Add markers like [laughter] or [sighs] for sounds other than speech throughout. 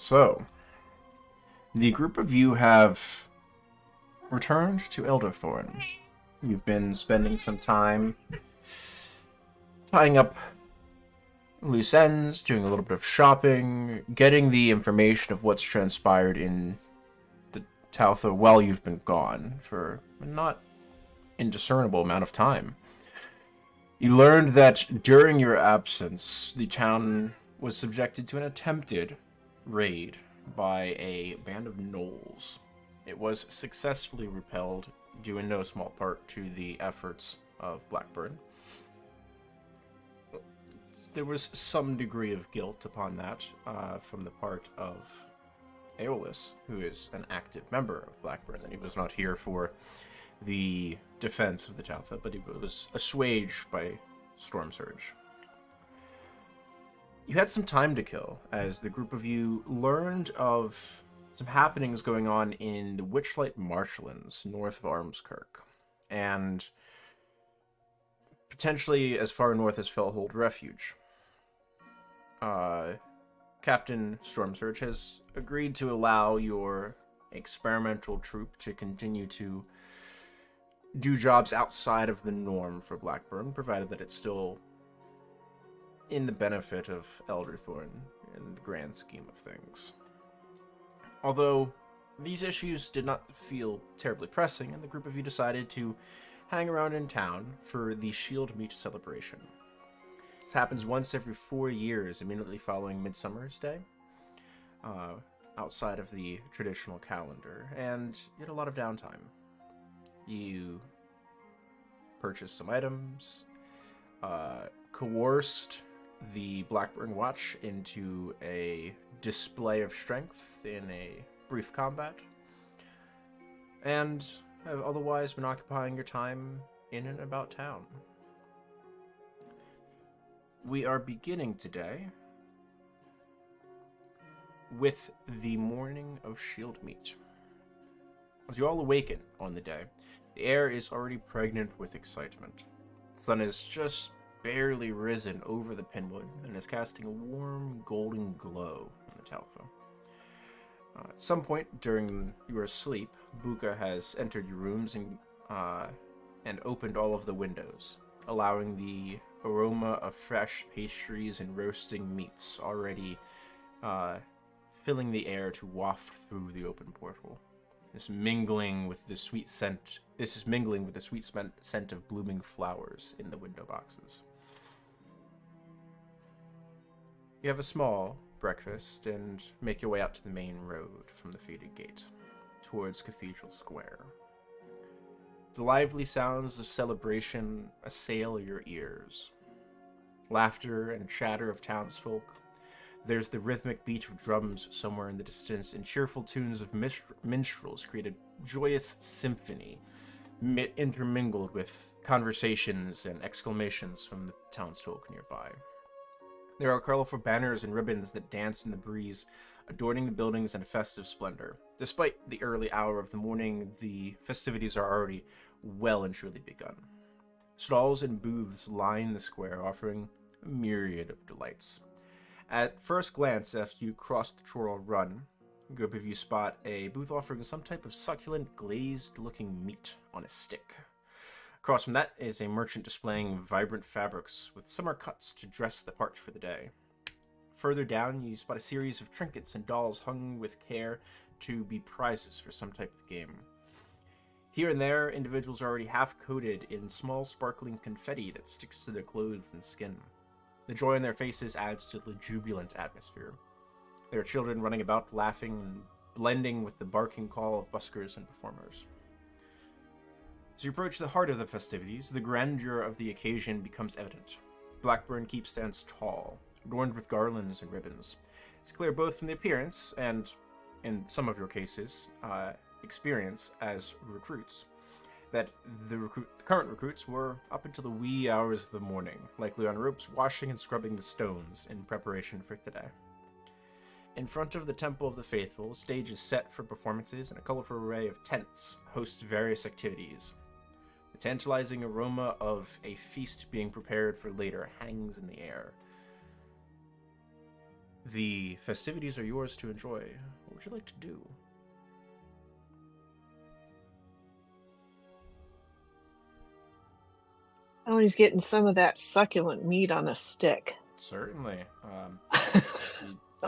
So, the group of you have returned to Elderthorn. You've been spending some time tying up loose ends, doing a little bit of shopping, getting the information of what's transpired in the Taltha while you've been gone for a not indiscernible amount of time. You learned that during your absence, the town was subjected to an attempted raid by a band of gnolls. It was successfully repelled, due in no small part to the efforts of Blackburn. There was some degree of guilt upon that uh, from the part of Aeolus, who is an active member of Blackburn, and he was not here for the defense of the Taltha, but he was assuaged by Storm Surge. You had some time to kill as the group of you learned of some happenings going on in the Witchlight Marshlands north of Armskirk, and potentially as far north as Fellhold Refuge. Uh, Captain Stormsurge has agreed to allow your experimental troop to continue to do jobs outside of the norm for Blackburn, provided that it's still in the benefit of Elderthorn in the grand scheme of things. Although these issues did not feel terribly pressing, and the group of you decided to hang around in town for the Shield Meet celebration. This happens once every four years, immediately following Midsummer's Day, uh, outside of the traditional calendar, and you had a lot of downtime. You purchased some items, uh, coerced the Blackburn Watch into a display of strength in a brief combat, and have otherwise been occupying your time in and about town. We are beginning today with the morning of Shield Meet. As you all awaken on the day, the air is already pregnant with excitement. The sun is just barely risen over the pinwood and is casting a warm golden glow on the Taltha. Uh, at some point during your sleep, Buka has entered your rooms and uh, and opened all of the windows, allowing the aroma of fresh pastries and roasting meats already uh, filling the air to waft through the open portal. This mingling with the sweet scent. This is mingling with the sweet scent of blooming flowers in the window boxes. You have a small breakfast and make your way out to the main road from the faded gate towards Cathedral Square. The lively sounds of celebration assail your ears. Laughter and chatter of townsfolk. There's the rhythmic beat of drums somewhere in the distance, and cheerful tunes of minstrels create a joyous symphony intermingled with conversations and exclamations from the townsfolk nearby. There are colorful banners and ribbons that dance in the breeze, adorning the buildings in a festive splendor. Despite the early hour of the morning, the festivities are already well and truly begun. Stalls and booths line the square, offering a myriad of delights. At first glance, after you cross the Choral Run, a group of you spot a booth offering some type of succulent, glazed looking meat on a stick. Across from that is a merchant displaying vibrant fabrics with summer cuts to dress the part for the day. Further down, you spot a series of trinkets and dolls hung with care to be prizes for some type of game. Here and there, individuals are already half coated in small sparkling confetti that sticks to their clothes and skin. The joy on their faces adds to the jubilant atmosphere. There are children running about, laughing and blending with the barking call of buskers and performers. As you approach the heart of the festivities, the grandeur of the occasion becomes evident. Blackburn Keep stands tall, adorned with garlands and ribbons. It's clear both from the appearance and, in some of your cases, uh, experience as recruits, that the, the current recruits were up until the wee hours of the morning, likely on ropes, washing and scrubbing the stones in preparation for today. In front of the Temple of the Faithful, stage is set for performances, and a colorful array of tents host various activities, tantalizing aroma of a feast being prepared for later hangs in the air. the festivities are yours to enjoy. What would you like to do? Oh, he's getting some of that succulent meat on a stick. Certainly. Um, [laughs]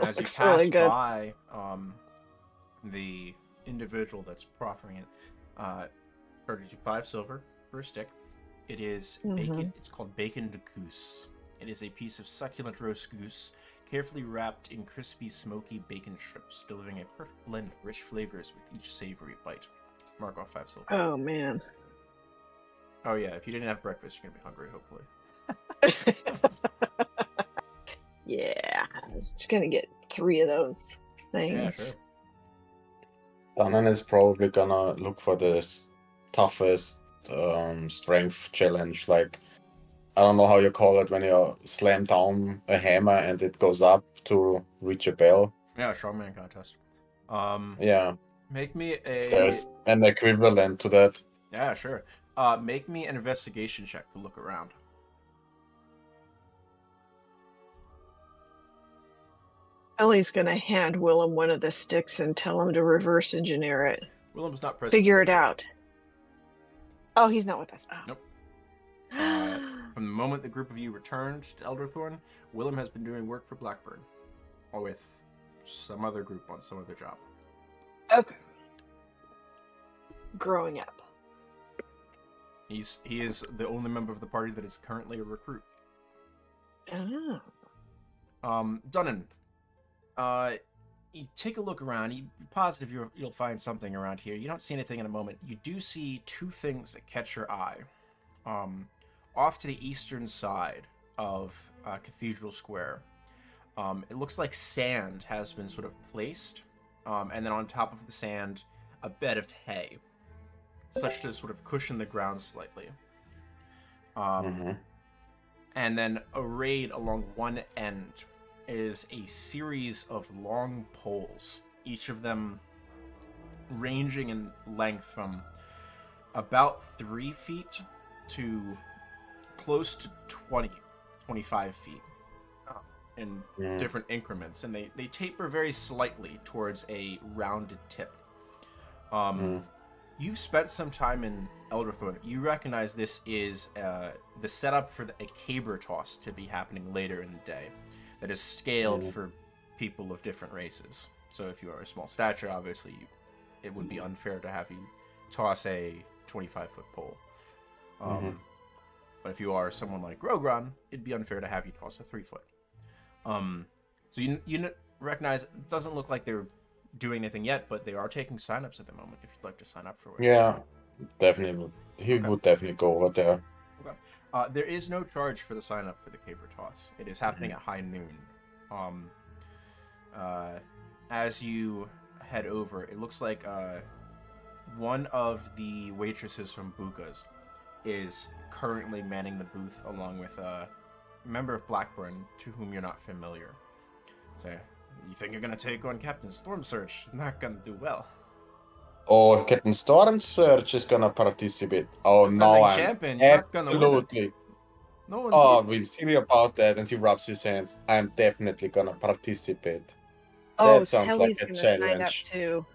as you pass really by um, the individual that's proffering it, uh, charges you five silver for a stick. It is bacon. Mhm. It's called bacon de goose. It is a piece of succulent roast goose, carefully wrapped in crispy, smoky bacon strips, delivering a perfect blend of rich flavors with each savory bite. Mark off five silver. Oh man. Oh yeah, if you didn't have breakfast, you're gonna be hungry. Hopefully. [laughs] yeah, I was just gonna get three of those Yeah, things. sure. Dunnan is probably gonna look for the toughest um, strength challenge. Like, I don't know how you call it when you slam down a hammer and it goes up to reach a bell. Yeah, strongman contest. Um, Yeah, make me a. there's an equivalent to that. Yeah, sure. Uh, make me an investigation check to look around. Ellie's gonna hand Willem one of the sticks and tell him to reverse engineer it. Willem's not present. Figure it out. Oh, he's not with us. Oh. Nope. Uh, From the moment the group of you returned to Elderthorn, Willem has been doing work for Blackburn, or with some other group on some other job. okay. Growing up. He's he is the only member of the party that is currently a recruit. Oh. Um, Dunnan, uh, you take a look around. You be positive you'll, you'll find something around here. You don't see anything in a moment. You do see two things that catch your eye. Um, off to the eastern side of uh, Cathedral Square, um, it looks like sand has been sort of placed, um, and then on top of the sand, a bed of hay, such to sort of cushion the ground slightly. Um, Mhm. and then arrayed along one end is a series of long poles, each of them ranging in length from about three feet to close to 20, 25 feet um, in Mm. different increments. And they, they taper very slightly towards a rounded tip. Um, Mm. You've spent some time in Elderthorn. You recognize this is uh, the setup for the, a caber toss to be happening later in the day that is scaled for people of different races. So if you are a small stature, obviously you, it would be unfair to have you toss a 25 foot pole. Um, Mhm. But if you are someone like Rogron, it'd be unfair to have you toss a three foot. Um, so you you recognize it doesn't look like they're doing anything yet, but they are taking signups at the moment. If you'd like to sign up for it, Yeah, definitely would. He Okay. would definitely go over there. Uh, there is no charge for the sign up for the caber toss. It is happening at high noon. Um, uh, as you head over, it looks like uh, one of the waitresses from Buka's is currently manning the booth along with a member of Blackburn to whom you're not familiar. So, you think you're gonna take on Captain Storm Surge? Not gonna do well. Oh, Captain Storm Surge is gonna participate. Oh no, I'm champion, you're not gonna win it. absolutely. No one. Oh, we'll see about that. And he rubs his hands. I'm definitely gonna participate. Oh, That sounds Kelly's like a gonna sign up challenge. too,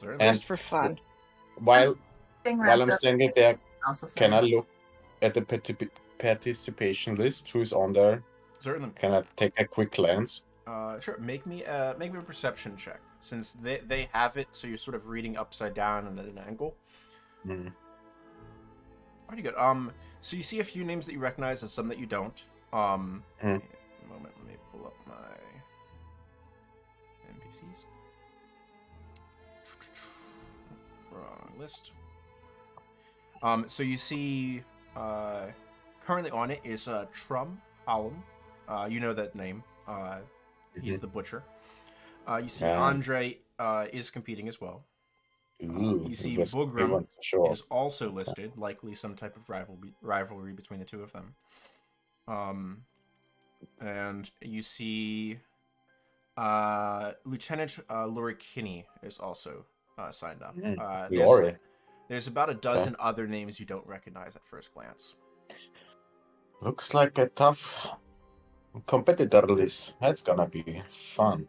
Certainly. And- just for fun. While Being while I'm standing there, also can I look at the particip- participation list? Who's on there? Certainly. Can I take a quick glance? Uh, sure. Make me uh make me a perception check since they they have it, so you're sort of reading upside down and at an angle. Hmm. Pretty good. Um, so you see a few names that you recognize and some that you don't. Um, a moment. Let me pull up my NPCs. Wrong list. Um, so you see, uh, currently on it is uh, Trum Hallam. Uh, you know that name. Uh, he's the butcher. Uh, you see Yeah. Andre uh, is competing as well. Ooh, you see that's Bugram sure. is also listed, likely some type of rivalry rivalry between the two of them. Um, and you see, uh, Lieutenant uh, Lori Kinney is also uh, signed up. Mm, Uh, there's, there's about a dozen other names you don't recognize at first glance. Looks like a tough, competitor list. That's gonna be fun.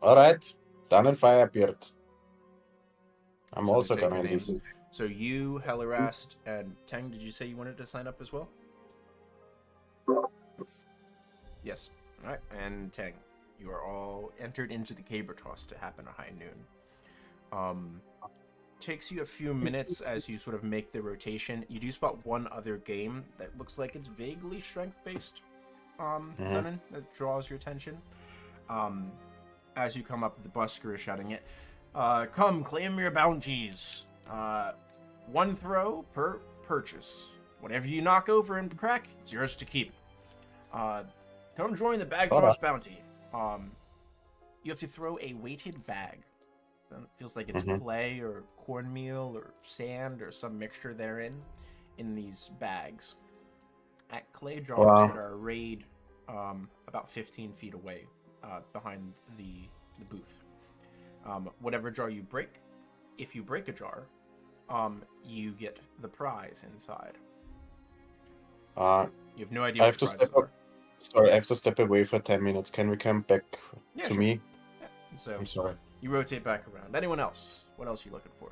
All right, Dunnan Firebeard. I'm So also gonna. So you, Hellerast, and Tang, did you say you wanted to sign up as well? Yes. All right, and Tang, you are all entered into the caber toss to happen at high noon. Um, takes you a few minutes as you sort of make the rotation. You do spot one other game that looks like it's vaguely strength based. Um, Mhm. Lennon, that draws your attention. Um, as you come up, the busker is shouting it. Uh, come, claim your bounties. Uh, one throw per purchase. Whatever you knock over and crack, it's yours to keep. Uh, come join the bag toss bounty. Um, you have to throw a weighted bag. It feels like it's Mhm. clay or cornmeal or sand or some mixture therein in these bags. At clay jars Wow. that are arrayed um, about 15 feet away uh, behind the, the booth. Um, whatever jar you break, if you break a jar, um, you get the prize inside. Uh, You have no idea I have to the prizes step up. are. sorry, I have to step away for ten minutes. Can we come back Yeah, to sure. me? So I'm sorry. you rotate back around. Anyone else? What else are you looking for?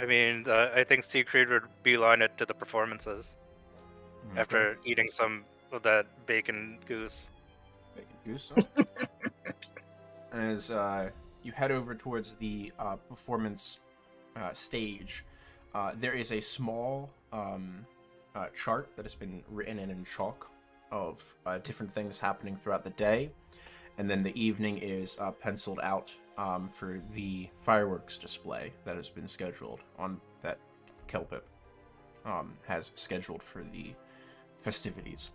I mean, uh, I think Siegfried would beeline it to the performances Okay. after eating some of that bacon goose. Bacon goose. [laughs] As uh, you head over towards the uh, performance uh, stage, uh, there is a small um, uh, chart that has been written in in chalk of uh, different things happening throughout the day, and then the evening is uh, penciled out um, for the fireworks display that has been scheduled on that Kelpip um, has scheduled for the festivities.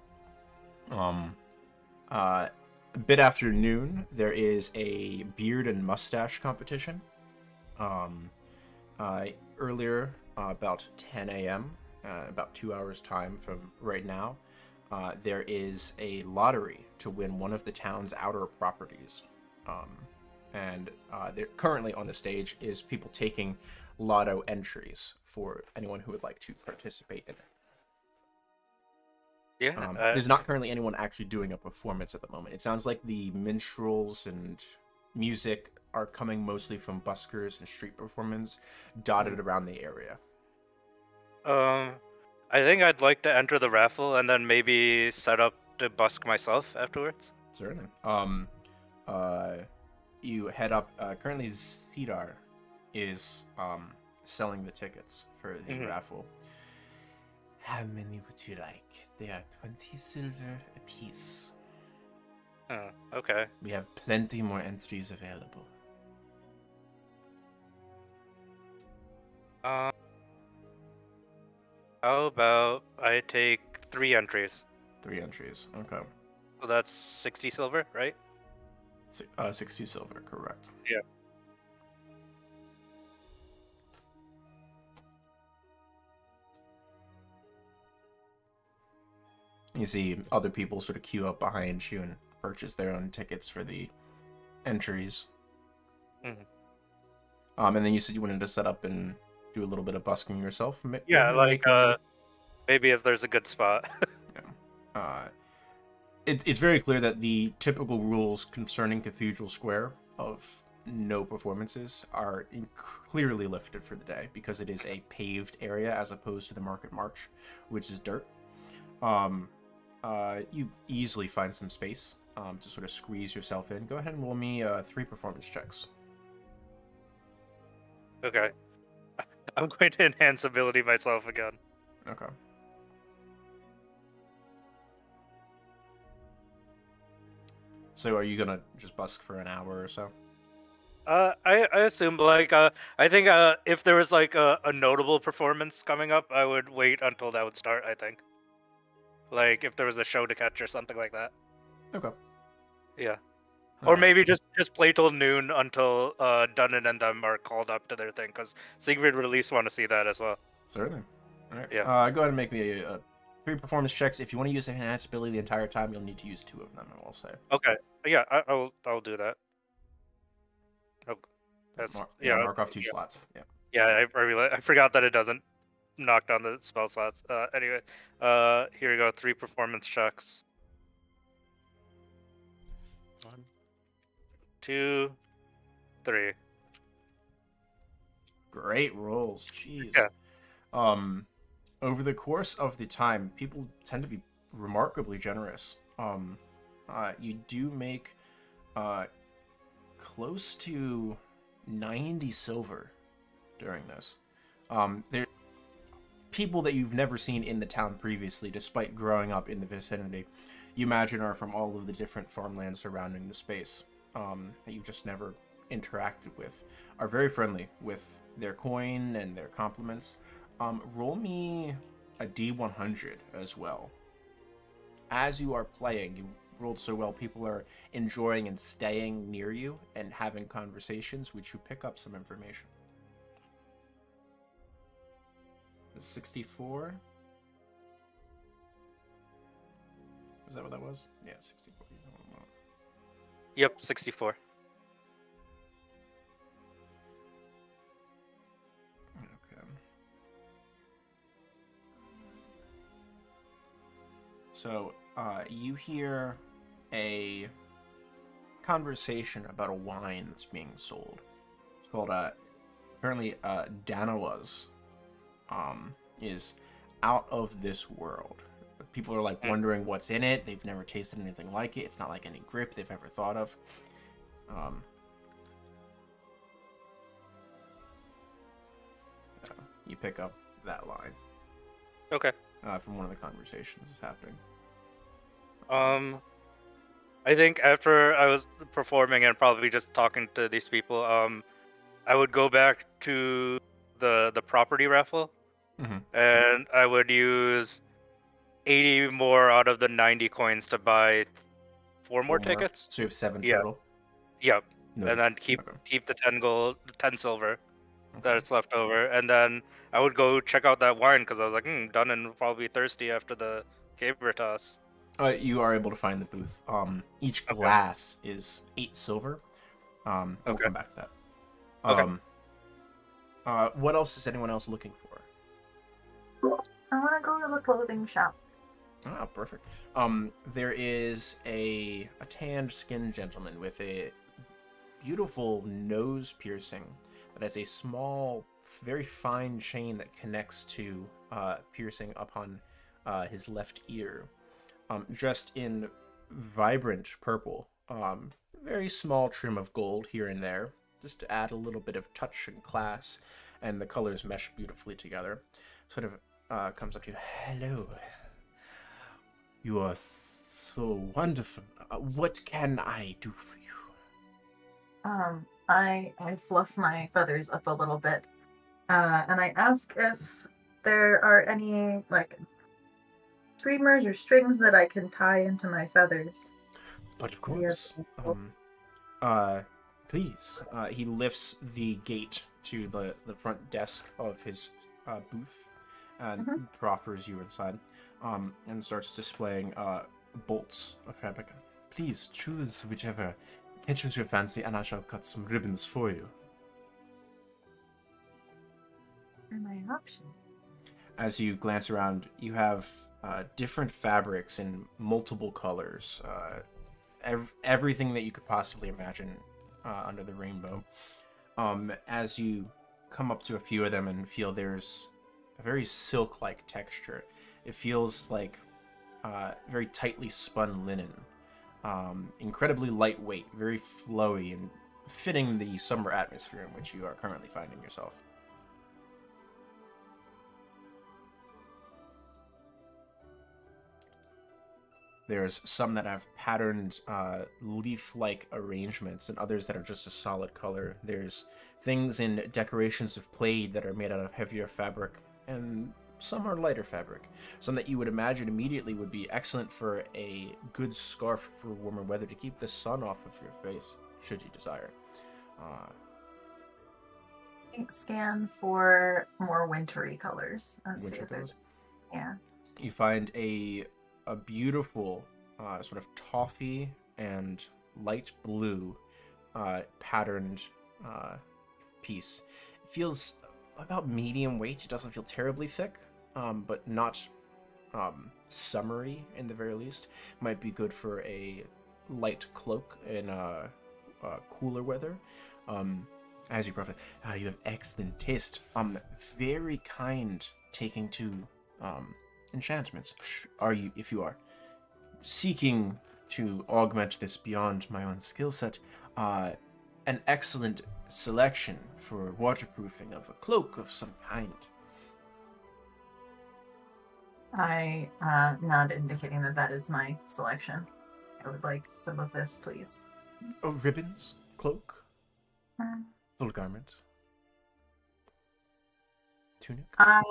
Um, uh, a bit after noon, there is a beard and mustache competition. Um, uh, earlier, uh, about 10 a.m., uh, about two hours' time from right now, uh, there is a lottery to win one of the town's outer properties. Um, and uh, currently on the stage is people taking lotto entries for anyone who would like to participate in it. Yeah, Um, uh, there's not currently anyone actually doing a performance at the moment. It sounds like the minstrels and music are coming mostly from buskers and street performers dotted around the area. um, I think I'd like to enter the raffle and then maybe set up to busk myself afterwards. Certainly. Um, uh, you head up. Uh, currently, Cedar is um, selling the tickets for the Mhm. raffle. How many would you like? They are 20 silver apiece. Oh, okay. We have plenty more entries available. Um, how about I take three entries? Three entries. Okay. So that's 60 silver, right? Uh, 60 silver, correct. Yeah. You see other people sort of queue up behind you and purchase their own tickets for the entries. Mhm. Um, and then you said you wanted to set up and do a little bit of busking yourself. Yeah, maybe like uh, maybe if there's a good spot. [laughs] uh, it, it's very clear that the typical rules concerning Cathedral Square of no performances are in- clearly lifted for the day because it is a paved area as opposed to the Market March, which is dirt. Um, uh, you easily find some space um, to sort of squeeze yourself in. Go ahead and roll me uh, three performance checks. okay. [laughs] I'm going to enhance ability myself again. Okay. So are you gonna just busk for an hour or so? Uh, I, I assume like uh, I think uh, if there was like a, a notable performance coming up, I would wait until that would start. I think, like if there was a show to catch or something like that. Okay. Yeah, or maybe just just play till noon until uh Dunnan and them are called up to their thing, because Sigrid would at least want to see that as well. Certainly. All right. Yeah. Uh, go ahead and make me a, a three performance checks. If you want to use the enhanced ability the entire time, you'll need to use two of them. I will say. Okay, yeah, I, I'll I'll do that. Oh, that's Mar- yeah, mark off two yeah. slots. Yeah. yeah. I I, I forgot that it doesn't knock down the spell slots. Uh, anyway, uh, here we go. Three performance checks. One, two, three. Great rolls. Jeez. Yeah. Um, over the course of the time, people tend to be remarkably generous. Um, uh, you do make uh, close to 90 silver during this. Um, there people that you've never seen in the town previously, despite growing up in the vicinity. You imagine are from all of the different farmlands surrounding the space um, that you've just never interacted with. Are very friendly with their coin and their compliments. Um, roll me a D100 as well. As you are playing, you rolled so well, people are enjoying and staying near you and having conversations, which you pick up some information. 64? Is that what that was? Yeah, 64. Yep, sixty-four. Okay. So, uh, you hear a conversation about a wine that's being sold. It's called, uh, apparently, uh, Danoa's, um, is out of this world. People are like Hmm. wondering what's in it. They've never tasted anything like it. It's not like any grip they've ever thought of. Um, uh, you pick up that line Okay. uh, from one of the conversations that's happening. Um, I think after I was performing and probably just talking to these people, um, I would go back to the the property raffle, Mhm. and I would use eighty more out of the ninety coins to buy four more tickets. So you have seven Yeah. total. Yep, No, and then keep okay. keep the ten gold, ten silver Okay. that's left over, and then I would go check out that wine because I was like, hmm, done and probably thirsty after the caber toss. Uh, you are able to find the booth. Um, each Okay. glass is eight silver. Um, we'll Okay. come back to that. Okay. Um, uh, what else is anyone else looking for? I want to go to the clothing shop. Ah, perfect. Um, there is a a tanned skinned gentleman with a beautiful nose piercing that has a small, very fine chain that connects to uh, piercing upon uh, his left ear. Um, dressed in vibrant purple. Um, very small trim of gold here and there, just to add a little bit of touch and class, and the colors mesh beautifully together. Sort of uh, comes up to you. Hello. You are so wonderful. Uh, what can I do for you? Um, I I fluff my feathers up a little bit, uh, and I ask if there are any like streamers or strings that I can tie into my feathers. But of course. Um, uh, please. Uh, he lifts the gate to the, the front desk of his uh, booth and Mhm. proffers you inside um, and starts displaying uh, bolts of fabric. Please choose whichever catches your fancy and I shall cut some ribbons for you. Are my option? as you glance around, you have uh, different fabrics in multiple colors. Uh, ev- everything that you could possibly imagine uh, under the rainbow. Um, as you come up to a few of them and feel there's very silk-like texture. It feels like uh, very tightly spun linen, um, incredibly lightweight, very flowy, and fitting the summer atmosphere in which you are currently finding yourself. There's some that have patterned uh, leaf-like arrangements, and others that are just a solid color. There's things in decorations of plaid that are made out of heavier fabric, and some are lighter fabric. Some that you would imagine immediately would be excellent for a good scarf for warmer weather to keep the sun off of your face, should you desire. Uh, think scan for more wintry colors see winter if there's clothes. yeah. you find a a beautiful uh, sort of toffee and light blue uh, patterned uh, piece. It feels about medium weight. It doesn't feel terribly thick, um, but not um, summery in the very least. Might be good for a light cloak in uh, uh, cooler weather. Um, as you prophet, uh, you have excellent taste. Um, very kind taking to um, enchantments. Are you, if you are seeking to augment this beyond my own skill set, uh, an excellent selection for waterproofing of a cloak of some kind. I uh, nod, indicating that that is my selection. I would like some of this, please. Oh, ribbons, cloak, Uh, full garment, tunic, Uh,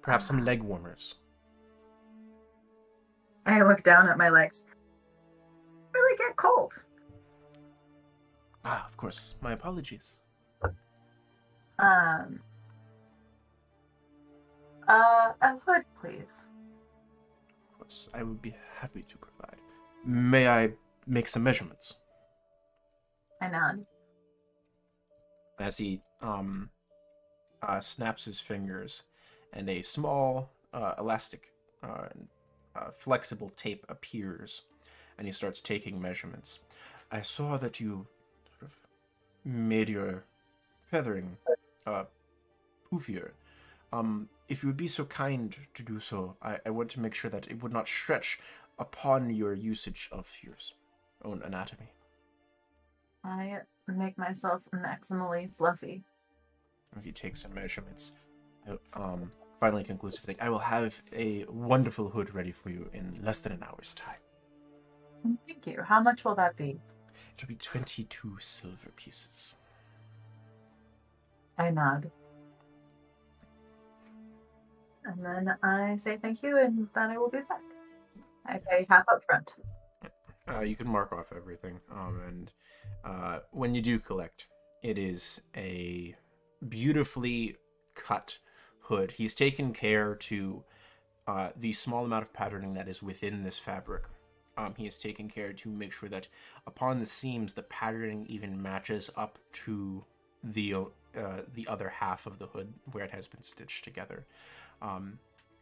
perhaps some leg warmers. I look down at my legs. Really get cold. Ah, of course. My apologies. Um. Uh, a hood, please. Of course, I would be happy to provide. May I make some measurements? I nod. as he um uh, snaps his fingers and a small uh, elastic uh, uh, flexible tape appears and he starts taking measurements i saw that you made your feathering uh, poofier um, if you would be so kind to do so I, I want to make sure that it would not stretch upon your usage of your own anatomy I make myself maximally fluffy. as he takes some measurements. Um, finally, conclusive thing. I will have a wonderful hood ready for you in less than an hour's time. Thank you. How much will that be? It'll be 22 silver pieces. I nod. And then I say thank you and then I will be back. I pay half up front. Uh, you can mark off everything. Um, and uh, when you do collect, it is a beautifully cut hood. He's taken care to uh, the small amount of patterning that is within this fabric. Um, he has taken care to make sure that upon the seams, the patterning even matches up to the uh, the other half of the hood where it has been stitched together. Um,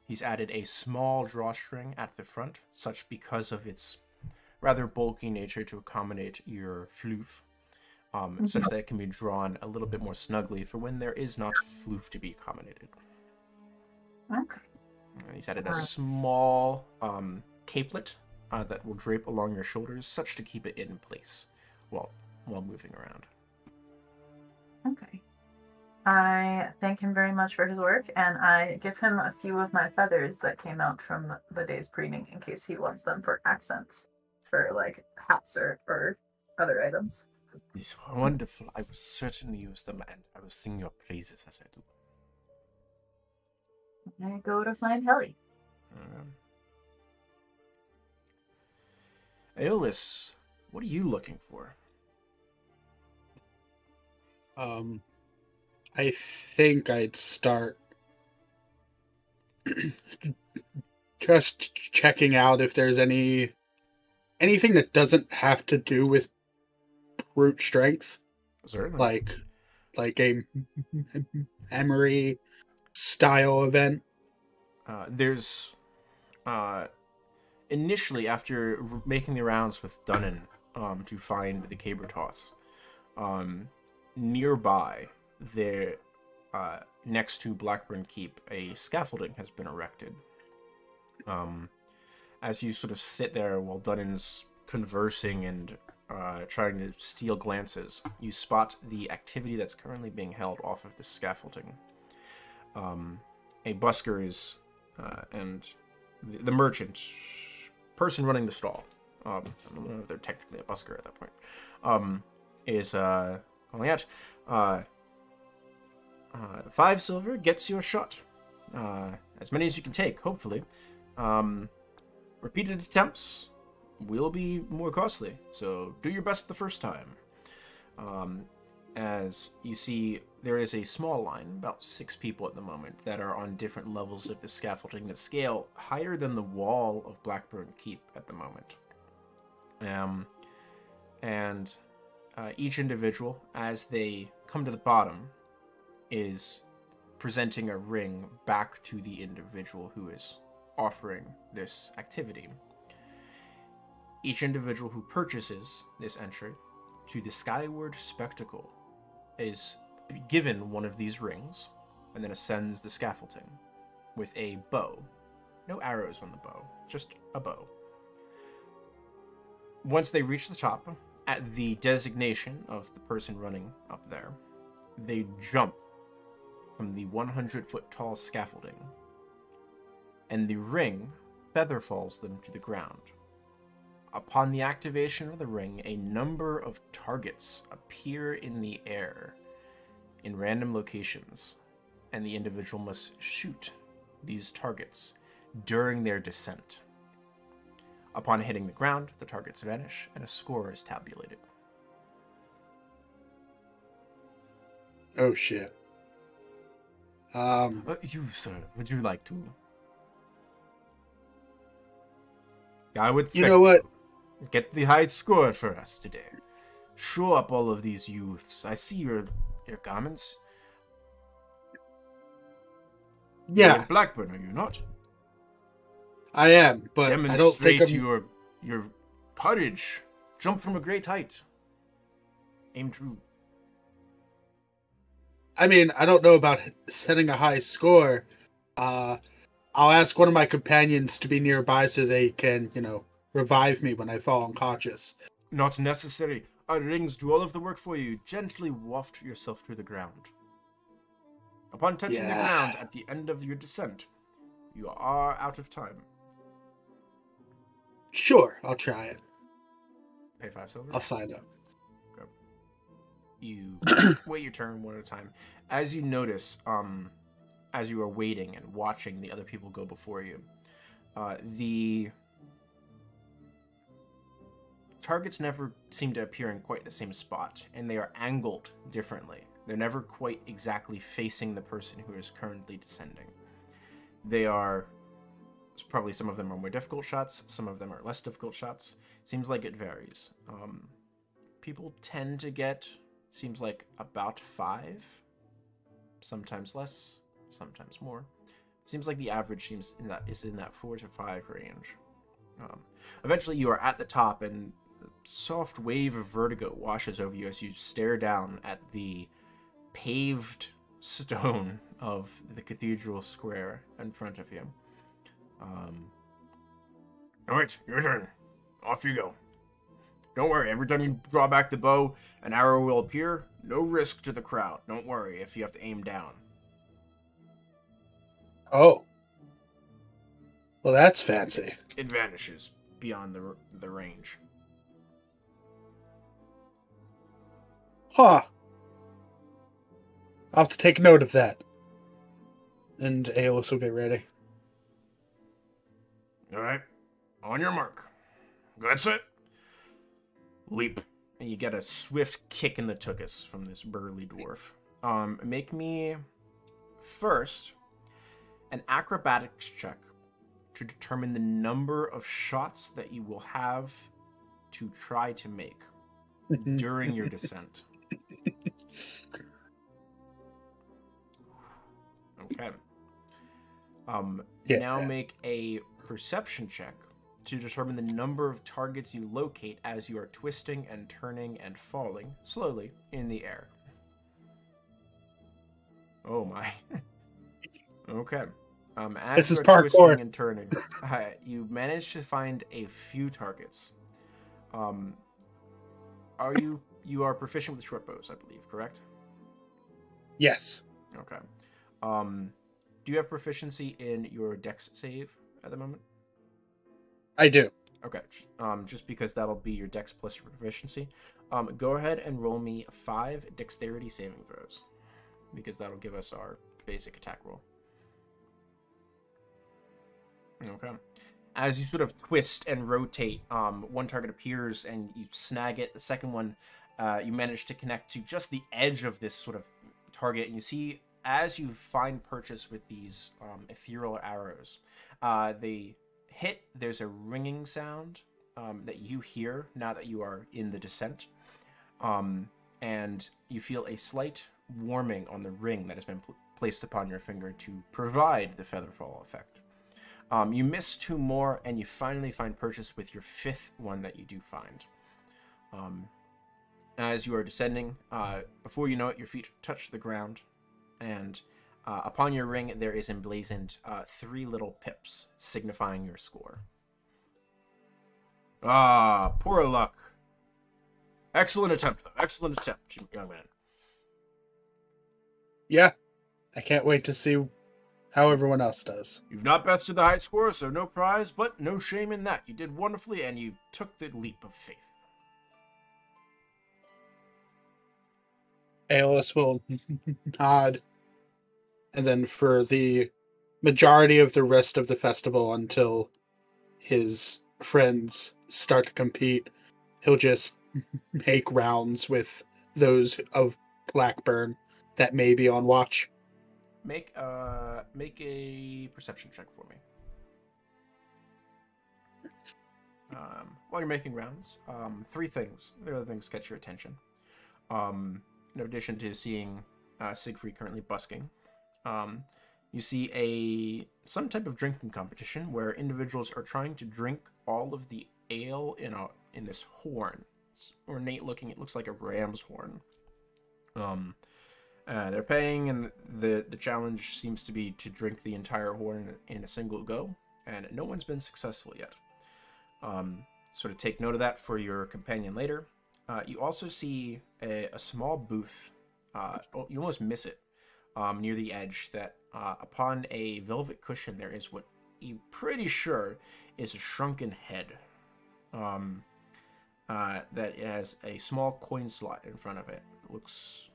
he's added a small drawstring at the front, such because of its rather bulky nature to accommodate your floof, um, such that it can be drawn a little bit more snugly for when there is not floof to be accommodated. Okay. He's added a small um, capelet uh, that will drape along your shoulders, such to keep it in place while while moving around. Okay. I thank him very much for his work and I give him a few of my feathers that came out from the day's preening in case he wants them for accents, for like hats or, or other items. These are wonderful. I will certainly use them, and I will sing your praises as I do. I go to find Helly. Um, Aeolus, what are you looking for? Um, I think I'd start [clears throat] just checking out if there's any anything that doesn't have to do with brute strength, Certainly. like like a memory style event. Uh, there's uh, initially after making the rounds with Dunnan um, to find the caber toss, um, nearby there, uh, next to Blackburn Keep, a scaffolding has been erected. Um, as you sort of sit there while Dunnan's conversing and uh, trying to steal glances, you spot the activity that's currently being held off of the scaffolding. Um, a busker is uh, and the merchant person running the stall um, I don't know if they're technically a busker at that point um, is uh, calling out uh, uh, five silver gets your shot. Uh, as many as you can take hopefully. Um, repeated attempts will be more costly so do your best the first time. Um, as you see there is a small line, about six people at the moment, that are on different levels of the scaffolding that scale higher than the wall of Blackburn Keep at the moment. Um, and uh, each individual, as they come to the bottom, is presenting a ring back to the individual who is offering this activity. Each individual who purchases this entry to the Skyward Spectacle is given one of these rings and then ascends the scaffolding with a bow. No arrows on the bow, just a bow. Once they reach the top, at the designation of the person running up there, they jump from the 100 foot tall scaffolding, and the ring feather falls them to the ground. Upon the activation of the ring, a number of targets appear in the air in random locations, and the individual must shoot these targets during their descent. Upon hitting the ground, the targets vanish and a score is tabulated. Oh shit. Um, Uh, you, sir, would you like to? I would. You know what? Get the high score for us today. Show up all of these youths. I see your your garments. You're yeah, Blackburn, are you not? I am, but I don't Demonstrate think I'm. your your courage. Jump from a great height. Aim true. I mean, I don't know about setting a high score. Uh, I'll ask one of my companions to be nearby so they can, you know, revive me when I fall unconscious. Not necessary. Our rings do all of the work for you. Gently waft yourself to the ground. Upon touching the ground at the end of your descent, you are out of time. Sure, I'll try it. Pay five silver. I'll sign up. you [clears throat] wait your turn one at a time. As you notice, um, as you are waiting and watching the other people go before you, uh, the targets never seem to appear in quite the same spot, and they are angled differently. They're never quite exactly facing the person who is currently descending. They are probably some of them are more difficult shots, some of them are less difficult shots. Seems like it varies. Um, people tend to get seems like about five, sometimes less, sometimes more. Seems like the average seems in that is in that four to five range. Um, eventually, you are at the top, and soft wave of vertigo washes over you as you stare down at the paved stone of the cathedral square in front of you. Um, all right, your turn. Off you go. Don't worry, every time you draw back the bow, an arrow will appear. No risk to the crowd. Don't worry if you have to aim down. Oh. Well, that's fancy. It vanishes beyond the, the range. Huh. I'll have to take note of that. And Aeolus will get ready. All right, on your mark. Get set. Leap. And you get a swift kick in the tuchus from this burly dwarf. Um, make me first an acrobatics check to determine the number of shots that you will have to try to make [laughs] during your descent. Okay. Um, Yeah. now make a perception check to determine the number of targets you locate as you are twisting and turning and falling slowly in the air. Oh my. [laughs] okay. Um, as This is parkour. and turning, [laughs] uh, you manage to find a few targets. Um, are you you are proficient with short bows, I believe, correct? yes. Okay. Um, do you have proficiency in your dex save at the moment? I do. Okay. Um, just because that'll be your dex plus your proficiency. Um, go ahead and roll me five dexterity saving throws, because that'll give us our basic attack roll. Okay. As you sort of twist and rotate, um, one target appears and you snag it. The second one, uh, you manage to connect to just the edge of this sort of target, and you see as you find purchase with these um, ethereal arrows, uh, they hit. There's a ringing sound um, that you hear now that you are in the descent, um, and you feel a slight warming on the ring that has been pl- placed upon your finger to provide the featherfall effect. Um, you miss two more, and you finally find purchase with your fifth one that you do find. Um, as you are descending, uh, before you know it, your feet touch the ground, and uh, upon your ring there is emblazoned uh, three little pips signifying your score. Ah, poor luck. Excellent attempt, though. Excellent attempt, young man. Yeah, I can't wait to see how everyone else does. You've not bested the high score, so no prize, but no shame in that. You did wonderfully, and you took the leap of faith. Aeolus will nod. And then for the majority of the rest of the festival until his friends start to compete, he'll just make rounds with those of Blackburn that may be on watch. Make uh make a perception check for me. Um, while you're making rounds, um, three things. There are things catch your attention. Um, in addition to seeing uh, Siegfried currently busking, um, you see a some type of drinking competition where individuals are trying to drink all of the ale in a in this horn. It's ornate looking. It looks like a ram's horn. Um, uh, they're paying, and the the challenge seems to be to drink the entire horn in a single go, and no one's been successful yet. Um, sort of take note of that for your companion later. Uh, you also see a, a small booth. Uh, oh, you almost miss it um, near the edge. That uh, upon a velvet cushion there is what you're pretty sure is a shrunken head. Um, uh, that has a small coin slot in front of it. Looks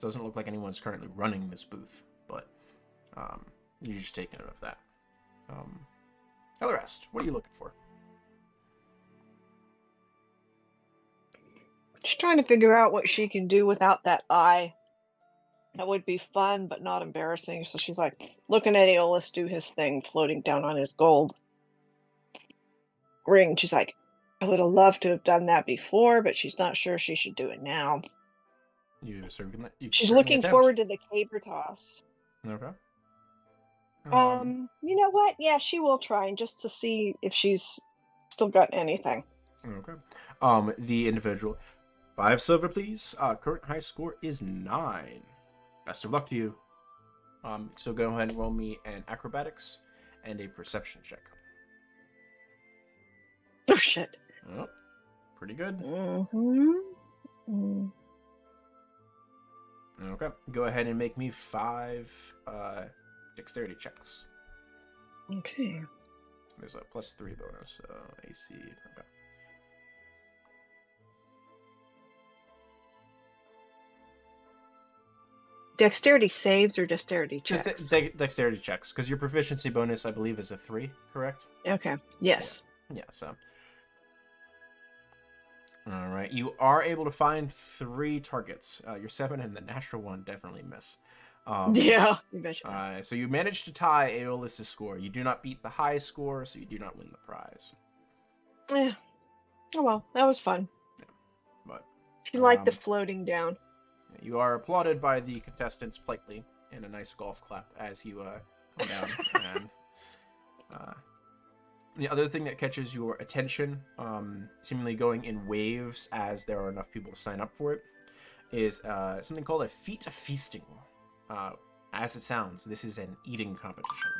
doesn't look like anyone's currently running this booth, but um, you just take note of that. Um, rest, what are you looking for? Just trying to figure out what she can do without that eye. That would be fun, but not embarrassing. So she's like looking at Aeolus do his thing, floating down on his gold ring. She's like, I would have loved to have done that before, but she's not sure she should do it now. You certainly. You She's looking attempt. forward to the caber toss. Okay. Um, you know what? Yeah, she will try and just to see if she's still got anything. Okay. Um, the individual, five silver, please. Uh, current high score is nine. Best of luck to you. Um, so go ahead and roll me an acrobatics and a perception check. Oh shit. Oh, pretty good. Mm-hmm. Mm. Okay. Go ahead and make me five uh, dexterity checks. Okay. There's a plus three bonus, so AC. Okay. Dexterity saves or dexterity Just checks? de- de- dexterity checks, because your proficiency bonus, I believe, is a three, correct? okay. Yes. Yeah, so. All right, you are able to find three targets. Uh, your seven and the natural one definitely miss. Um, [laughs] yeah. You. Uh, so you managed to tie Aeolus' score. You do not beat the high score, so you do not win the prize. Eh. Oh well, that was fun. But She liked the Um, floating down. You are applauded by the contestants politely in a nice golf clap as you uh, come down. [laughs] and uh, the other thing that catches your attention, um, seemingly going in waves as there are enough people to sign up for it, is uh, something called a feat of feasting. Uh, as it sounds, this is an eating competition.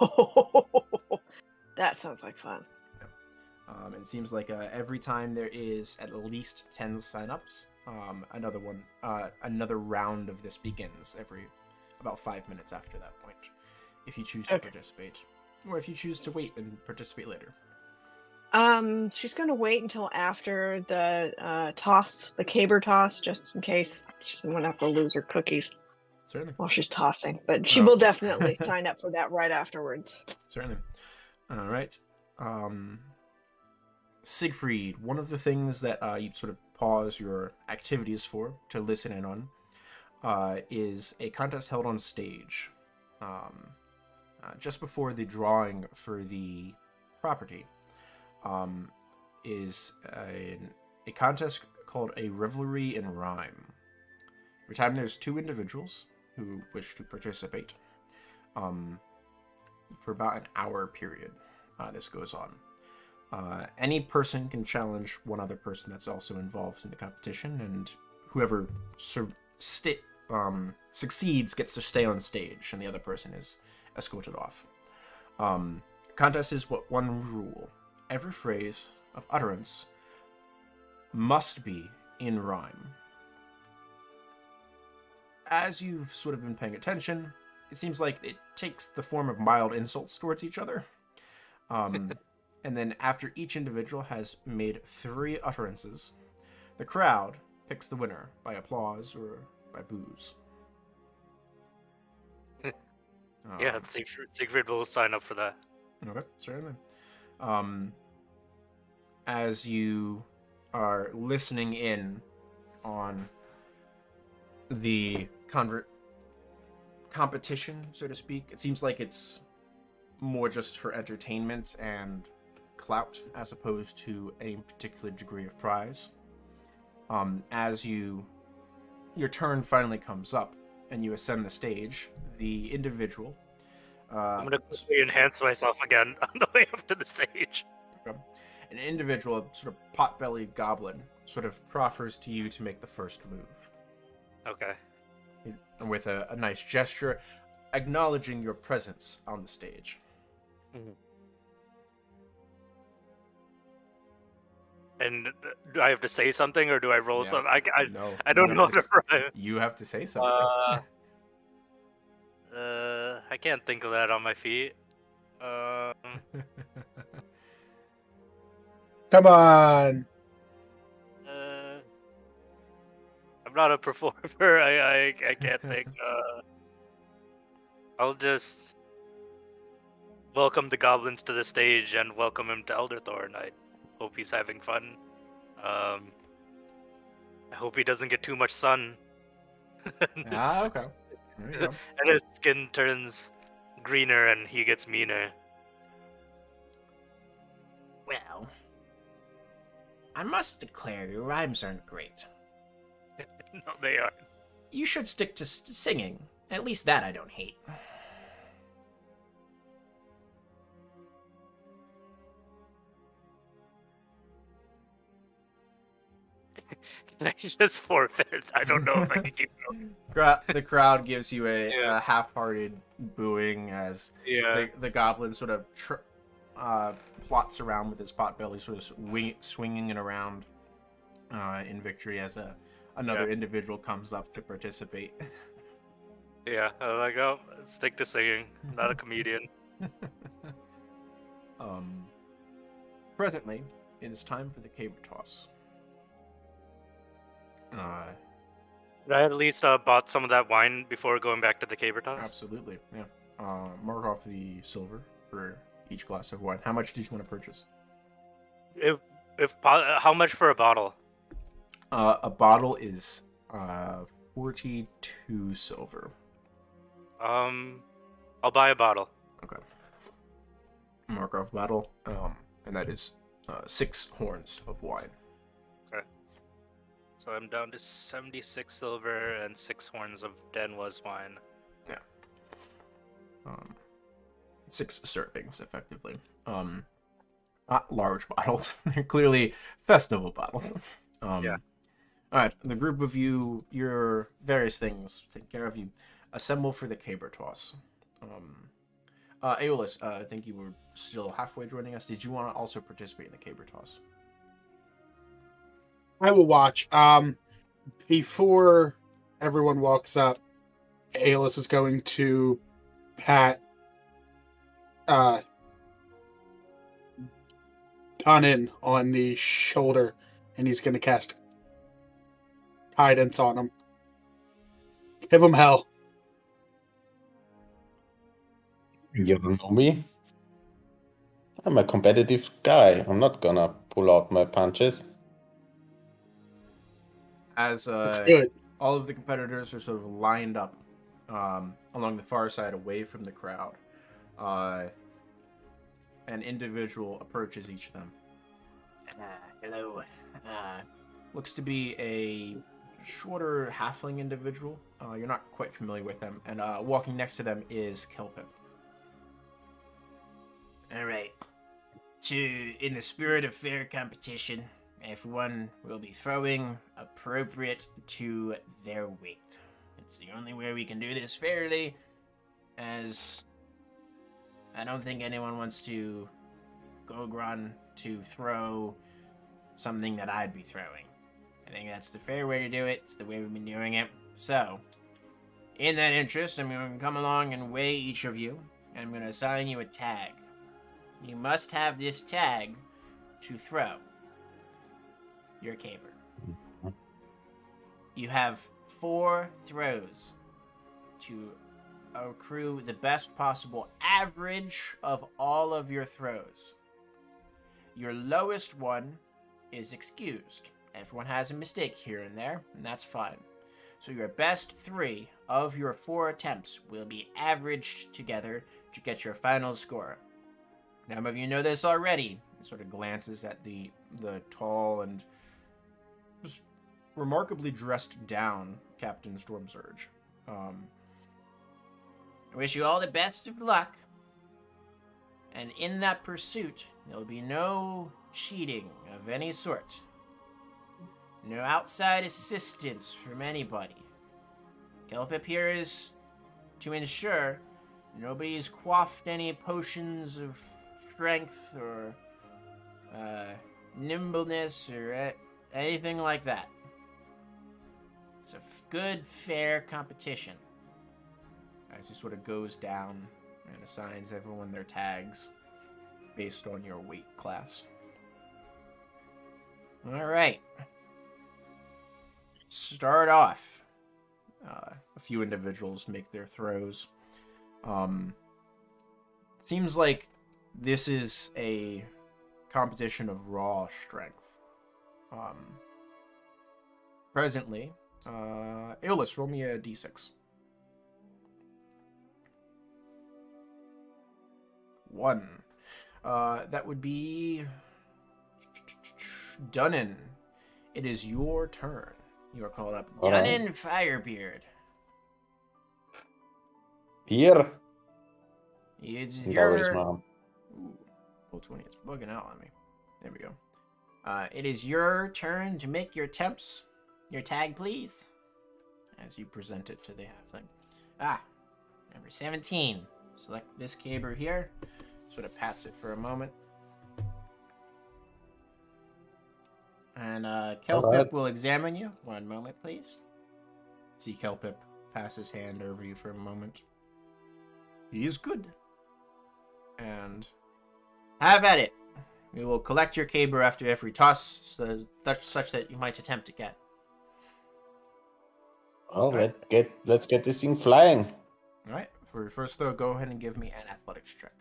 [laughs] that sounds like fun. Um, and it seems like uh, every time there is at least 10 signups, um, another one, uh, another round of this begins every about five minutes after that point. If you choose to Okay. participate, or if you choose to wait and participate later. Um, she's gonna wait until after the uh, toss, the caber toss, just in case she doesn't want to have to lose her cookies Certainly, while she's tossing. But she Oh. will definitely [laughs] sign up for that right afterwards. certainly. All right. Um, Siegfried, one of the things that uh, you sort of pause your activities for to listen in on uh, is a contest held on stage um, uh, just before the drawing for the property. Um, is a, a contest called a revelry in rhyme. Every time there's two individuals who wish to participate, um, for about an hour period, uh, this goes on. Uh, any person can challenge one other person that's also involved in the competition, and whoever sur- um, succeeds gets to stay on stage, and the other person is escorted off. Um, contest is what one rule: every phrase of utterance must be in rhyme. As you've sort of been paying attention, it seems like it takes the form of mild insults towards each other. Um, [laughs] and then after each individual has made three utterances, the crowd picks the winner by applause or by boos. [laughs] Yeah, Um, Siegfried, Siegfried will sign up for that. Okay, certainly. Um, as you are listening in on the convert competition, so to speak, it seems like it's more just for entertainment and clout as opposed to any particular degree of prize. Um, as you your turn finally comes up and you ascend the stage, the individual uh, I'm gonna quickly enhance myself again [laughs] on the way up to the stage. an individual, sort of pot-bellied goblin, sort of proffers to you to make the first move, Okay. with a, a nice gesture, acknowledging your presence on the stage. And uh, do I have to say something or do I roll Yeah. something? I, I, no, I don't know to the s- rhyme. You have to say something. Uh, [laughs] uh, I can't think of that on my feet. Um, [laughs] Come on. uh, I'm not a [laughs] performer. I, I, I can't think. Uh, I'll just welcome the goblins to the stage and welcome him to Elderthorn. I hope he's having fun. Um, I hope he doesn't get too much sun. and, [laughs] ah, his, okay. There you go. [laughs] and his skin turns greener and he gets meaner. Well, I must declare your rhymes aren't great. [laughs] no, they aren't. You should stick to s- singing. At least that I don't hate. [laughs] I just forfeit? I don't know if I can keep going. [laughs] The crowd gives you a, Yeah. a half-hearted booing as Yeah. the, the goblin sort of tr- uh, plots around with his pot belly, sort of swing- swinging it around uh, in victory as a another Yeah. individual comes up to participate. [laughs] Yeah, I'm like, oh, stick to singing. I'm not a comedian. um, presently, it is time for the caber toss. Uh, Did I at least uh, bought some of that wine before going back to the caber toss? absolutely, yeah. Uh, mark off the silver for each glass of wine. How much did you want to purchase? If, if how much for a bottle? Uh, a bottle is uh, 42 silver. Um, I'll buy a bottle. Okay. Mark off bottle. Um, and that is uh, six horns of wine. So I'm down to 76 silver and six horns of Denwas wine. Yeah. Um, six servings, effectively. Um, not large bottles. [laughs] They're clearly festival bottles. [laughs] Um, Yeah. All right. The group of you, your various things, take care of you. Assemble for the caber toss. Um, uh, Aeolus, uh, I think you were still halfway joining us. Did you want to also participate in the caber toss? I will watch. Um, before everyone walks up, Aeolus is going to pat uh Dunnan on the shoulder, and he's going to cast guidance on him. Give him hell. You know me? I'm a competitive guy. I'm not gonna pull out my punches. As uh, good. all of the competitors are sort of lined up um, along the far side away from the crowd. Uh, an individual approaches each of them. Uh, hello. Uh, looks to be a shorter halfling individual. Uh, you're not quite familiar with them, and uh, walking next to them is Kelpip. All right. To in the spirit of fair competition, everyone will be throwing appropriate to their weight. It's the only way we can do this fairly, as I don't think anyone wants to Gogron to throw something that I'd be throwing. I think that's the fair way to do it. It's the way we've been doing it. So, in that interest, I'm going to come along and weigh each of you. I'm going to assign you a tag. You must have this tag to throw your caber. You have four throws to accrue the best possible average of all of your throws. Your lowest one is excused. Everyone has a mistake here and there, and that's fine. So your best three of your four attempts will be averaged together to get your final score. Some of you know this already. Sort of glances at the the tall and remarkably dressed down Captain Stormsurge. Um, I wish you all the best of luck. And in that pursuit, there'll be no cheating of any sort. No outside assistance from anybody. Kelpip here is to ensure nobody's quaffed any potions of strength or uh, nimbleness or anything like that. It's a good, fair competition. As he sort of goes down and assigns everyone their tags based on your weight class. All right. Start off. Uh, a few individuals make their throws. Um, seems like this is a competition of raw strength. Um, presently, uh, Aeolus, roll me a d6. One. Uh, that would be Dunnan. It is your turn. You are called up. All right. Dunnan Firebeard. Here. It's your mom. Ooh, Roll20. It's bugging out on me. There we go. Uh, it is your turn to make your attempts. Your tag, please. As you present it to the halfling. Ah, number 17. Select this caber here. Sort of pats it for a moment. And uh, Kelpip Alright. will examine you. One moment, please. See Kelpip pass his hand over you for a moment. He is good. And have at it. We will collect your caber after every toss, so such, such that you might attempt again. Oh, let get let's get this thing flying. All right. For your first throw, go ahead and give me an athletics check.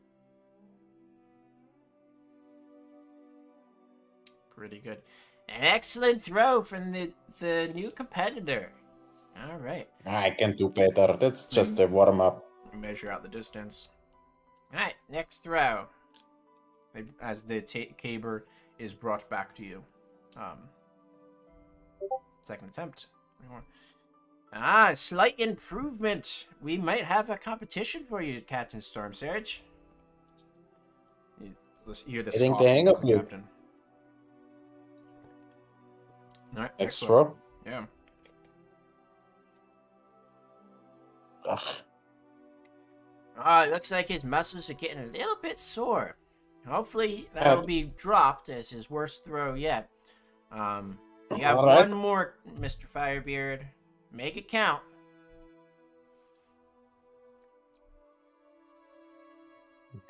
Pretty good. An excellent throw from the the new competitor. All right. I can do better. That's just a warm up. Measure out the distance. All right. Next throw. As the caber is brought back to you. Um. Second attempt. Ah, slight improvement. We might have a competition for you, Captain Storm Surge. You- Let's hear the Getting the scoff hang of the captain. All right, Extra. one. Yeah. Ugh. Ah, it looks like his muscles are getting a little bit sore. Hopefully that'll be dropped as his worst throw yet. Um, you have Alright. one more, Mr. Firebeard. Make it count.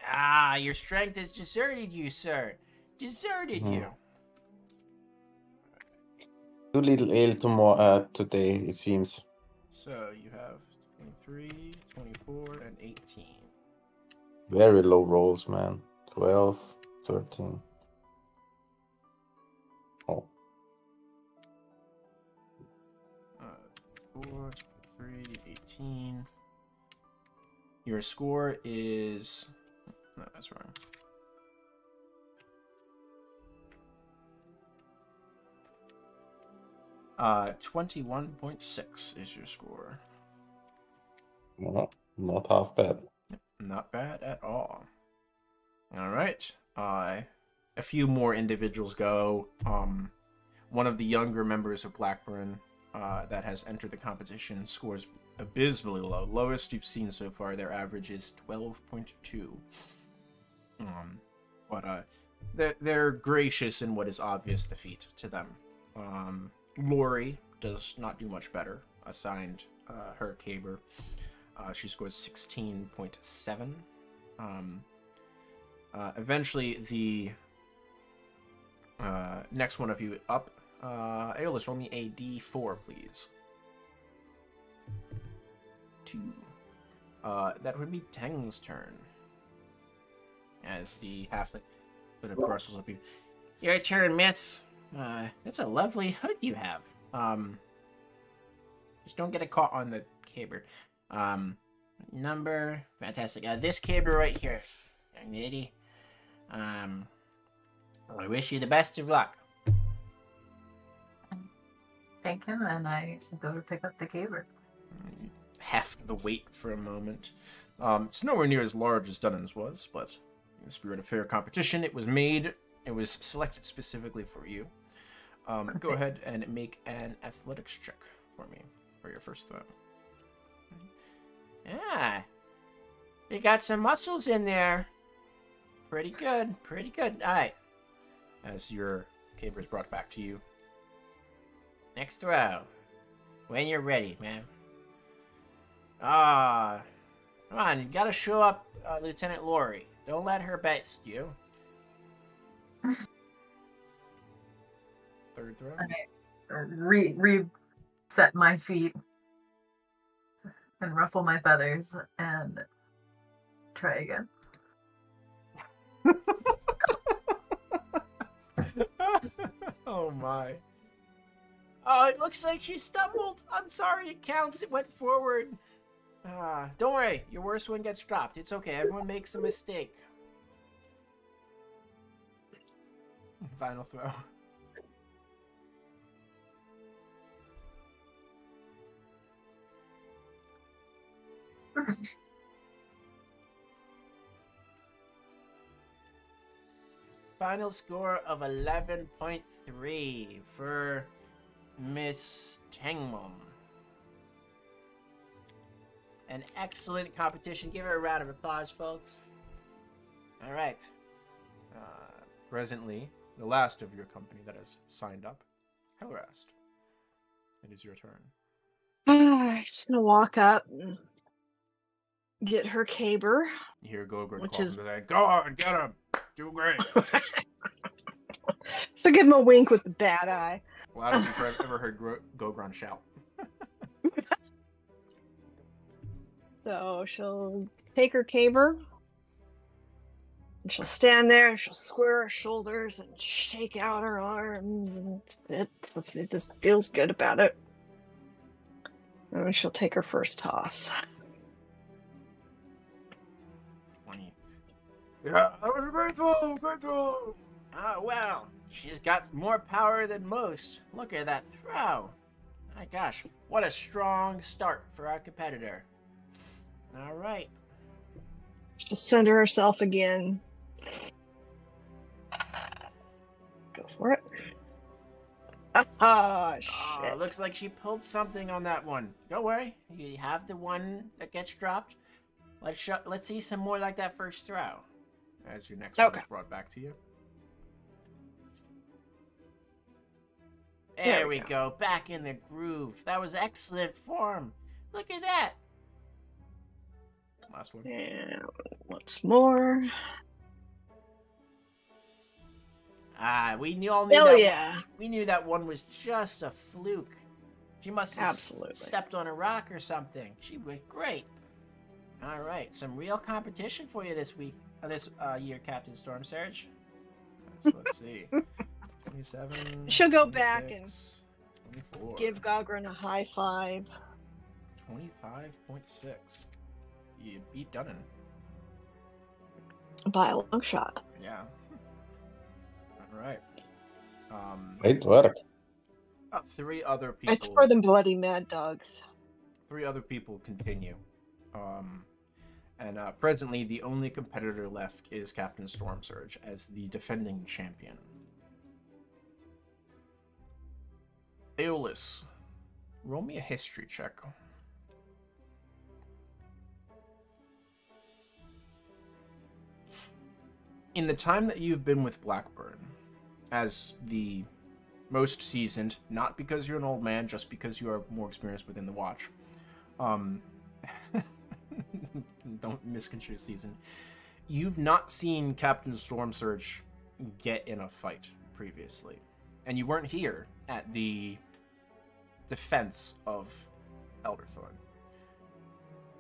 Ah, your strength has deserted you, sir. Deserted Mhm. you. Too little ale tomorrow uh, today, it seems. So you have 23, 24, and 18. Very low rolls, man. 12, 13. 4, 3, 18. Your score is. No, that's wrong. Uh, 21.6 is your score. Well, not half bad. Not bad at all. All right. Uh, a few more individuals go. Um, one of the younger members of Blackburn uh, that has entered the competition scores abysmally low. Lowest you've seen so far, their average is 12.2. Um, but uh, they're, they're gracious in what is obvious defeat to them. Um, Lori does not do much better, assigned uh, her caber. Uh, she scores 16.7. Um, uh, eventually, the uh, next one of you up, uh, Aeolus, roll me a d4, please. Two. Uh, that would be Teng's turn. As the halfling sort of bristles up you. Your turn, miss. Uh, that's a lovely hood you have. Um, just don't get it caught on the caber. Um, number, fantastic. Uh, this caber right here, young lady. Um, I wish you the best of luck. Thank him, and I go to pick up the caber. Heft the weight for a moment. Um, it's nowhere near as large as Dunnan's was, but in the spirit of fair competition, it was made. It was selected specifically for you. Um, Go ahead and make an athletics check for me for your first throw. Yeah, you got some muscles in there. Pretty good, pretty good. All right. As your caber is brought back to you. Next throw. When you're ready, man. Ah, come on, you gotta show up, uh, Lieutenant Lori. Don't let her best you. [laughs] Third throw. Re reset my feet and ruffle my feathers and try again. [laughs] oh my. Oh, it looks like she stumbled. I'm sorry, it counts. It went forward. Ah, don't worry. Your worst one gets dropped. It's okay. Everyone makes a mistake. Final throw. Final score of 11.3 for Miss Tengmom. An excellent competition. Give her a round of applause, folks. All right. Uh, presently, the last of your company that has signed up, Hellrast. It is your turn. [sighs] I'm just gonna walk up and get her caber. You hear Gogren Which is- and say, Go on, get him! Do great! [laughs] [laughs] So give him a wink with the bad eye. Loudest I've ever- heard Gro- Gogron shout. [laughs] So she'll take her caber. And she'll stand there and she'll square her shoulders and shake out her arms. And it, it just feels good about it. And then she'll take her first toss. 20. Yeah, that was a great throw! Great throw! Oh, well, she's got more power than most. Look at that throw. My gosh, what a strong start for our competitor. All right. She'll center herself again. Go for it. Ah, Oh, shit. looks like she pulled something on that one. Don't worry, you have the one that gets dropped. Let's show, let's see some more like that first throw. As your next one is brought back to you. There There, we we go. back in the groove. That was excellent form. Look at that. Last one. And once more. Ah, we knew all knew Hell that yeah. we knew that one was just a fluke. She must have Absolutely. stepped on a rock or something. She went great. All right, some real competition for you this week, uh, this uh, year, Captain Storm Surge. So let's see, [laughs] twenty-seven. She'll go back and 24, Give Gogren a high five. twenty-five point six. You beat Dunnan. by a long shot. Yeah. [laughs] All right. Um. Great work. Three other people. It's for the bloody mad dogs. three other people continue. Um, and uh, presently, the only competitor left is Captain Storm Surge as the defending champion. Aeolus, roll me a history check. In the time that you've been with Blackburn, as the most seasoned, not because you're an old man, just because you are more experienced within the watch. Um, [laughs] don't misconstrue season. You've not seen Captain Storm Surge get in a fight previously, and you weren't here at the defense of Elderthorn.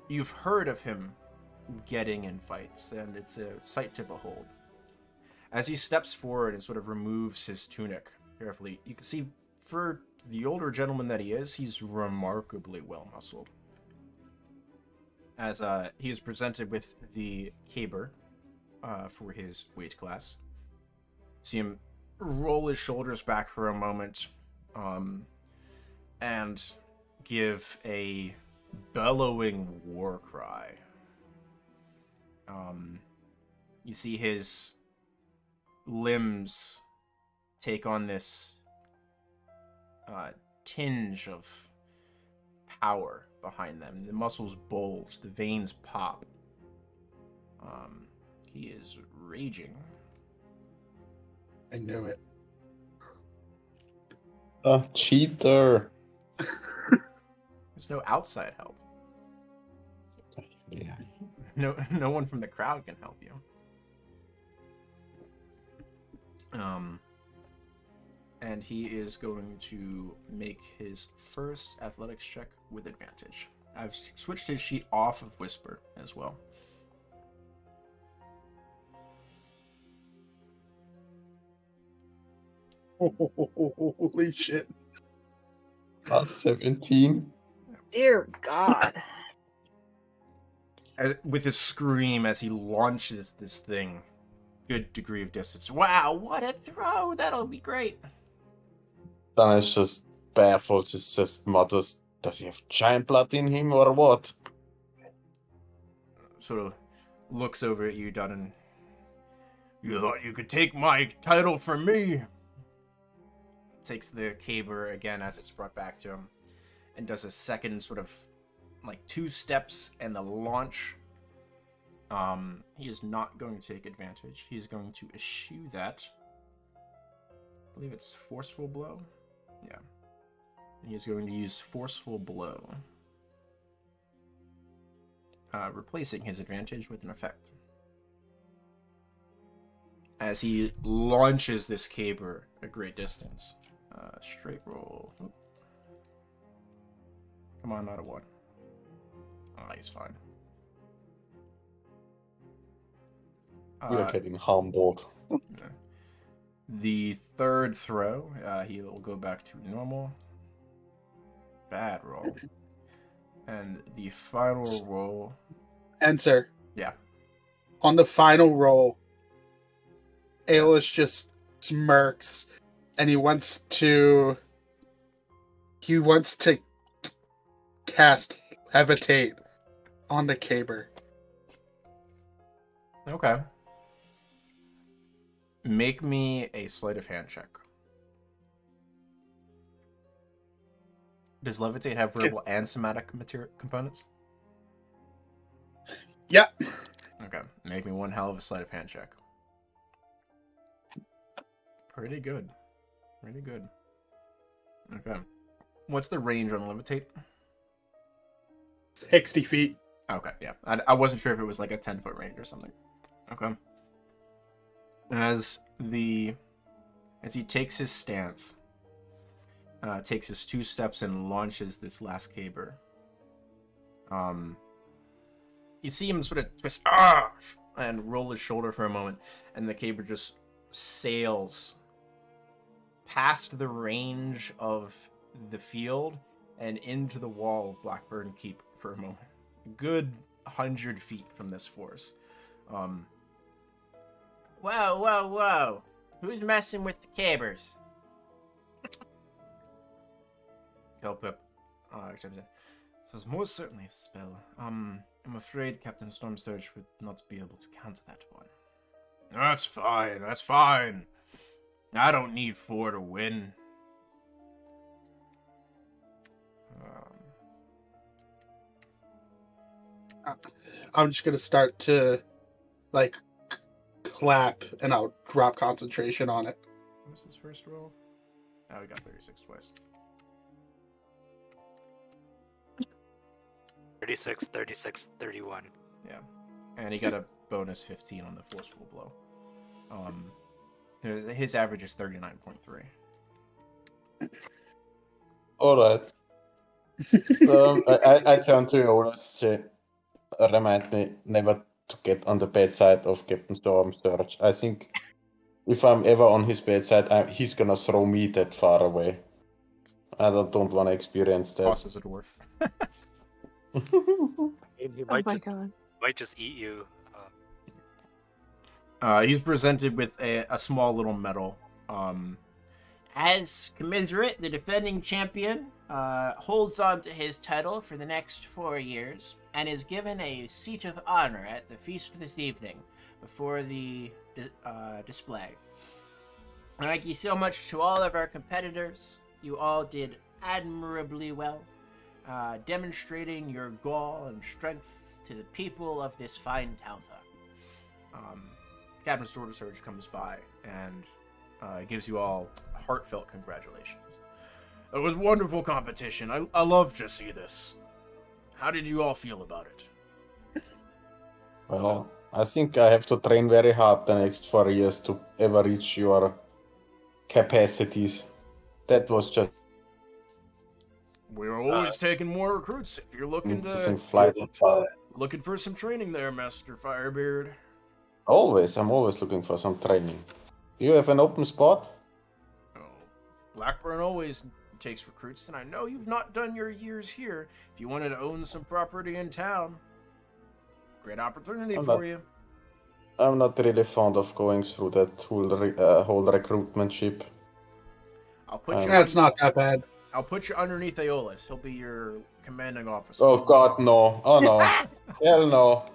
You've heard of him getting in fights, and it's a sight to behold. As he steps forward and sort of removes his tunic carefully, you can see for the older gentleman that he is, he's remarkably well muscled. As uh, he is presented with the caber uh, for his weight class. See him roll his shoulders back for a moment um, and give a bellowing war cry. Um, you see his limbs take on this uh, tinge of power behind them. The muscles bulge, the veins pop. Um, he is raging. I knew it. A cheater. There's no outside help. Yeah. No, no one from the crowd can help you. Um, and he is going to make his first athletics check with advantage. I've switched his sheet off of Whisper as well. [laughs] Holy shit. That's 17. Dear God. As, with a scream as he launches this thing, good degree of distance. Wow, what a throw! That'll be great. Then it's just baffled, just, just mutters, does he have giant blood in him or what? Sort of looks over at you, Dunnan. You thought you could take my title from me? Takes the caber again as it's brought back to him, and does a second sort of like two steps and the launch. Um, he is not going to take advantage. He's going to eschew that. I believe it's forceful blow. Yeah. And he's going to use forceful blow uh, replacing his advantage with an effect. As he launches this caber a great distance. Uh, straight roll. Oop. Come on, not a one. Oh, he's fine. We are Uh, getting humbled. [laughs] the third throw, uh, he will go back to normal. Bad roll. [laughs] And the final roll, Enter. yeah. On the final roll, Aeolus just smirks and he wants to he wants to cast levitate on the caber. Okay. Make me a sleight of hand check. Does levitate have Okay. verbal and somatic material components? Yep. Okay, make me one hell of a sleight of hand check. Pretty good. Pretty good. Okay. What's the range on levitate? 60 feet. Okay, yeah. I, I wasn't sure if it was like a 10 foot range or something. Okay. As the as he takes his stance, uh, takes his two steps and launches this last caber. Um, you see him sort of twist ah, and roll his shoulder for a moment, and the caber just sails past the range of the field and into the wall of Blackburn Keep for a moment good hundred feet from this force. Um. Whoa, whoa, whoa! Who's messing with the cabers? Felpip uh, chimes in. Says, most certainly a spell. Um, I'm afraid Captain Storm Surge would not be able to counter that one. That's fine, that's fine. I don't need four to win. Um, I'm just gonna start to like clap and I'll drop concentration on it. what was his first roll? Oh, we got 36 twice. 36, 36, 31. Yeah. And he got a bonus 15 on the forceful blow. Um, his his average is 39.3. All right. um, I, I, I turn to Aeolus, say, remind me never to get on the bad side of Captain Storm Surge. I think if I'm ever on his bad side, I, he's gonna throw me that far away. I don't, don't want to experience that. Boss is a dwarf. [laughs] He, he Oh my just, god. might just eat you. Uh, he's presented with a, a small little medal. Um, as commiserate, the defending champion uh, holds on to his title for the next four years and is given a seat of honor at the feast this evening before the uh, display. Thank you so much to all of our competitors. You all did admirably well, uh, demonstrating your gall and strength to the people of this fine Taltha. Um, Captain Storm Surge comes by and uh, gives you all heartfelt congratulations. It was wonderful competition. I, I love to see this. How did you all feel about it? Well, I think I have to train very hard the next four years to ever reach your capacities. That was just We're always taking more recruits. If you're looking to far. looking for some training there, Master Firebeard. Always, I'm always looking for some training. You have an open spot? Oh, Blackburn always takes recruits, and I know you've not done your years here. If you wanted to own some property in town, great opportunity I'm for not- you. I'm not really fond of going through that whole, re- uh, whole recruitmentship. I'll put Um, you. That's un- not that bad. I'll put you underneath Aeolus. He'll be your commanding officer. Oh god, no. Oh no. [laughs] Hell no.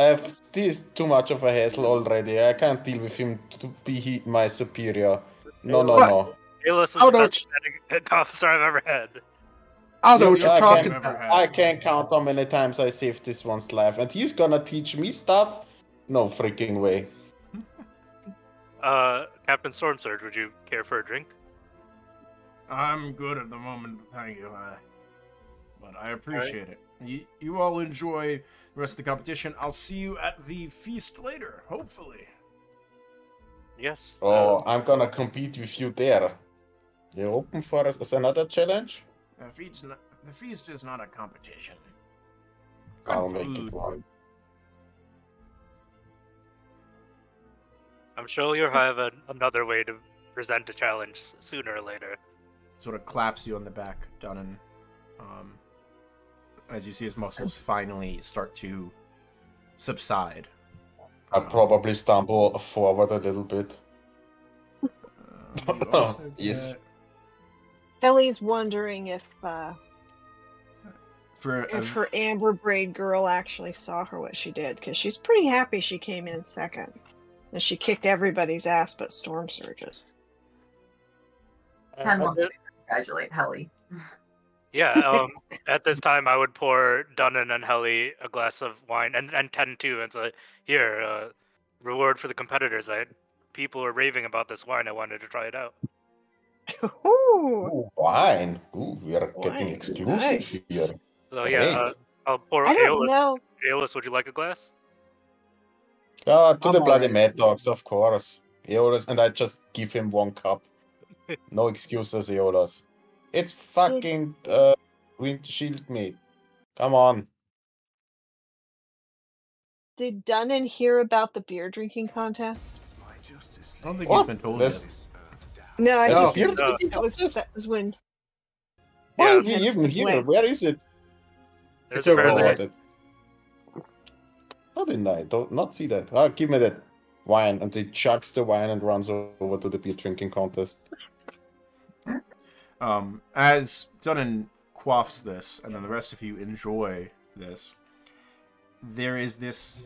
I have this too much of a hassle already. I can't deal with him to be my superior. No, no, What? no. Ayless is the no, best commanding officer I've ever had. I don't know what you're I talking can't- about. I can't count how many times I saved this one's life, and he's gonna teach me stuff? No freaking way. [laughs] Uh, Captain Storm Surge, would you care for a drink? I'm good at the moment, thank you. Uh, but I appreciate it. You, you all enjoy the rest of the competition. I'll see you at the feast later, hopefully. Yes. Oh, uh, I'm gonna compete with you there. You open for us another challenge? The feast, not, the feast is not a competition. Good I'll make it one. I'm sure you'll have a, another way to present a challenge sooner or later. Sort of claps you on the back, Dunnan. Um, as you see his muscles finally start to subside. I'll probably stumble forward a little bit. [laughs] You Yes. get- Ellie's wondering if uh, For a, if her Amber Braid girl actually saw her what she did, because she's pretty happy she came in second, and she kicked everybody's ass but Storm Surges. Uh, Ken at wants to congratulate Helly. [laughs] yeah, um, at this time I would pour Dunnan and Helly a glass of wine, and, and Ten too, and say, here, uh, reward for the competitors. I people are raving about this wine. I wanted to try it out. [laughs] Ooh. Ooh, wine. Ooh, we are getting exclusive nice. here. So yeah, uh, I'll pour. I don't Aeolus, know. Aeolus, would you like a glass? Ah, to I'm the bloody alright. mad dogs, of course. Aeolus, and I just give him one cup. no excuses, Aeolus. It's fucking uh, windshield meat. Come on. Did Dunnan hear about the beer drinking contest? I don't think What? he's been told There's- yet. No, I No. think he- Beer that was contest? that was when Why Yeah, are we that's even here? plan. Where is it? There's over there. Oh. How didn't I don't not see that? Ah, give me that wine. And he chucks the wine and runs over to the beer drinking contest. Um, as Dunnan quaffs this, and then the rest of you enjoy this, there is this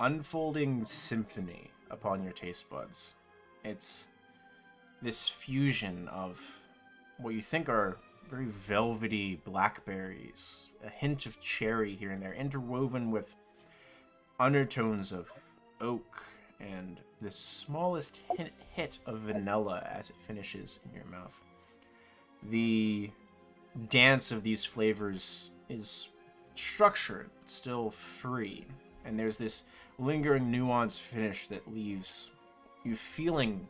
unfolding symphony upon your taste buds. It's this fusion of what you think are very velvety blackberries, a hint of cherry here and there, interwoven with undertones of oak and the smallest hint, hit of vanilla as it finishes in your mouth. The dance of these flavors is structured, but still free, and there's this lingering nuance finish that leaves you feeling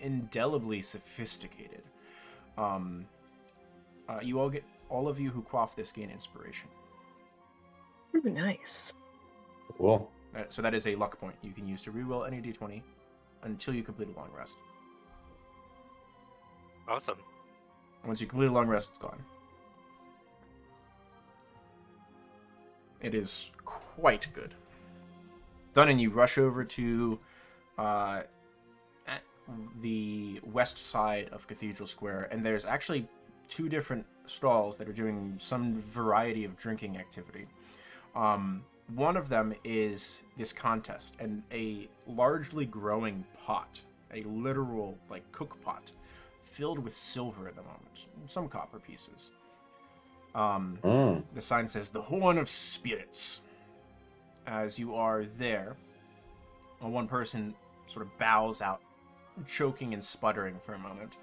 indelibly sophisticated. Um, uh, you all get all of you who quaff this gain inspiration. Ooh, nice. Cool. Uh, so that is a luck point you can use to reroll any d20 until you complete a long rest. Awesome. Once you complete a long rest, it's gone. It is quite good. Done, and you rush over to uh, the west side of Cathedral Square, and there's actually two different stalls that are doing some variety of drinking activity. Um, one of them is this contest, and a largely growing pot, a literal like cook pot, filled with silver at the moment, some copper pieces. Um, Mm. the sign says the Horn of Spirits. As you are there, one person sort of bows out, choking and sputtering for a moment.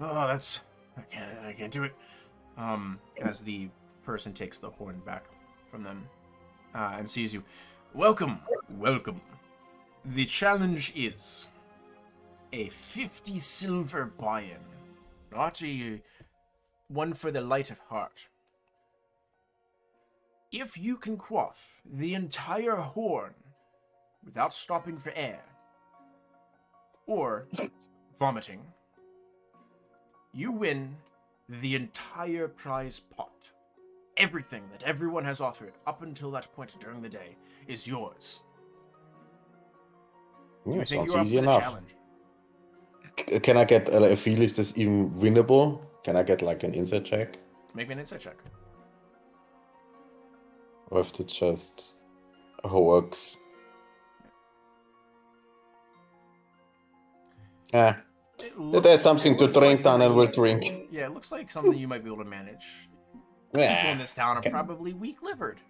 Oh, that's I can't I can't do it. Um, as the person takes the horn back from them uh, and sees you. Welcome, welcome. The challenge is a 50 silver buy-in, not a one for the light of heart. If you can quaff the entire horn without stopping for air or [laughs] vomiting, you win the entire prize pot. Everything that everyone has offered up until that point during the day is yours. Do you think you're up for the enough. challenge? Can I get uh, a feel? Is this even winnable? Can I get like an insight check? Make me an insight check. Or if it's just a hoax? It if looks- there's something to like drink, I something- will drink. Yeah, it looks like something you might be able to manage. People in this town are probably weak-livered.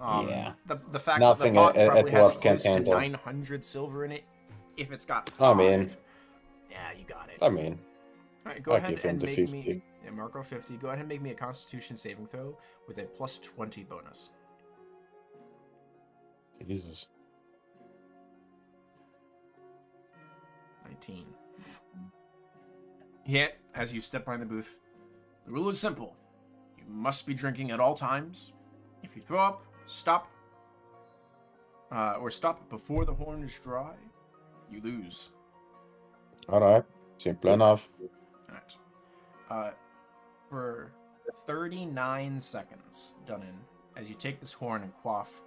Um, Yeah. The, the fact Nothing that the pot a- a probably has close to handle. 900 silver in it, if it's got I mean- five. Yeah, you got it. I mean, All right, go I'll ahead give him and the make 50. me... Yeah, Marco 50. Go ahead and make me a Constitution saving throw with a plus 20 bonus. Jesus. 19. Yet, as you step behind the booth, the rule is simple. You must be drinking at all times. If you throw up, stop. Uh, or stop before the horn is dry, you lose. Alright, simple enough. Alright. Uh, for 39 seconds, Dunnan, as you take this horn and quaff,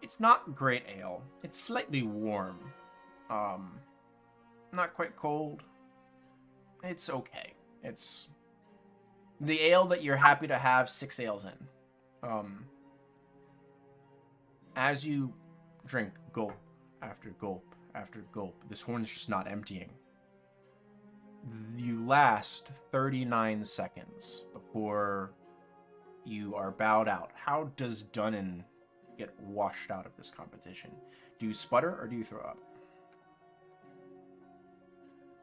it's not great ale. It's slightly warm. Um, not quite cold. It's okay. It's the ale that you're happy to have six ales in. Um, as you drink gulp after gulp after gulp, this horn's just not emptying you last 39 seconds before you are bowed out. How does Dunnan get washed out of this competition? Do you sputter or do you throw up?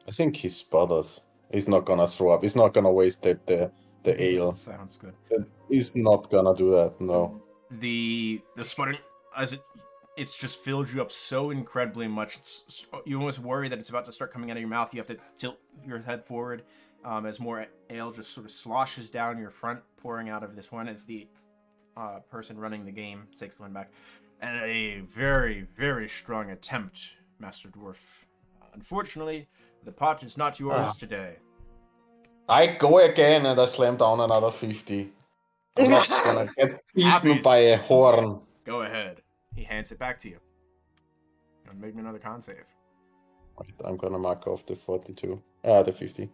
I think he sputters. He's not gonna throw up. He's not gonna waste the the, the ale. Sounds good. He's not gonna do that. No. The the sputtering as it it's just filled you up so incredibly much. It's, you almost worry that it's about to start coming out of your mouth. You have to tilt your head forward um, as more ale just sort of sloshes down your front, pouring out of this one as the uh, person running the game takes the one back. And a very, very strong attempt, Master Dwarf. Unfortunately, the pot is not yours Ah. today. I go again and I slam down another 50. I'm not gonna [laughs] get Happy. beaten by a horn. Go ahead. He hands it back to you. And make me another con save. I'm gonna mark off the 42. Ah, uh, the 50.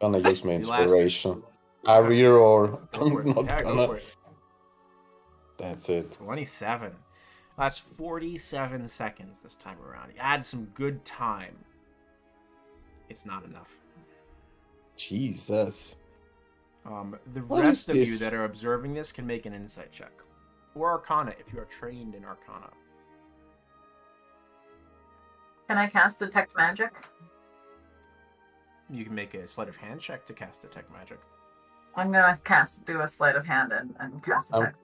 Gonna use my [laughs] inspiration. I reroll. [laughs] I'm not yeah, gonna. That's it. 27. Last 47 seconds this time around. You add some good time. It's not enough. Jesus. Um, the What rest is of you that are observing this can make an insight check. Or Arcana if you are trained in Arcana. Can I cast detect magic? You can make a sleight of hand check to cast Detect Magic. I'm gonna cast do a sleight of hand and, and cast Um, detect.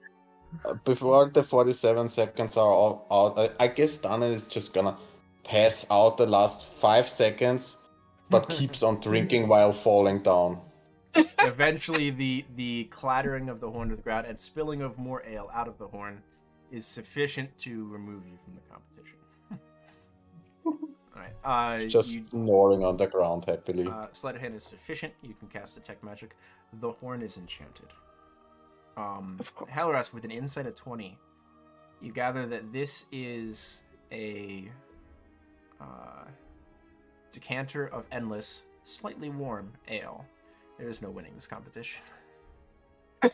Uh, Before the 47 seconds are all out, I, I guess Dana is just gonna pass out the last five seconds, but [laughs] keeps on drinking while falling down. Eventually, the the clattering of the horn to the ground and spilling of more ale out of the horn is sufficient to remove you from the competition. All right. Uh, Just you, snoring on the ground happily. uh, sleight of hand is sufficient. You can cast detect magic. The horn is enchanted. Um, Of course. Halaras with an insight of twenty, you gather that this is a uh, decanter of endless, slightly warm ale. There is no winning this competition. [laughs] but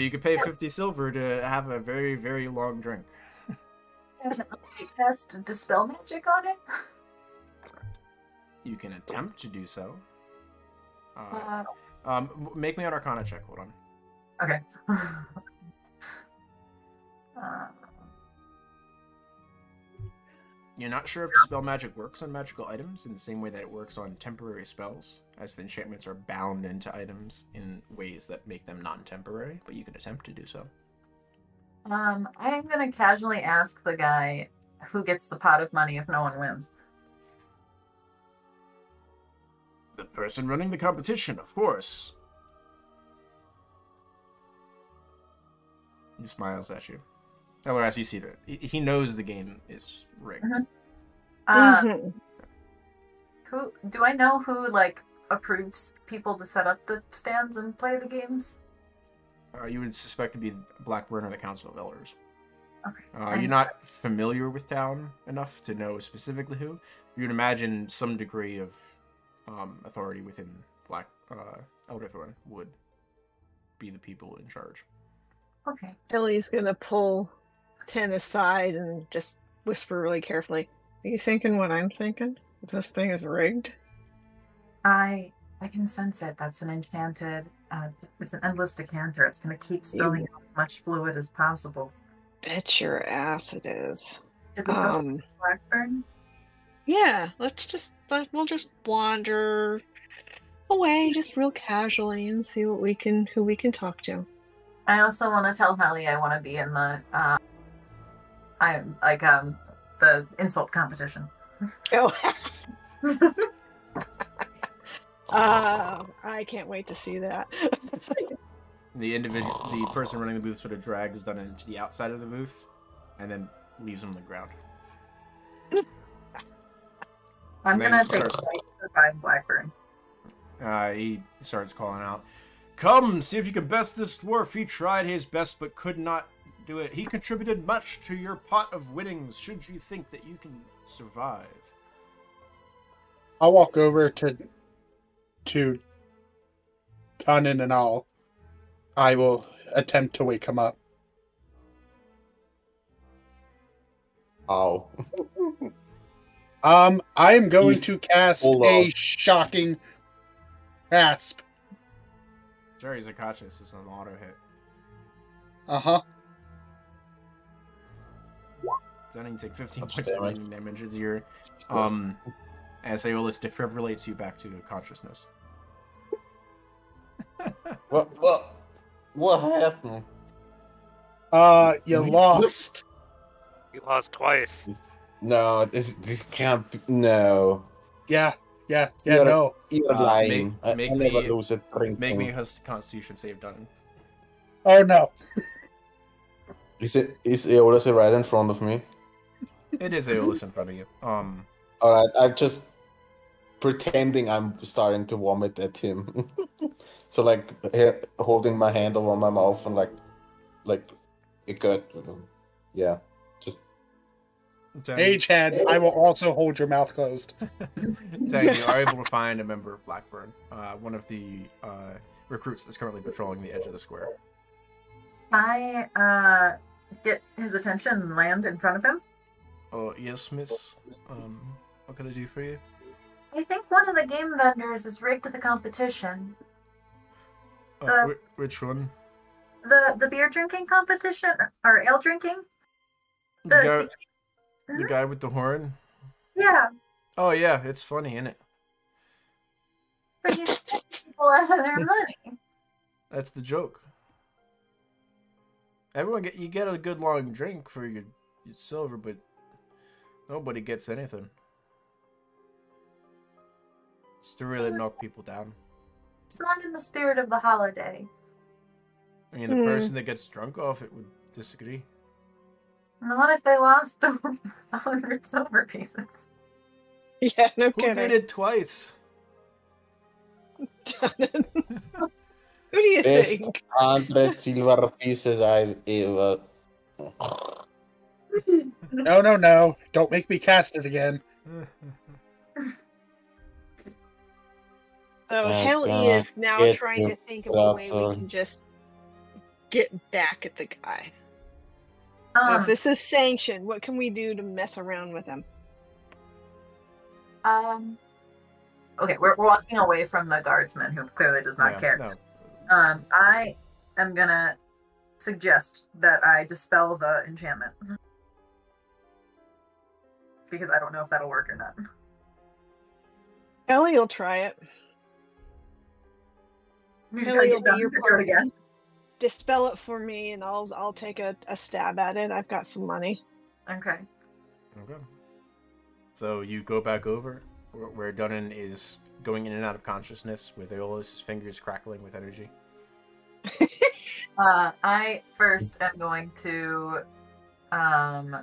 you could pay 50 silver to have a very, very long drink. Can I cast dispel magic on it? You can attempt to do so. Uh, Uh, um, make me an Arcana check. Hold on. okay. [laughs] uh, You're not sure if dispel magic works on magical items in the same way that it works on temporary spells, as the enchantments are bound into items in ways that make them non-temporary. But you can attempt to do so. um, I'm gonna casually ask the guy who gets the pot of money if no one wins. The person running the competition, of course. He smiles at you. Or as you see that he- he knows the game is rigged. Mhm. Uh, Mhm. who do I know who like approves people to set up the stands and play the games? Uh, you would suspect to be Blackburn or the Council of Elders. Okay. Uh, you're not familiar with town enough to know specifically who. You would imagine some degree of um, authority within Black uh, Elderthorn would be the people in charge. Okay. Ellie's gonna pull Ten aside and just whisper really carefully. Are you thinking what I'm thinking? This thing is rigged? I I can sense it. That's an enchanted. Uh, it's an endless decanter. It's gonna keep spilling out as much fluid as possible. Bet your ass it is. Did we go Um Blackburn? yeah, let's just let, we'll just wander away just real casually and see what we can who we can talk to. I also want to tell Holly I want to be in the. Uh, I like um the insult competition. Oh [laughs] [laughs] uh, I can't wait to see that. [laughs] The individual, the person running the booth, sort of drags Dunnan to the outside of the booth, and then leaves him on the ground. I'm gonna take starts- flight to find Blackburn. Uh, he starts calling out, "Come, see if you can best this dwarf. He tried his best, but could not do it. He contributed much to your pot of winnings. Should you think that you can survive?" I'll walk over to to Dunnan and I'll I will attempt to wake him up. Oh. Um, I am going He's to cast a shocking grasp. Jerry's unconscious is an auto hit. Uh huh. Dunnan take 15 points of lightning damage as your um as Aeolus defibrillates you back to consciousness. [laughs] What? What? What happened? Uh, you We- lost. You lost twice. No, this this can't be. No, Yeah, yeah, yeah. You're- No. you're Uh, lying. make- make I never me- lose a drinking. Make me a hos- Constitution save, Dunnan. Oh no. Is it is Aeolus right in front of me? It is Aeolus in front of you. Um, All right, I'm just pretending I'm starting to vomit at him. [laughs] so like holding my hand over my mouth and like like it got yeah, just Tang, Mage hand, I will also hold your mouth closed. [laughs] Tang, you are able to find a member of Blackburn, uh, one of the uh, recruits that's currently patrolling the edge of the square. I uh get his attention and land in front of him. Oh, yes, miss. Um, what can I do for you? I think one of the game vendors is rigged to the competition. Uh, Uh, whi- which one? The the beer drinking competition or ale drinking? The The, guy, the- the guy with the horn? yeah, Oh, yeah, it's funny, isn't it? but taking people out of their [laughs] money. That's the joke. Everyone get you get a good long drink for your, your silver, but nobody gets anything. It's to really knock people down. It's not in the spirit of the holiday. I mean, the Hmm. person that gets drunk off it would disagree. Not if they lost [laughs] a hundred silver pieces. [laughs] Yeah, no Who kidding. did it twice? [laughs] Who do you Best think? hundred silver pieces I've ever. No, no, no. Don't make me cast it again. So That's Heli is now trying to think of a way we can just get back at the guy. Now, Um, this is sanctioned, what can we do to mess around with him? um, okay, we're, we're walking away from the guardsman who clearly does not Yeah, care. No. Um, I am gonna suggest that I dispel the enchantment because I don't know if that'll work or not. Ellie will try it. [laughs] Ellie will get be your to do it again. Dispel it for me, and I'll I'll take a, a stab at it. I've got some money. Okay. Okay. So you go back over where, where Dunnan is going in and out of consciousness with Aeolus' fingers crackling with energy. [laughs] Uh, I first am going to, um,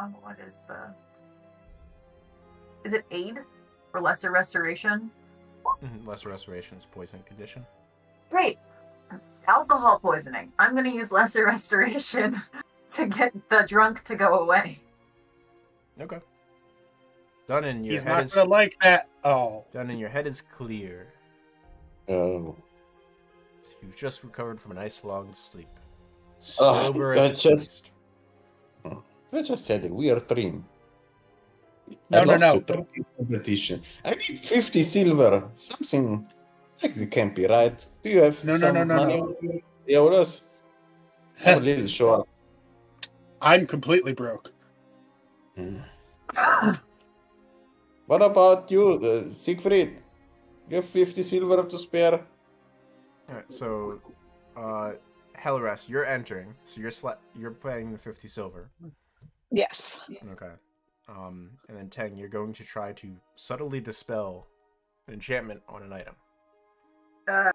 oh, what is the? Is it aid or lesser restoration? Mhm, Lesser restoration is poison condition. Great. Alcohol poisoning. I'm going to use lesser [laughs] restoration to get the drunk to go away. Okay. Dunnan, your He's head not is gonna like that. Oh, Dunnan, your head is clear. Oh. You've just recovered from a nice long sleep. Oh, Sober that as a just- priest. I just had a weird dream. No, I no, lost no. to competition. I need 50 silver. Something like it can't be right. Do you have No, no, some no, no, money? no. Euros? I'm a little short. I'm completely broke. Hmm. [coughs] What about you, uh, Siegfried? You have 50 silver to spare? Alright, so uh Helaras, you're entering, so you're sla- you're paying the fifty silver. Yes. Okay. Um, and then Tang, you're going to try to subtly dispel an enchantment on an item. Uh,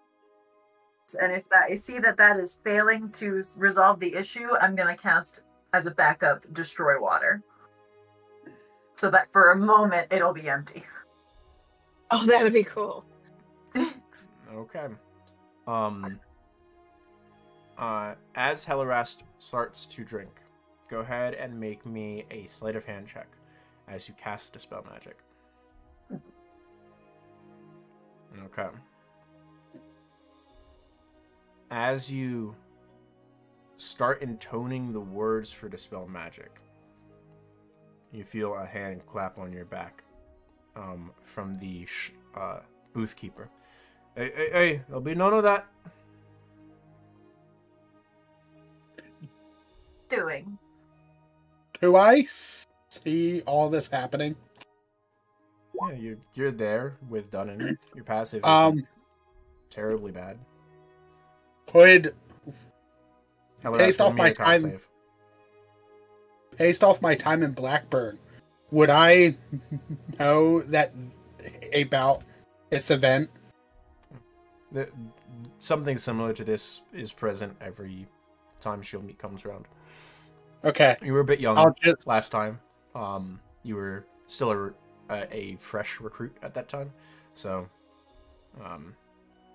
and if that I see that that is failing to resolve the issue, I'm going to cast as a backup destroy water. So that for a moment it'll be empty. Oh, that'd be cool. [laughs] Okay. Um. Uh, as Helarast starts to drink, go ahead and make me a sleight of hand check as you cast dispel magic. Okay. As you start intoning the words for dispel magic, you feel a hand clap on your back um, from the sh- uh, booth keeper. Hey, hey, hey, there'll be none of that. Doing. Do I see all this happening? Yeah, you're you're there with Dunnan. [clears throat] Your passive is Um, terribly bad. could based off my time- save? based off my time in Blackburn, would I know that about this event? The, something similar to this is present every time Shield Meet comes around. Okay, You were a bit young just last time. Um, you were still a, a, a fresh recruit at that time, so um,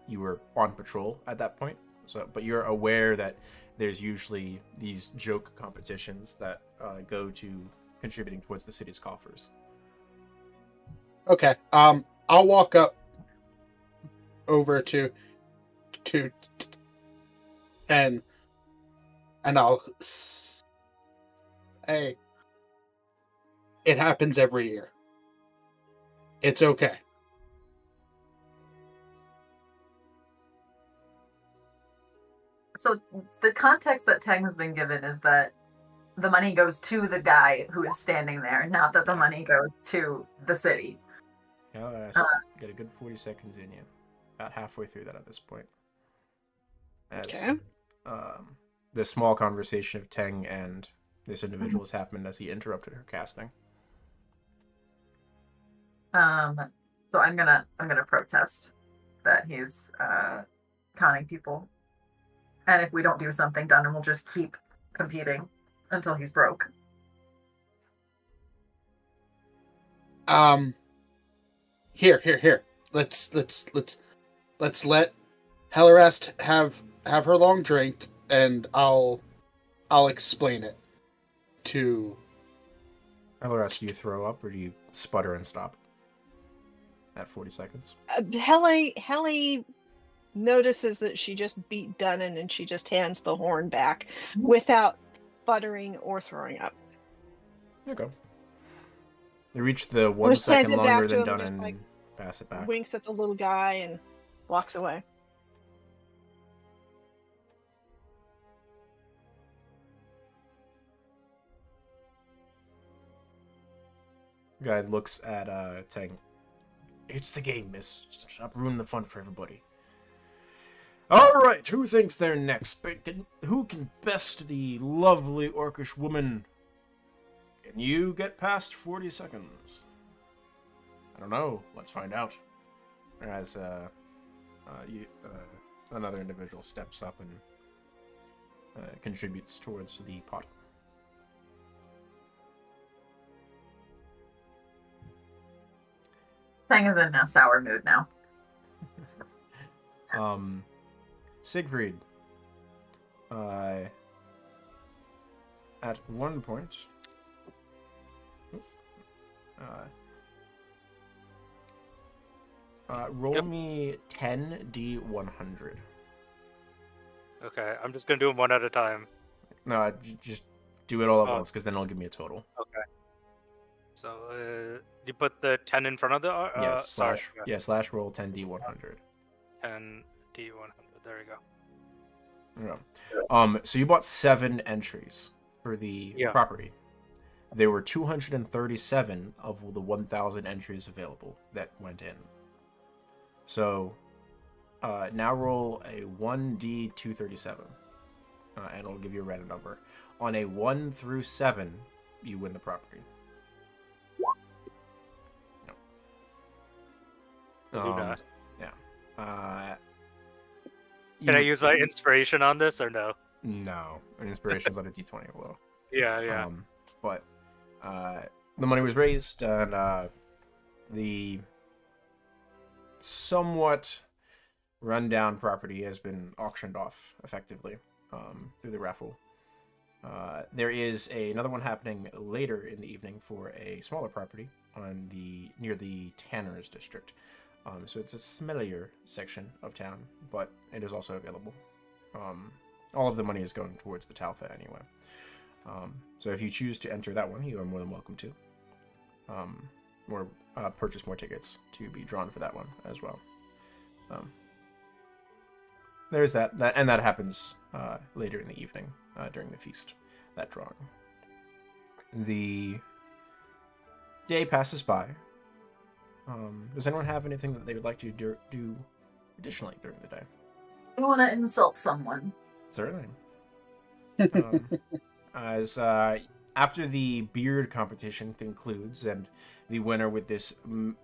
you were on patrol at that point. So, but you're aware that there's usually these joke competitions that uh, go to contributing towards the city's coffers. Okay. Um, I'll walk up over to to and and I'll s- hey. It happens every year. It's okay. So the context that Tang has been given is that the money goes to the guy who is standing there, not that the money goes to the city. Yeah, uh, Uh. get a good 40 seconds in you. About halfway through that at this point. As, Okay. um, the small conversation of Teng and this individual has happened as he interrupted her casting. Um, so I'm gonna I'm gonna protest that he's uh, conning people, and if we don't do something, Dunnan will just keep competing until he's broke. Um here, here, here. Let's let's let's let's let Hellerest have have her long drink and I'll I'll explain it to Elras, do you throw up or do you sputter and stop? At 40 seconds. Uh, Helly Helly notices that she just beat Dunnan and she just hands the horn back without sputtering or throwing up. Okay. They reach the one just hands second longer than him, done just, and like, pass it back. Winks at the little guy and walks away. Guy looks at uh Tang. It's the game, miss. Stop ruining the fun for everybody. Alright, who thinks they're next? Who can best the lovely orcish woman? Can you get past 40 seconds? I don't know. Let's find out. As uh, uh, you, uh, another individual steps up and uh, contributes towards the pot. Tang is in a sour mood now. [laughs] Um, Siegfried. Uh, at one point. Uh, uh, roll Yep. me 10d100. Okay, I'm just gonna do them one at a time. No, j- just do it all at Oh. once because then it'll give me a total. Okay. So uh, you put the ten in front of the uh, yes, sorry, slash, yeah, slash roll 10d100. ten d one hundred. There we go. Yeah. Um, so you bought seven entries for the Yeah. property. There were 237 of the 1,000 entries available that went in. So uh, now roll a 1d237, uh, and it'll give you a random number. On a 1 through 7, you win the property. Do Um, that. Uh, Can I use my inspiration on this or no? No, an inspiration's on a d20 will. [laughs] Yeah, yeah. Um, but uh, the money was raised, and uh, the somewhat rundown property has been auctioned off effectively um, through the raffle. Uh, there is a, another one happening later in the evening for a smaller property on the near the Tanners district. Um, so it's a smellier section of town, but it is also available. Um, all of the money is going towards the Taltha anyway. Um, so if you choose to enter that one, you are more than welcome to. Um, or uh, purchase more tickets to be drawn for that one as well. Um, there's that, that, and that happens uh, later in the evening uh, during the feast. That drawing. The day passes by. Um, does anyone have anything that they would like to do, do additionally during the day? I want to insult someone. Certainly. [laughs] um, as uh, after the beard competition concludes, and the winner with this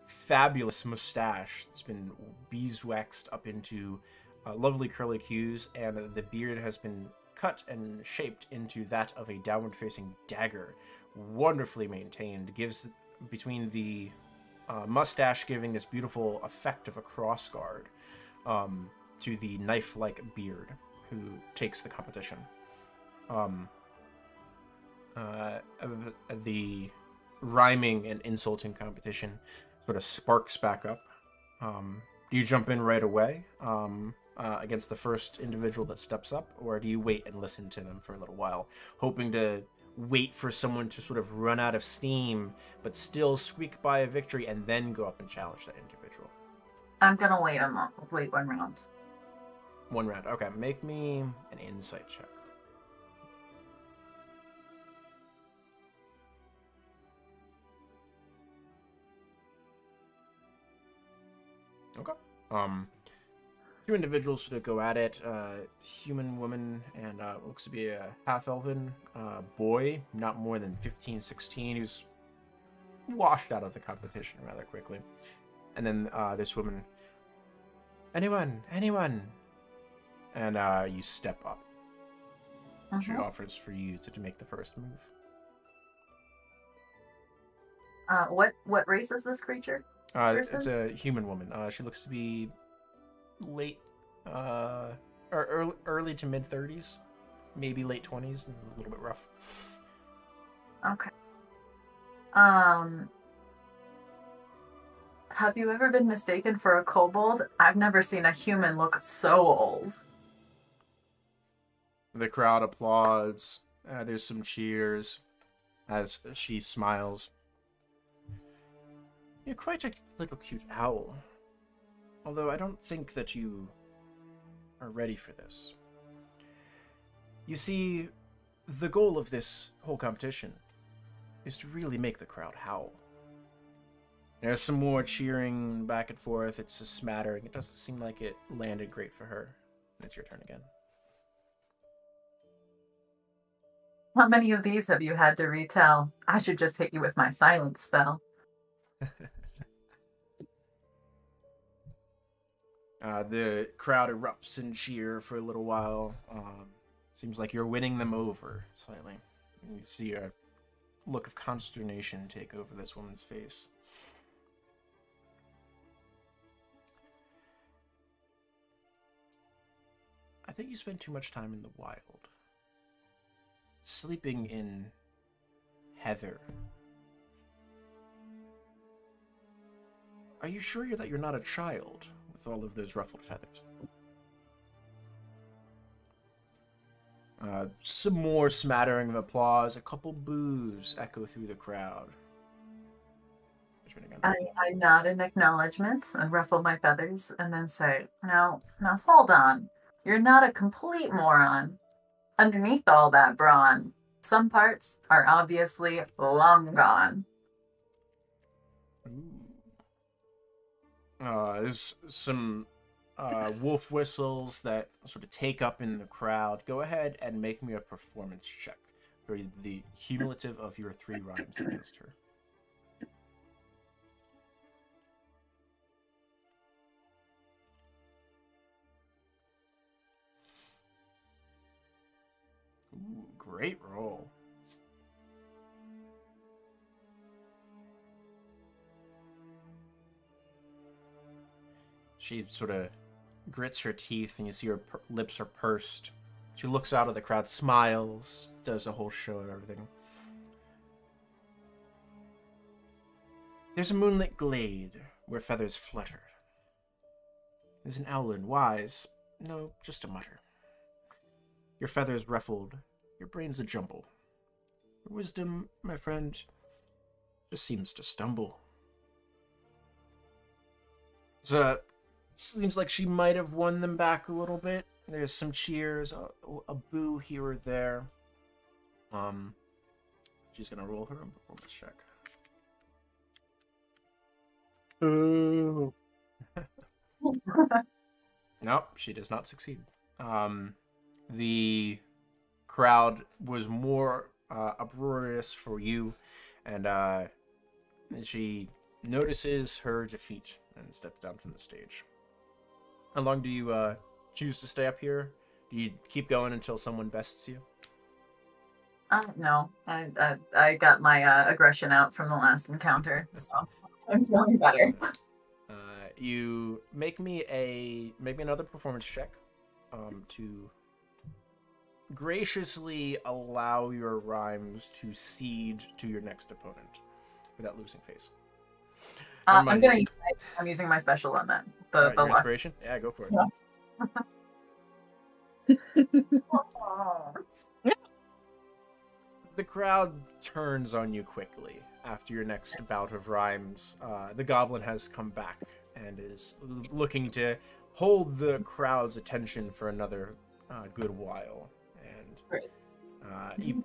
fabulous mustache that's been beeswaxed up into uh, lovely curly cues, and the beard has been cut and shaped into that of a downward-facing dagger, wonderfully maintained, gives between the uh, mustache giving this beautiful effect of a cross guard um, to the knife-like beard who takes the competition. Um, uh, the rhyming and insulting competition sort of sparks back up. Um, do you jump in right away um, uh, against the first individual that steps up, or do you wait and listen to them for a little while, hoping to wait for someone to sort of run out of steam, but still squeak by a victory, and then go up and challenge that individual? I'm gonna wait a mo- wait one round. One round. Okay, make me an insight check. Okay. Um, two individuals to go at it. Uh, human woman and uh, looks to be a half elven uh, boy, not more than 15, 16, who's washed out of the competition rather quickly. And then uh, this woman, anyone, anyone, and uh, you step up. She Mhm. offers for you to, to make the first move. Uh, what what race is this creature? Uh, it's a human woman. Uh, she looks to be late, uh, or early, early to mid thirties, maybe late twenties, and a little bit rough. Okay. Um. Have you ever been mistaken for a kobold? I've never seen a human look so old. The crowd applauds. Uh, there's some cheers as she smiles. You're quite a little cute owl. Although I don't think that you are ready for this. You see, the goal of this whole competition is to really make the crowd howl. There's some more cheering back and forth. It's a smattering. It doesn't seem like it landed great for her. It's your turn again. How many of these have you had to retell? I should just hit you with my silence spell. [laughs] Uh, the crowd erupts in cheer for a little while. Um, seems like you're winning them over slightly. You see a look of consternation take over this woman's face. I think you spend too much time in the wild. Sleeping in heather. Are you sure that you're not a child with all of those ruffled feathers? Uh, some more smattering of applause. A couple boos echo through the crowd. I, I nod in acknowledgement and ruffle my feathers and then say, Now, now hold on. You're not a complete moron. Underneath all that brawn, some parts are obviously long gone. Uh, there's some uh, wolf whistles that sort of take up in the crowd. Go ahead and make me a performance check for the cumulative of your three rhymes against her. Ooh, great roll. She sort of grits her teeth, and you see her lips are pursed. She looks out at the crowd, smiles, does a whole show of everything. There's a moonlit glade where feathers flutter. There's an owl owlin, wise, no, just a mutter. Your feathers ruffled, your brain's a jumble. Your wisdom, my friend, just seems to stumble. So, seems like she might have won them back a little bit. There's some cheers, a, a boo here or there. Um, she's gonna roll her own performance check. Ooh. [laughs] Nope, she does not succeed. Um, the crowd was more uh, uproarious for you, and uh, she notices her defeat and steps down from the stage. How long do you uh, choose to stay up here? Do you keep going until someone bests you? Uh, no, I, I I got my uh, aggression out from the last encounter, [laughs] so I'm feeling better. Uh, you make me a make me another performance check um, to graciously allow your rhymes to seed to your next opponent without losing face. Uh, I'm gonna use. My, I'm using my special on that. The Alright, the your inspiration? Yeah, go for it. Yeah. [laughs] The crowd turns on you quickly after your next bout of rhymes. Uh, the goblin has come back and is looking to hold the crowd's attention for another uh, good while. And uh, you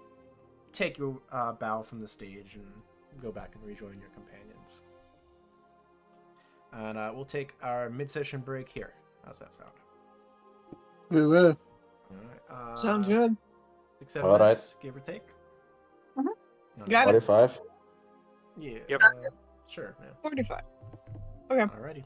take your uh, bow from the stage and go back and rejoin your companions. And uh, we'll take our mid-session break here. How's that sound? Woo woo. All right. Uh, Sounds good. Six, seven All right. minutes, give or take. Mhm. No, Got it. 45. Yeah. Yep. uh, sure. Yeah. 45. Alrighty.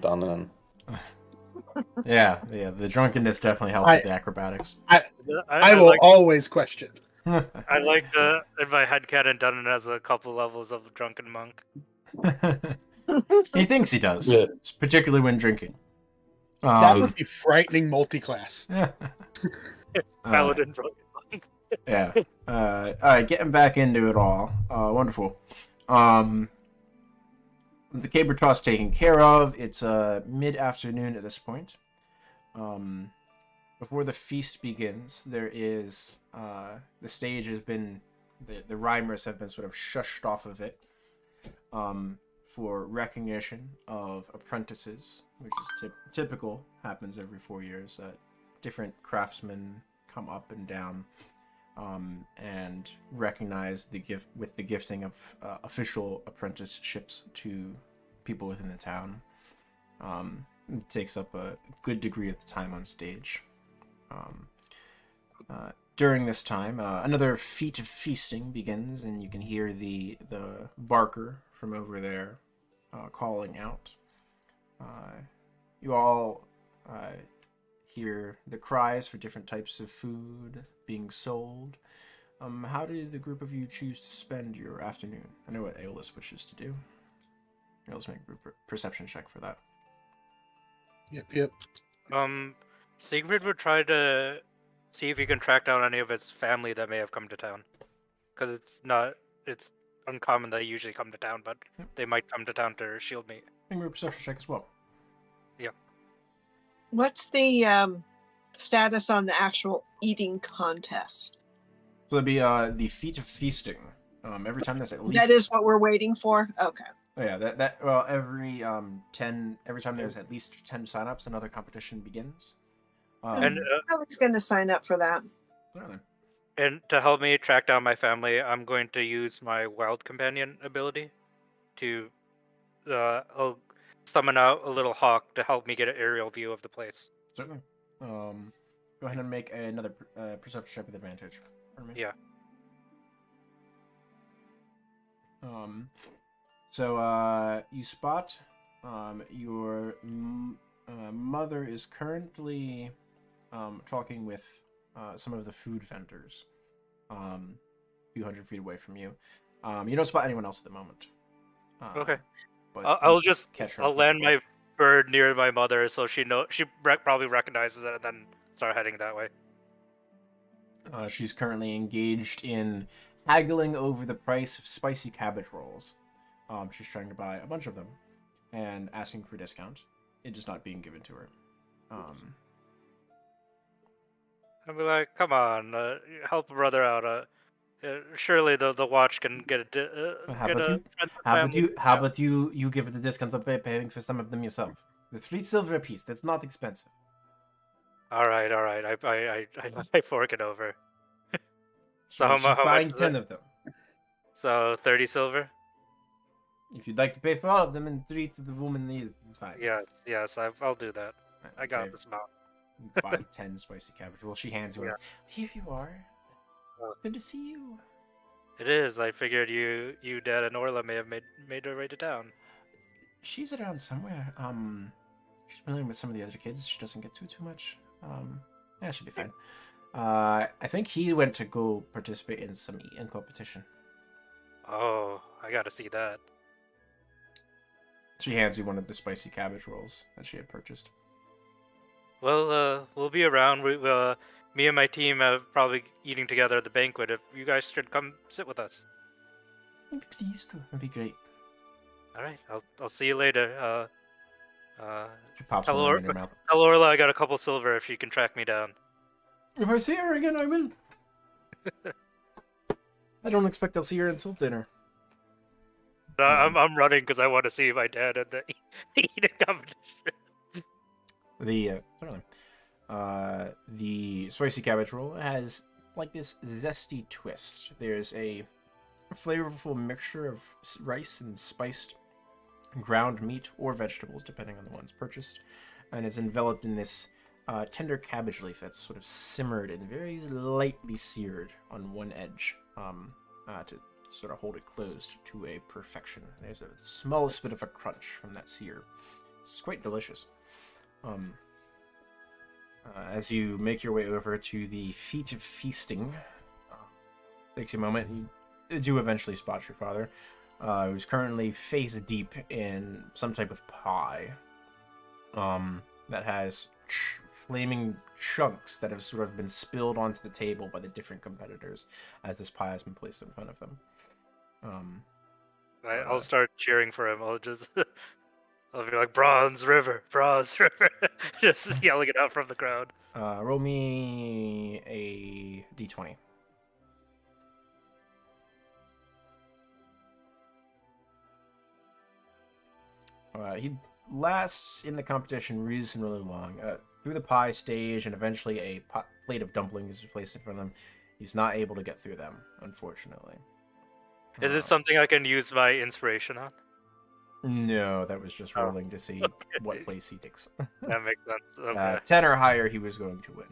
Drunken Dunnan. [laughs] Yeah, yeah. The drunkenness definitely helped I- with the acrobatics. I, I, I will like, always question. [laughs] I like the in my head canon done it as a couple levels of drunken monk. [laughs] he thinks he does, Yeah. particularly when drinking. That Um, would be frightening multi-class. uh, Paladin drunken monk. yeah. Uh, all right, getting back into it all. Uh, wonderful. Um, the caber toss taken care of. It's uh, mid-afternoon at this point. Um, before the feast begins, there is uh, the stage has been the the rhymers have been sort of shushed off of it. Um, for recognition of apprentices, which is typ- typical, happens every four years. Uh, different craftsmen come up and down um, and recognize the gift with the gifting of uh, official apprenticeships to people within the town. Um, it takes up a good degree of the time on stage. Um, uh, during this time, uh, another feat of feasting begins, and you can hear the the barker from over there uh, calling out. Uh, you all uh, hear the cries for different types of food being sold. Um, how did the group of you choose to spend your afternoon? I know what Aeolus wishes to do. Aeolus make a group perception check for that. Yep, yep. Um, Siegfried would try to see if he can track down any of his family that may have come to town, because it's not it's uncommon they usually come to town, but Yep. they might come to town to shield me. Make a group perception check as well. Yep. What's the um, status on the actual eating contest? So that'd be uh, the feat of feasting. Um, every time there's at least That is what we're waiting for. Okay. Oh, yeah, that that well every um ten every time there's at least ten signups, another competition begins. Um, And uh, Alex going to sign up for that. well and to help me track down my family, I'm going to use my wild companion ability to uh, I'll summon out a little hawk to help me get an aerial view of the place. certainly. Um, go ahead and make another uh, perception check with advantage. Yeah. Um, so uh, you spot um, your m- uh, mother is currently um, talking with uh, some of the food vendors, um, a few hundred feet away from you. Um, you don't spot anyone else at the moment. Uh, Okay. But I'll, I'll just catch her. I'll land my. Bird near my mother so she know she rec- probably recognizes it and then start heading that way. Uh, she's currently engaged in haggling over the price of spicy cabbage rolls. Um, she's trying to buy a bunch of them and asking for a discount. It just not being given to her. Um, I'll be like, come on, uh, help a brother out. Uh, uh, surely the the watch can get a di- uh, How get about a you- how about you? How about you? You give it the discount of pay, paying for some of them yourself. The three silver apiece. That's not expensive. All right, all right. I I I, I, [laughs] I fork it over. [laughs] So how she's mu- how much buying ten of them. So thirty silver. If you'd like to pay for all of them and three to the woman needs, it's fine. Yes, yes. I, I'll do that. Right, I got okay. this amount. Buy [laughs] ten spicy cabbage rolls. She hands you one. Yeah. Here you are. Good to see you. It is. I figured you, you, Dad, and Orla may have made made her way to town. She's around somewhere. Um, she's playing with some of the other kids. She doesn't get too too much. Um, yeah, she'll be fine. Uh, I think he went to go participate in some eating competition. Oh, I gotta see that. She hands you one of the spicy cabbage rolls that she had purchased. Well, uh, we'll be around. We, uh, me and my team are probably eating together at the banquet. If you guys should come sit with us. I'd be pleased to. That'd be great. All right. I'll I'll see you later. Uh, uh, Tell one her- in her mouth. tell Orla I got a couple silver if she can track me down. If I see her again, I will. [laughs] I don't expect I'll see her until dinner. I'm I'm running because I want to see my dad at the [laughs] eating competition. The uh. Uh, the spicy cabbage roll has like this zesty twist. There's a flavorful mixture of rice and spiced ground meat or vegetables, depending on the ones purchased, and it's enveloped in this uh, tender cabbage leaf that's sort of simmered and very lightly seared on one edge um, uh, to sort of hold it closed to a perfection. There's a smallest bit of a crunch from that sear It's quite delicious. Um, uh, as you make your way over to the feat of feasting, uh, takes a moment. You do eventually spot your father, uh, who's currently face deep in some type of pie, um, that has ch- flaming chunks that have sort of been spilled onto the table by the different competitors as this pie has been placed in front of them. Um, I, Uh, I'll start cheering for him. I'll just, [laughs] I'll be like, Bronze River, Bronze [laughs] River, just [laughs] yelling it out from the crowd. uh, roll me a d20. Uh, he lasts in the competition reasonably long. Uh, through the pie stage, and eventually a pot, plate of dumplings is placed in front of him. He's not able to get through them, unfortunately. Is Uh, it something I can use my inspiration on? No, that was just Oh, rolling to see what place he takes. [laughs] That makes sense. [laughs] Okay. uh, 10 or higher, he was going to win.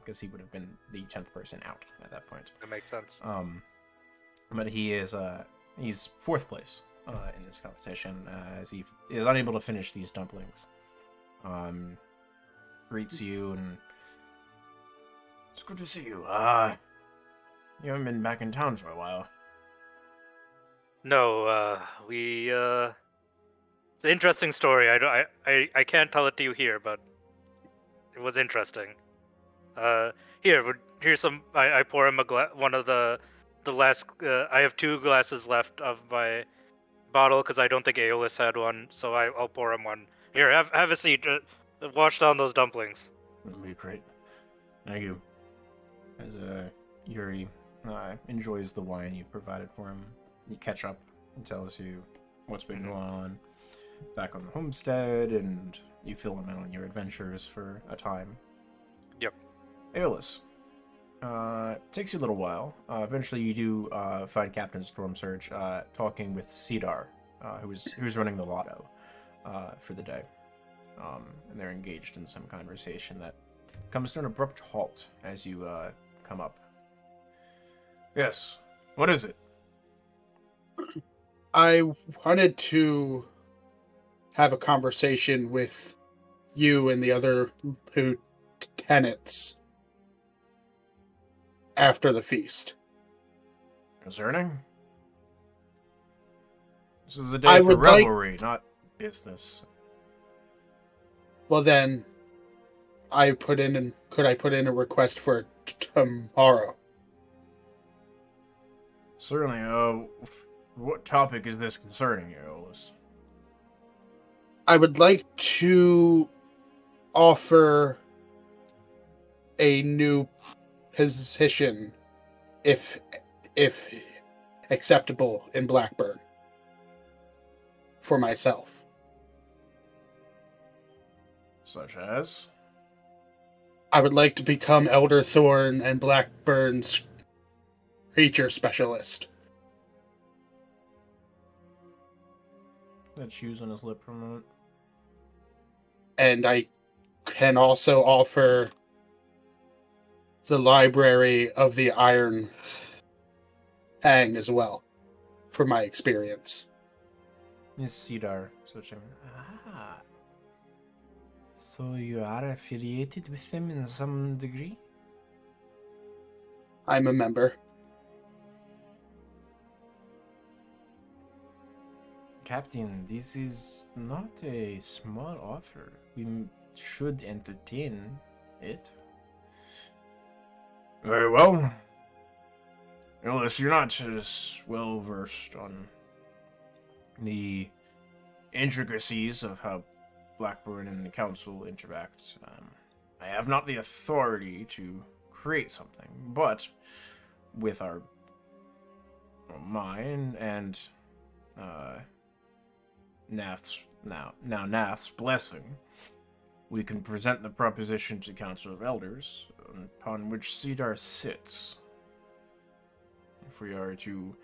Because he would have been the 10th person out at that point. that makes sense. Um, but he is uh, he's fourth place uh, in this competition uh, as he f- is unable to finish these dumplings. Um, greets you and it's good to see you. Uh, you haven't been back in town for a while. No, uh, we, uh, it's an interesting story. I, don't, I, I, I can't tell it to you here, but it was interesting. Uh, here, would- here's some. I, I pour him a gla- one of the, the last. Uh, I have two glasses left of my bottle because I don't think Aeolus had one, so I, I'll pour him one. Here, have have a seat. Uh, wash down those dumplings. That'd be great. Thank you. As uh, Yuri uh, enjoys the wine you've provided for him, you catch up and tells you what's been Mhm. going on back on the homestead, and you fill him in on your adventures for a time. Yep. Aeolus. Uh, takes you a little while. Uh, eventually, you do uh, find Captain Storm Surge uh, talking with Cedar, uh, who's who's running the lotto uh, for the day um, and they're engaged in some conversation that comes to an abrupt halt as you uh, come up. Yes, what is it? [clears throat] I wanted to have a conversation with you and the other lieutenants after the feast. Concerning? This is a day I for would like- revelry, not business. Well, then, I put in and could I put in a request for t- tomorrow? Certainly. Uh, what topic is this concerning, Aeolus? I would like to offer a new position, if if acceptable in Blackburn, for myself. Such as? I would like to become Elderthorn and Blackburn's creature specialist. That shoes on his lip for a moment. And I can also offer the library of the Iron Hang as well, from my experience. Miss Cedar searching. Ah. So you are affiliated with them in some degree? I'm a member. Captain, this is not a small offer. We should entertain it. Very well. Unless you're not as well versed on the intricacies of how Blackburn and the Council interact. Um, I have not the authority to create something, but with our well, mine and uh, Nath's now now Nath's blessing, we can present the proposition to the Council of Elders, upon which Cedar sits. If we are to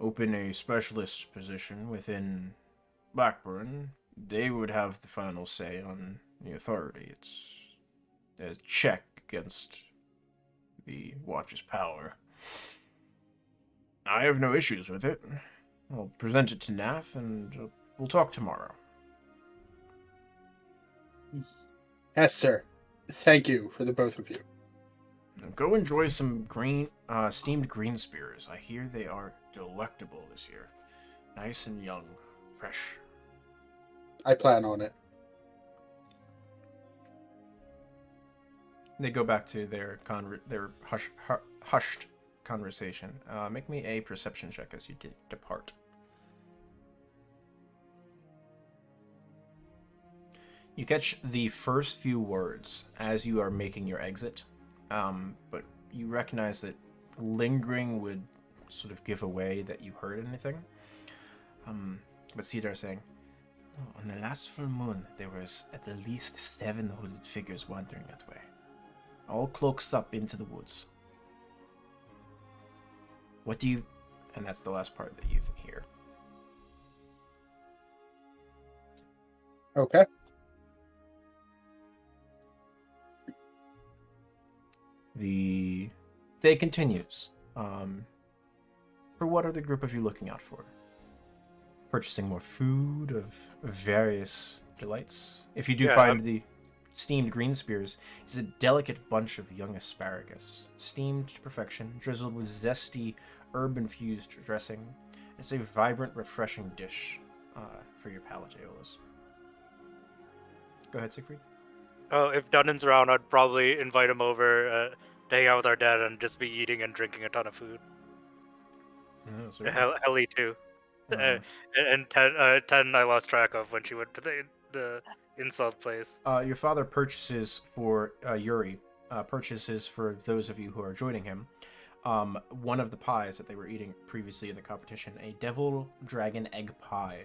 open a specialist position within Blackburn, they would have the final say on the authority. It's a check against the Watch's power. I have no issues with it. I'll present it to Nath, and we'll talk tomorrow. Yes, sir. Thank you for the both of you. Go enjoy some green, uh, steamed green spears. I hear they are delectable this year. Nice and young, fresh. I plan on it. They go back to their conver- their hush- hu- hushed conversation. Uh, make me a perception check as you de- depart. You catch the first few words as you are making your exit, um, but you recognize that lingering would sort of give away that you heard anything. Um, but Cedar is saying, "Oh, on the last full moon, there was at least seven hooded figures wandering that way all cloaks up into the woods. What do you. And that's the last part that you hear. Okay. The day continues. Um, for what are the group of you looking out for? Purchasing more food of various delights. If you do Yeah, find I'm- the steamed green spears, it's a delicate bunch of young asparagus, steamed to perfection, drizzled with zesty herb-infused dressing. It's a vibrant, refreshing dish uh, for your palate, Aeolus. Go ahead, Siegfried. Oh, if Dunnan's around, I'd probably invite him over uh, hang out with our dad and just be eating and drinking a ton of food. Certainly. Hell, Helly too. Uh, Uh, and and ten, uh, ten, I lost track of when she went to the the insult place. Uh, your father purchases for uh, Yuri, uh, purchases for those of you who are joining him, um, one of the pies that they were eating previously in the competition, a devil dragon egg pie.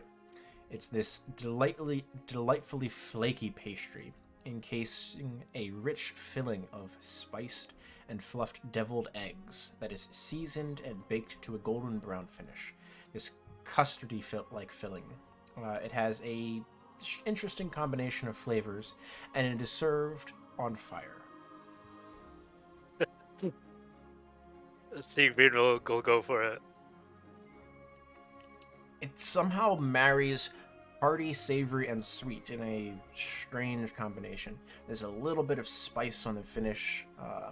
It's this delightfully, delightfully flaky pastry, encasing a rich filling of spiced and fluffed deviled eggs that is seasoned and baked to a golden brown finish. This custardy fil- like filling. Uh, it has a interesting combination of flavors, and it is served on fire. [laughs] Siegfried will go go for it. It somehow marries hearty, savory, and sweet in a strange combination. There's a little bit of spice on the finish, uh,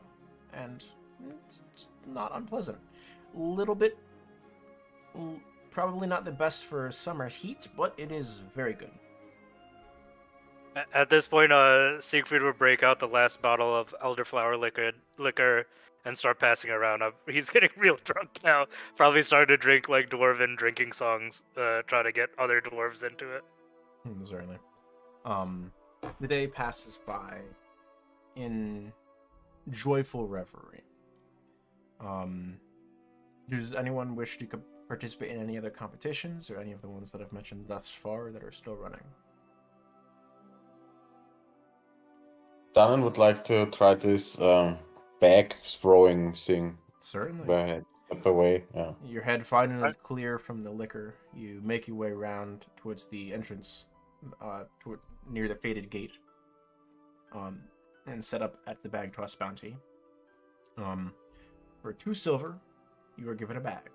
and it's not unpleasant. A little bit, probably not the best for summer heat, but it is very good. At this point, uh, Siegfried would break out the last bottle of elderflower liquor, liquor, and start passing around. Uh, he's [laughs] getting real drunk now. Probably started to drink like dwarven drinking songs, uh, try to get other dwarves into it. Hmm, Certainly. Um, the day passes by in joyful reverie. Um, does anyone wish to co- participate in any other competitions or any of the ones that I've mentioned thus far that are still running? Dunnan would like to try this um, bag throwing thing Certainly. where I had step away. Yeah. Your head finally Right. clear from the liquor. You make your way around towards the entrance, uh, toward near the faded gate, um, and set up at the bag toss bounty. Um, for two silver, you are given a bag.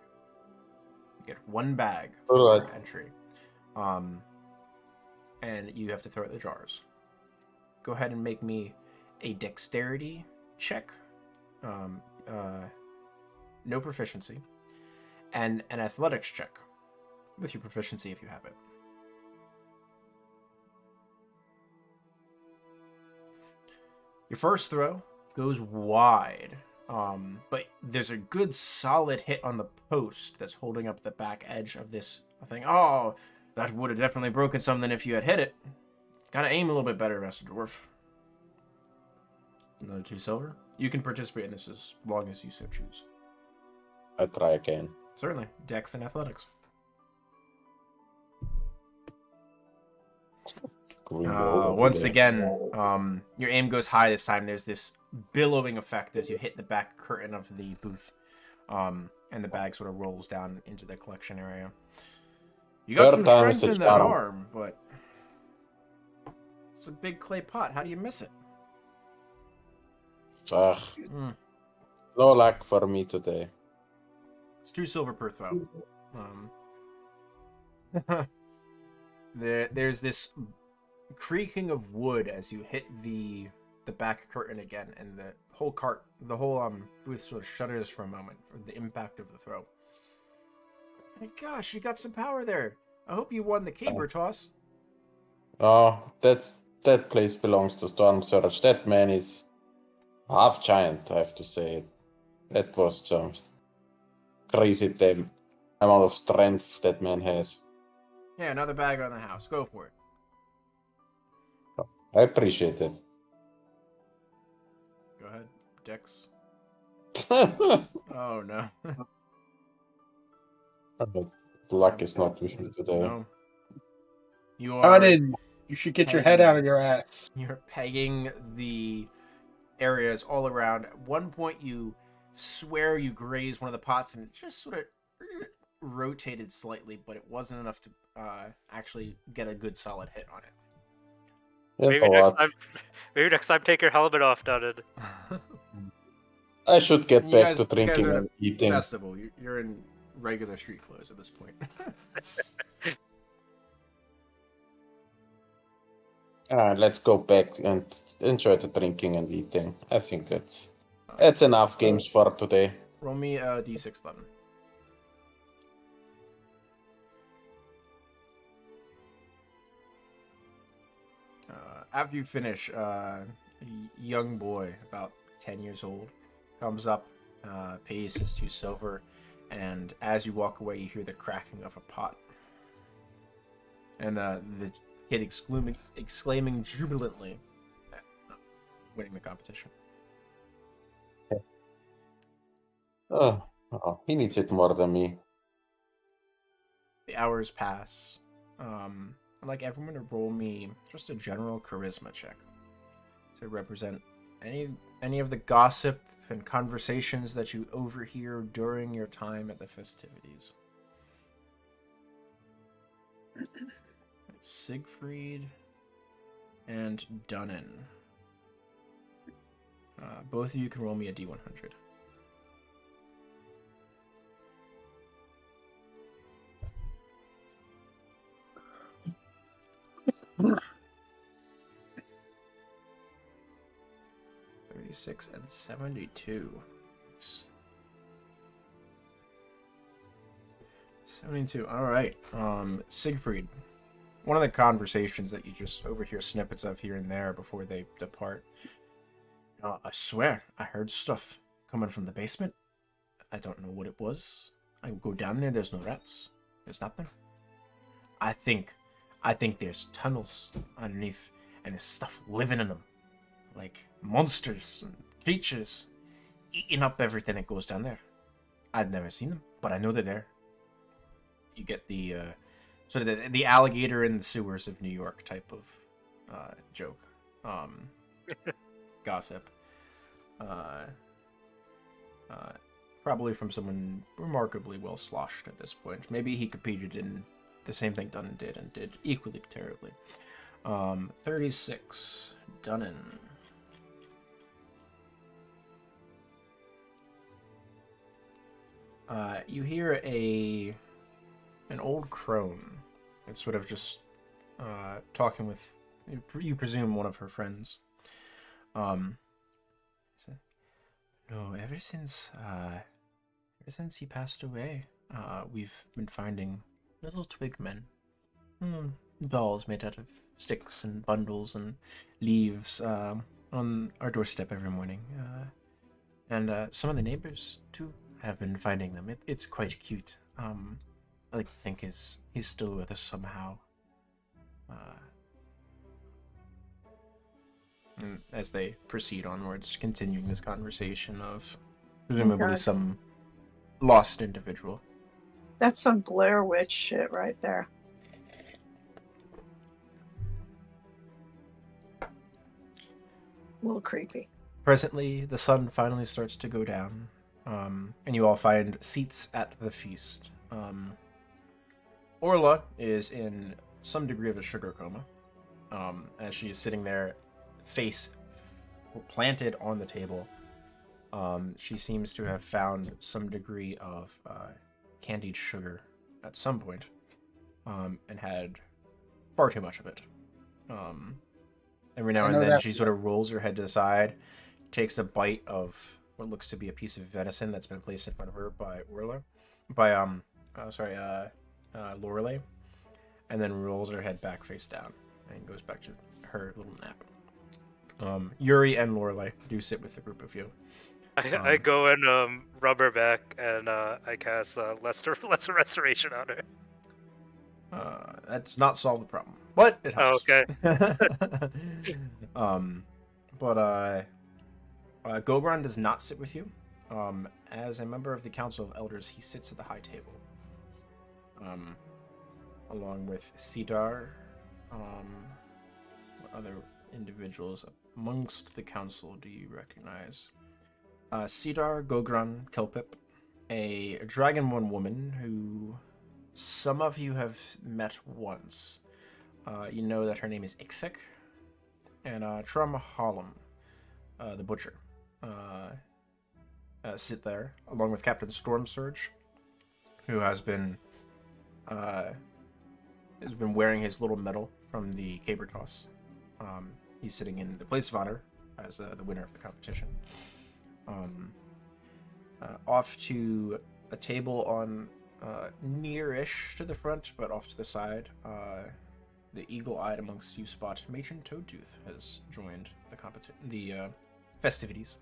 You get one bag for Alright. entry, um, and you have to throw out the jars. Go ahead and make me a dexterity check. Um, uh, no proficiency, and an athletics check with your proficiency if you have it. Your first throw goes wide, um, but there's a good solid hit on the post that's holding up the back edge of this thing. Oh, that would have definitely broken something if you had hit it. Gotta aim a little bit better, Master Dwarf. Another two silver. You can participate in this as long as you so choose. I try again. Certainly. Dex and athletics. Uh, once again, um, your aim goes high this time. There's this billowing effect as you hit the back curtain of the booth, um, and the bag sort of rolls down into the collection area. You got Third some strength in that arm, but it's a big clay pot. How do you miss it? Ugh, Mm. no luck for me today. It's two silver per throw. Um, [laughs] there, there's this creaking of wood as you hit the the back curtain again, and the whole cart, the whole um booth sort of shudders for a moment for the impact of the throw. My gosh, you got some power there. I hope you won the caber toss. Oh, that's that place belongs to Storm Surge. That man is half giant, I have to say. That was just crazy the amount of strength that man has. Yeah, another bag on the house. Go for it. I appreciate it. Go ahead, Dex. [laughs] Oh no. luck is not with me today. no. You are Conan, you should get your head out of your ass. You're pegging the areas all around. At one point, you swear you grazed one of the pots and it just sort of rotated slightly, but it wasn't enough to uh, actually get a good solid hit on You Maybe next time, [laughs] maybe next time, take your helmet off, Donald. [laughs] it. I should get You back guys- to you guys drinking are and eating. Festival. You're, you're in regular street clothes at this point. [laughs] Ah, let's go back and enjoy the drinking and eating. I think that's that's enough games for today. Roll me a d6 then. After you finish, uh, a young boy, about 10 years old, comes up, uh, pays his two silver, and as you walk away, you hear the cracking of a pot. And uh, the kid exclaiming, exclaiming jubilantly winning the competition. Oh, oh, he needs it more than me. the hours pass. Um, I'd like everyone to roll me just a general charisma check to represent any any of the gossip and conversations that you overhear during your time at the festivities. [clears throat] Siegfried and Dunnan. Uh, both of you can roll me a d100. Thirty-six and seventy-two. Seventy-two. All right. Um, Siegfried. One of the conversations that you just overhear snippets of here and there before they depart. Uh, I swear, I heard stuff coming from the basement. I don't know what it was. I go down there. There's no rats. There's nothing. I think, I think there's tunnels underneath, and there's stuff living in them, like monsters and creatures, eating up everything that goes down there. I've never seen them, but I know they're there. You get the uh, sort of the, the alligator in the sewers of New York type of uh, joke, um, [laughs] gossip. Uh, uh, probably from someone remarkably well sloshed at this point. Maybe he competed in the same thing Dunnan did and did equally terribly. Um, 36, Dunnan. Uh, you hear a an old crone. It's sort of just uh, talking with you presume one of her friends. Um, no, ever since uh, ever since he passed away, uh, we've been finding little twig men, mm, dolls made out of sticks and bundles and leaves um, on our doorstep every morning. Uh, and uh, some of the neighbors too have been finding them. It, it's quite cute. Um, I like to think he's he's still with us somehow. Uh, and as they proceed onwards, continuing this conversation of presumably God. some lost individual. That's some Blair Witch shit right there. A little creepy. Presently, the sun finally starts to go down, um, and you all find seats at the feast. Um, Orla is in some degree of a sugar coma, um, as she is sitting there, face planted on the table. Um, she seems to have found some degree of uh, candied sugar at some point, um, and had far too much of it. Um, every now and then, that- she sort of rolls her head to the side, takes a bite of what looks to be a piece of venison that's been placed in front of her by Orla, by um, uh, sorry, uh, uh, Lorelei, and then rolls her head back face down and goes back to her little nap. Um, Yuri and Lorelei do sit with the group of you. [laughs] I, I Um, go and um, rub her back, and uh, I cast uh, lesser lesser [laughs] restoration on her. Uh, that's not solve the problem, but it Oh, helps. okay. [laughs] um, but uh, uh, Gogron does not sit with you. Um, as a member of the Council of Elders, he sits at the high table. Um, along with Cedar. Um, other individuals amongst the council do you recognize? Uh, Cedar, Gogron, Kelpip, a Dragonborn woman who some of you have met once. Uh, you know that her name is Ikthic, and uh, Trum Harlem, uh, the butcher, uh, uh, sit there along with Captain Storm Surge, who has been uh, has been wearing his little medal from the caber toss. Um, he's sitting in the place of honor as the winner of the competition. Um, uh, off to a table on uh, near-ish to the front, but off to the side. Uh, the eagle-eyed amongst you spot Matron Toadtooth has joined the the uh, festivities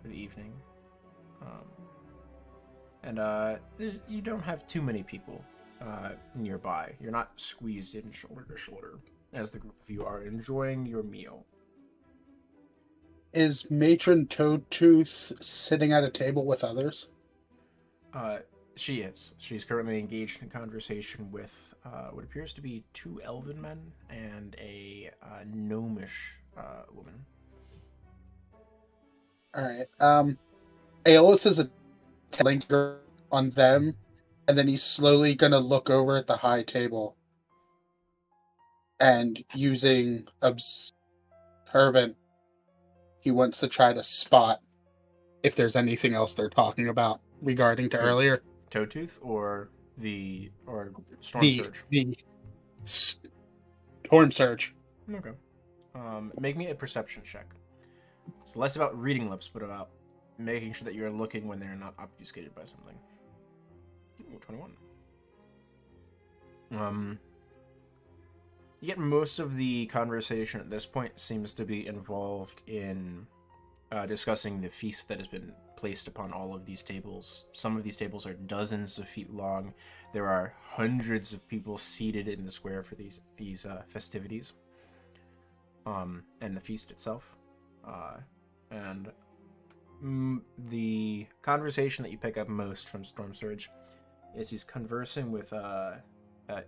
for the evening. Um, and uh, you don't have too many people uh, nearby. You're not squeezed in shoulder to shoulder as the group of you are enjoying your meal. Is Matron Toadtooth sitting at a table with others? Uh, she is. She's currently engaged in conversation with uh, what appears to be two elven men and a uh, gnomish uh, woman. All right. Um, Aeolus is a telling her on them, and then he's slowly gonna look over at the high table, and using observant, he wants to try to spot if there's anything else they're talking about regarding to earlier. Toadtooth or the or Storm the Surge. the storm surge. Okay. Um, make me a perception check. It's less about reading lips, but about making sure that you're looking when they're not obfuscated by something. Ooh, 21. Um, yet most of the conversation at this point seems to be involved in uh, discussing the feast that has been placed upon all of these tables. Some of these tables are dozens of feet long. There are hundreds of people seated in the square for these these uh, festivities, um, and the feast itself. Uh, and mm, the conversation that you pick up most from Storm Surge is he's conversing with uh, uh,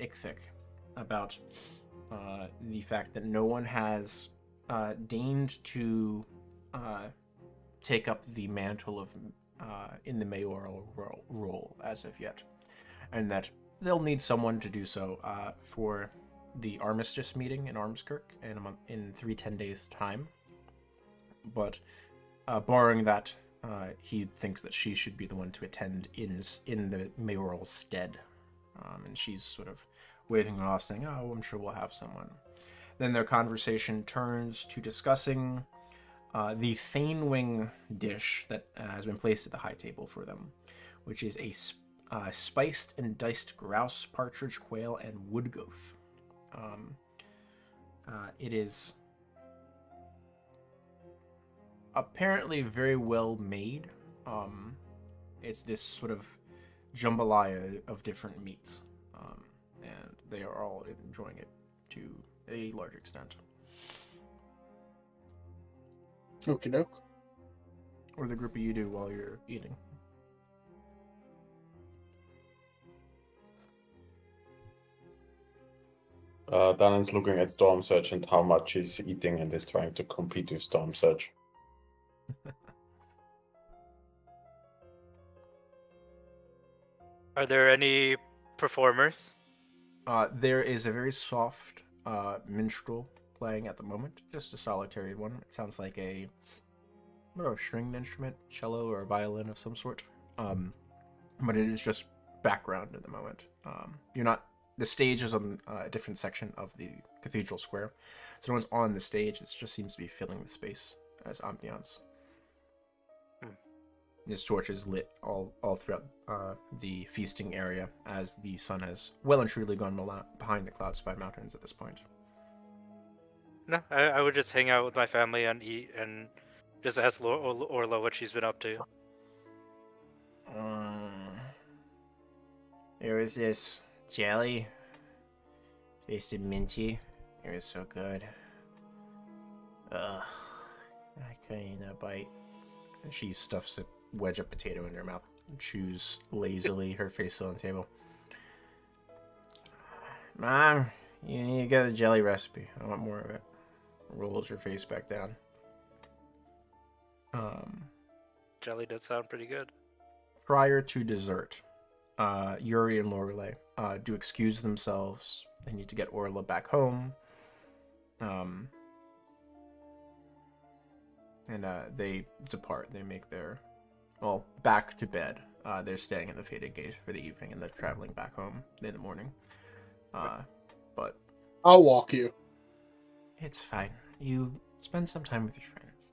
about uh, the fact that no one has uh, deigned to uh, take up the mantle of uh, in the mayoral ro- role as of yet, and that they'll need someone to do so uh, for the armistice meeting in Armskirk in month, in three ten days time. But uh, barring that, he thinks that she should be the one to attend in in the mayoral stead, um, and she's sort of waving it off, saying, "Oh, I'm sure we'll have someone." Then their conversation turns to discussing uh, the Thanewing dish that has been placed at the high table for them, which is a sp- uh, spiced and diced grouse, partridge, quail, and woodgoth. Um, uh, it is apparently very well made. Um, it's this sort of jambalaya of different meats, and they are all enjoying it to a large extent. Okie doke. Or the group of you do while you're eating. Uh, Dunnan's looking at Storm Surge and how much he's eating and is trying to compete with Storm Surge. [laughs] Are there any performers? Uh, there is a very soft uh, minstrel playing at the moment, just a solitary one. It sounds like a of a stringed instrument, cello or a violin of some sort. Um, but it is just background at the moment. Um, you're not the stage is on uh, a different section of the cathedral square, so no one's on the stage. It just seems to be filling the space as ambiance. This torch is lit all all throughout uh, the feasting area as the sun has well and truly gone behind the Cloud Spy Mountains at this point. No, I, I would just hang out with my family and eat and just ask Orla what she's been up to. Um, there was this jelly. Tasted minty. It was so good. Ugh. I couldn't eat that bite. She stuffs a wedge of potato in her mouth chews lazily, her face still on the table. Mom, you need to get a jelly recipe. I want more of it. Rolls her face back down. Um, Jelly does sound pretty good. prior to dessert, uh, Yuri and Lorelei uh, do excuse themselves. They need to get Orla back home. Um, and uh, they depart. They make their, well, back to bed. Uh, they're staying in the Faded Gate for the evening, and they're traveling back home in the morning. Uh, but I'll walk you. it's fine. You spend some time with your friends.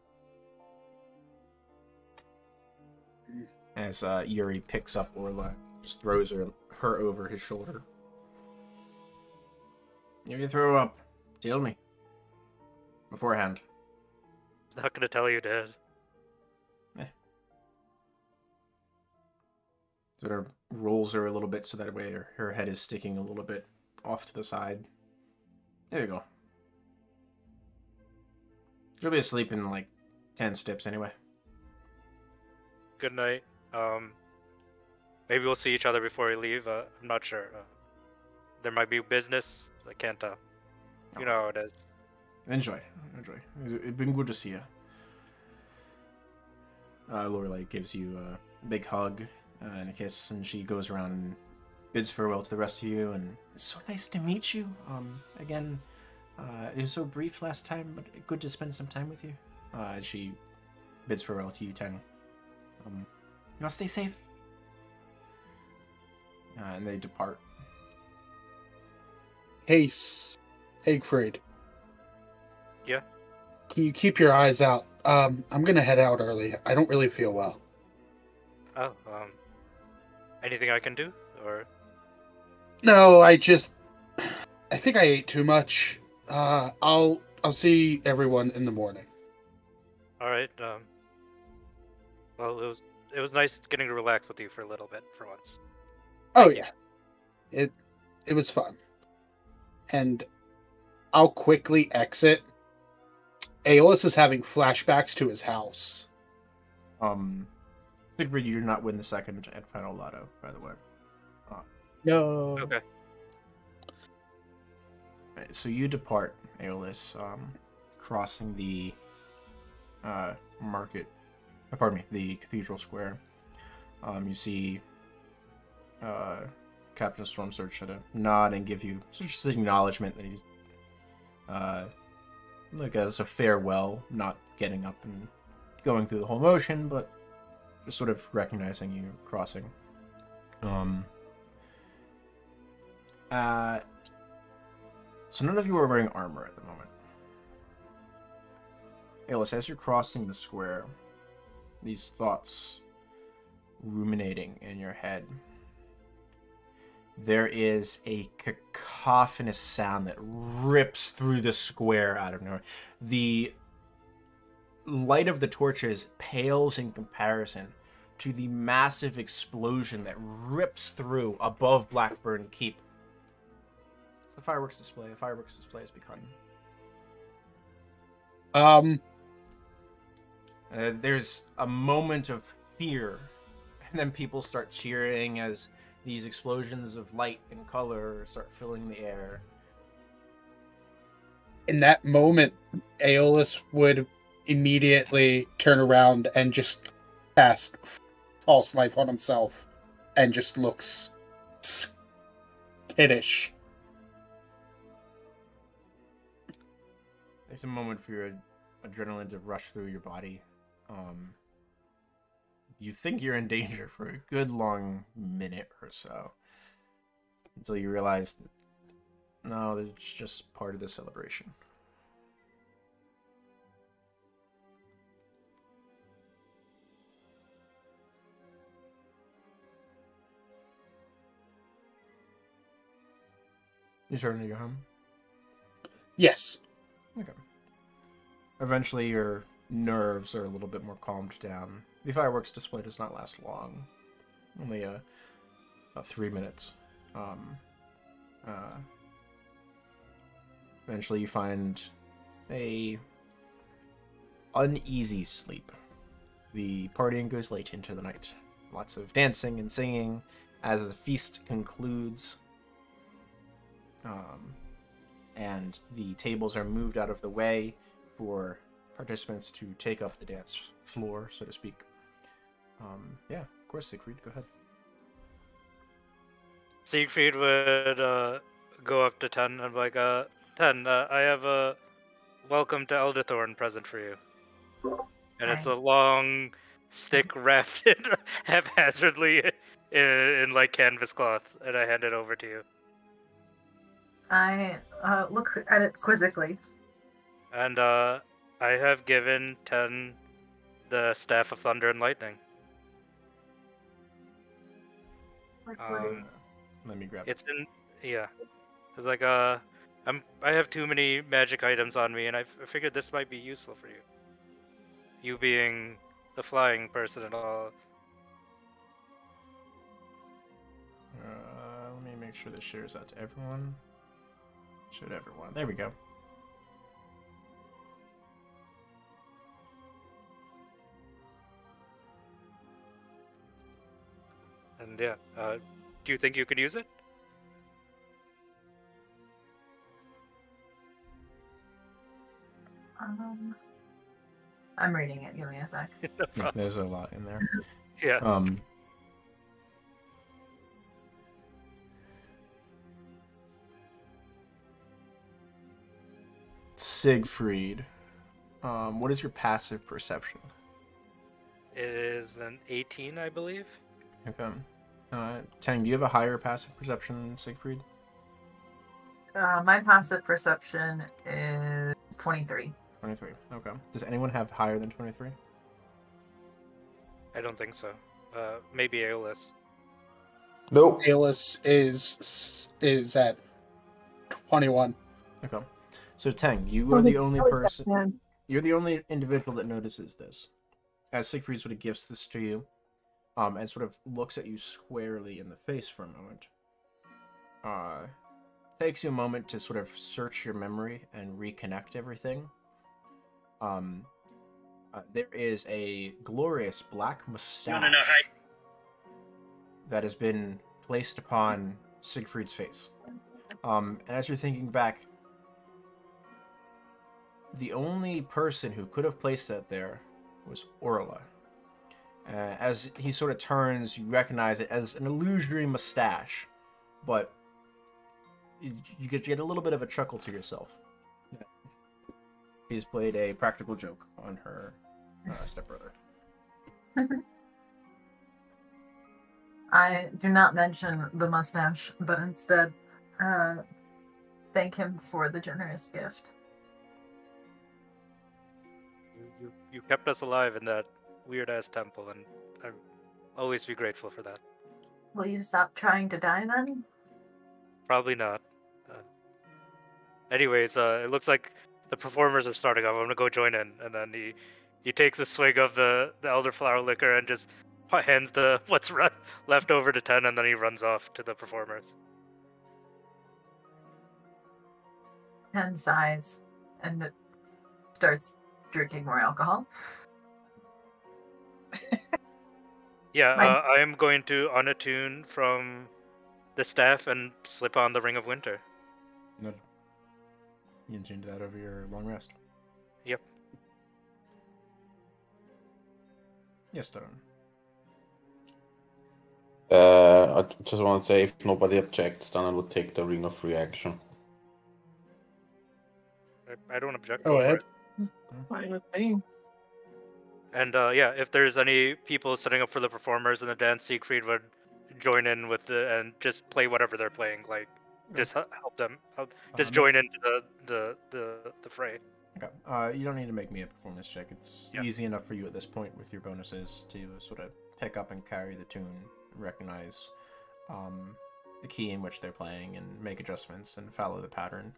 As uh, Yuri picks up Orla, just throws her her over his shoulder. If you throw up, tell me. Beforehand. Not gonna tell you, Dad. Sort of rolls her a little bit so that way her, her head is sticking a little bit off to the side. There you go. She'll be asleep in like 10 steps anyway. Good night. Um, maybe we'll see each other before we leave. Uh, I'm not sure. Uh, there might be business. I can't tell. You know how it is. Enjoy, enjoy. It's it's been good to see you. Uh, Lorelei gives you a big hug uh, and a kiss, and she goes around and bids farewell to the rest of you. And it's so nice to meet you. Um, again, uh, it was so brief last time, but good to spend some time with you. Uh, she bids farewell to you, Tang. Um, you all stay safe. Uh, and they depart. Hey, S- Hagfried. Yeah? Can you keep your eyes out? Um, I'm gonna head out early. I don't really feel well. Oh, um, anything I can do? Or No, I just I think I ate too much. Uh I'll I'll see everyone in the morning. all right. Um, well, it was it was nice getting to relax with you for a little bit for once. Oh Thank you. yeah. It it was fun. And I'll quickly exit. Aeolus is having flashbacks to his house. Um, Siegfried, you did not win the second and final lotto, by the way. No. Okay. Right, So you depart, Aeolus, um, crossing the uh, market, uh, pardon me, the cathedral square. Um, you see uh, Captain Storm Surge sort of nod and give you sort just an acknowledgement that he's uh, like as a farewell, not getting up and going through the whole motion, but just sort of recognizing you crossing. Um, uh, so none of you are wearing armor at the moment. Aeolus, as you're crossing the square, these thoughts ruminating in your head, there is a cacophonous sound that rips through the square out of nowhere. The light of the torches pales in comparison to the massive explosion that rips through above Blackburn Keep. It's the fireworks display. The fireworks display has begun. Um Uh, there's a moment of fear, and then people start cheering as these explosions of light and color start filling the air. in that moment Aeolus would immediately turn around and just cast false life on himself and just looks skittish. It's a moment for your adrenaline to rush through your body. Um, you think you're in danger for a good long minute or so. until you realize that no, it's just part of the celebration. You starting to go home? Yes. Okay. Eventually, your nerves are a little bit more calmed down. The fireworks display does not last long, only uh, about three minutes. Um, uh, eventually, you find a uneasy sleep. The partying goes late into the night. Lots of dancing and singing as the feast concludes. Um, and the tables are moved out of the way for participants to take up the dance floor, so to speak. Um, yeah, of course, Siegfried, go ahead. Siegfried would uh, go up to Ten and be like, uh, Ten, uh, I have a welcome to Elderthorn present for you. And it's a long stick wrapped in haphazardly in, in like canvas cloth, and I hand it over to you. I uh, look at it quizzically. And uh, I have given Ten the Staff of Thunder and Lightning. Like, Um, Let me grab It's in, yeah. It's like uh, I'm I have too many magic items on me, and I, f- I figured this might be useful for you. You being the flying person and all. Uh, let me make sure this shares out to everyone. Should everyone. There we go. And yeah, uh, do you think you could use it? Um, I'm reading it. Give me a sec. [laughs] Yeah, there's a lot in there. [laughs] yeah. Um, Siegfried, um, what is your passive perception? It is an 18, I believe. Okay. Uh, Tang, do you have a higher passive perception than Siegfried? Uh, my passive perception is 23. 23. Okay. Does anyone have higher than 23? I don't think so. Uh, maybe Aeolus. Nope. Aeolus is is at twenty one. Okay. So Tang, you are the only person. You're the only individual that notices this. As Siegfried sort of gives this to you, um, and sort of looks at you squarely in the face for a moment. Uh, takes you a moment to sort of search your memory and reconnect everything. Um, uh, there is a glorious black mustache wanna know how- that has been placed upon Siegfried's face. Um, and as you're thinking back, the only person who could have placed that there was Orla. Uh, as he sort of turns, you recognize it as an illusory mustache, but you, get a little bit of a chuckle to yourself. He's played a practical joke on her uh, stepbrother. [laughs] I do not mention the mustache, but instead uh, thank him for the generous gift. You, you, kept us alive in that weird ass temple, and I'll always be grateful for that. Will you stop trying to die then? Probably not. Uh, anyways, uh, it looks like the performers are starting up. I'm gonna go join in, and then he he takes a swig of the the elderflower liquor and just hands the [laughs] what's re- left over to Ten, and then he runs off to the performers. Ten sighs and it starts drinking more alcohol. [laughs] Yeah, uh, I am going to unattune from the staff and slip on the Ring of Winter. No. You can change that over your long rest. Yep. Yes, Stone. Uh, I just want to say if nobody objects, then I will take the ring of reaction. I, I don't object. Go ahead. it. Fine with me. And uh, yeah, if there's any people setting up for the performers in the dance, Siegfried would join in with the and just play whatever they're playing. Like Yeah. just help them, help, just Um, join into the the the the fray. Okay. Uh, you don't need to make me a performance check. It's Yeah. easy enough for you at this point with your bonuses to sort of pick up and carry the tune, recognize um, the key in which they're playing, and make adjustments and follow the pattern.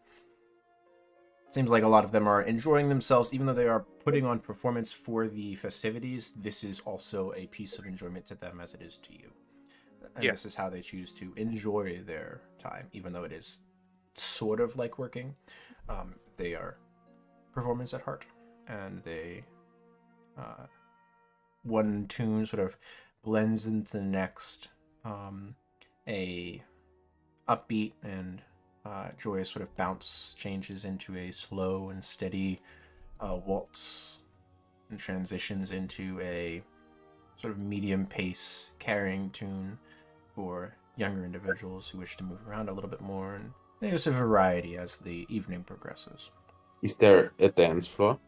Seems like a lot of them are enjoying themselves, even though they are putting on performance for the festivities. This is also a piece of enjoyment to them as it is to you. And Yeah. this is how they choose to enjoy their time, even though it is sort of like working. Um, they are performance at heart, and they uh, one tune sort of blends into the next. Um, a upbeat and uh, joyous sort of bounce changes into a slow and steady uh, waltz, and transitions into a sort of medium pace carrying tune for younger individuals who wish to move around a little bit more, and there's a variety as the evening progresses. Is there a dance floor?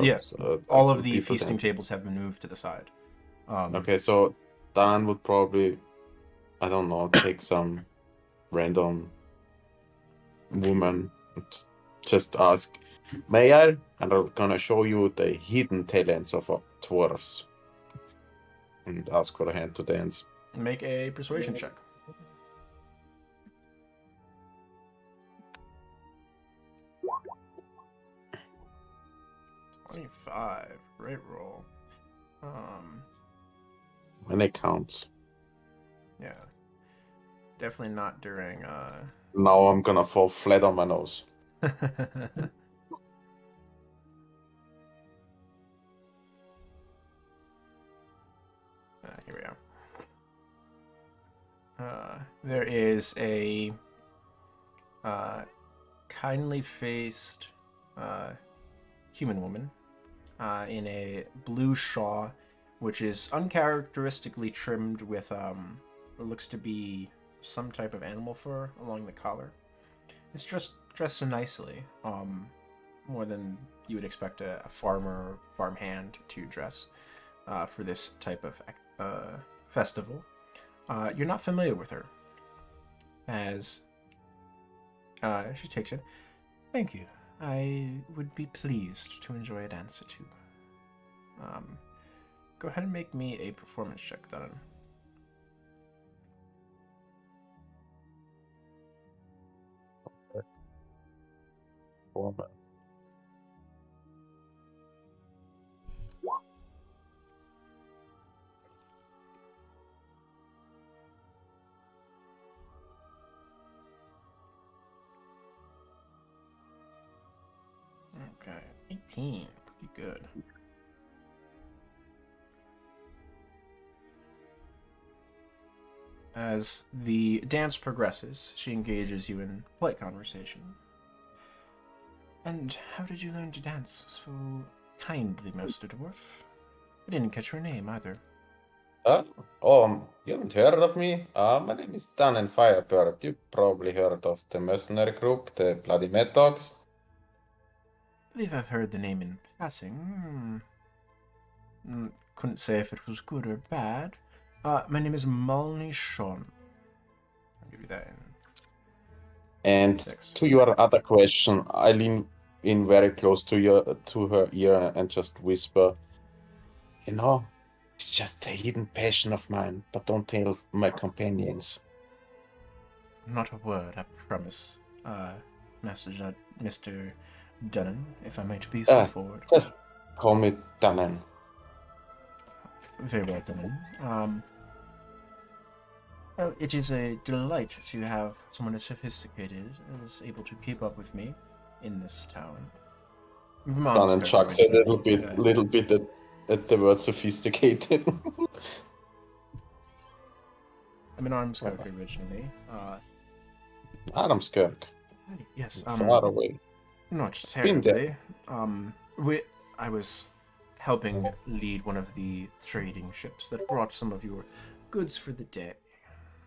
Yes. yeah, uh, all of the feasting dance? tables have been moved to the side. Um, Okay, so Dan would probably, I don't know, take some random woman, just ask, "May I?" And I'm gonna show you the hidden talents of uh, dwarves, and ask for a hand to dance. Make a persuasion check. Twenty-five. Great roll. Um, And it counts. yeah. Definitely not during. Uh. Now I'm gonna fall flat on my nose. Uh, [laughs] here we are. Uh, there is a uh, kindly faced uh, human woman uh, in a blue shawl, which is uncharacteristically trimmed with um, what looks to be some type of animal fur along the collar. It's just dressed nicely, um, more than you would expect a, a farmer, farmhand to dress uh, for this type of uh, festival. Uh, you're not familiar with her, as uh, she takes it. Thank you. I would be pleased to enjoy a dance or two. Um, go ahead and make me a performance check, Dunnan. Okay, 18. Pretty good. As the dance progresses, she engages you in polite conversation. And how did you learn to dance so kindly, Master Dwarf? I didn't catch your name either. Uh, oh, um, you haven't heard of me? Uh, my name is Dunnan Firebeard. You probably heard of the mercenary group, the Bloody Mad Dogs. I believe I've heard the name in passing. Mm, Couldn't say if it was good or bad. Uh, my name is Malny Sean. I'll give you that. In. And to your other question, I lean in very close to your to her ear and just whisper, "You know, it's just a hidden passion of mine, but don't tell my companions." Not a word, I promise. Uh, Master Dun- Mr. Dunnan, if I may to be so Ah, forward. Just call me Dunnan. Very well, Dunnan. Um, well, it is a delight to have someone as sophisticated as able to keep up with me in this town. Mom's Dunnan very chucks a original. little bit, Yeah. little bit at, at the word sophisticated. [laughs] I'm an Armskirk originally. Uh, Adamskirk, yes, um, far away. Not Been terribly. Um, we, I was helping lead one of the trading ships that brought some of your goods for the day.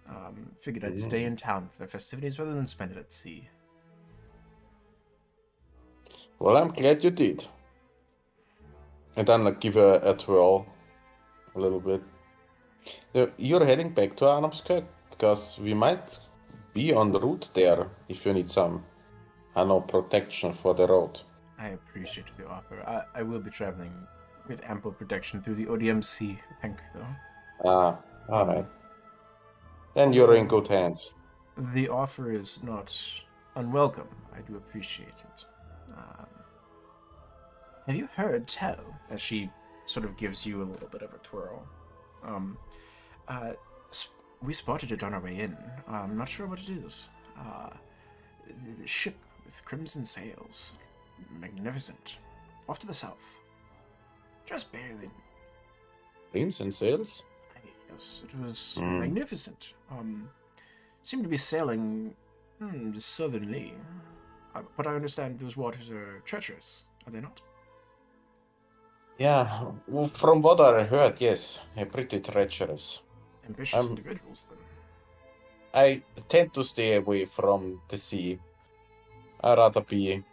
Um, figured I'd stay in town for the festivities rather than spend it at sea. Well, I'm glad you did. And then like give her a twirl, a little bit. Uh, You're heading back to Arnhamskirk because we might be on the route there if you need some, I know, protection for the road. I appreciate the offer. I, I will be traveling with ample protection through the ODMC. Thank you, though. Ah, alright. Then you're in good hands. The offer is not unwelcome. I do appreciate it. Um, have you heard tell, as she sort of gives you a little bit of a twirl? Um, uh, we spotted it on our way in. I'm not sure what it is. Uh, the- ship with crimson sails. Magnificent. Off to the south. Just barely. And sails? Yes, it was Hmm. magnificent. Um, seemed to be sailing hmm, southerly. Uh, but I understand those waters are treacherous, are they not? Yeah, well, from what I heard, yes, pretty treacherous. Ambitious Um, individuals, then. I tend to stay away from the sea. I'd rather be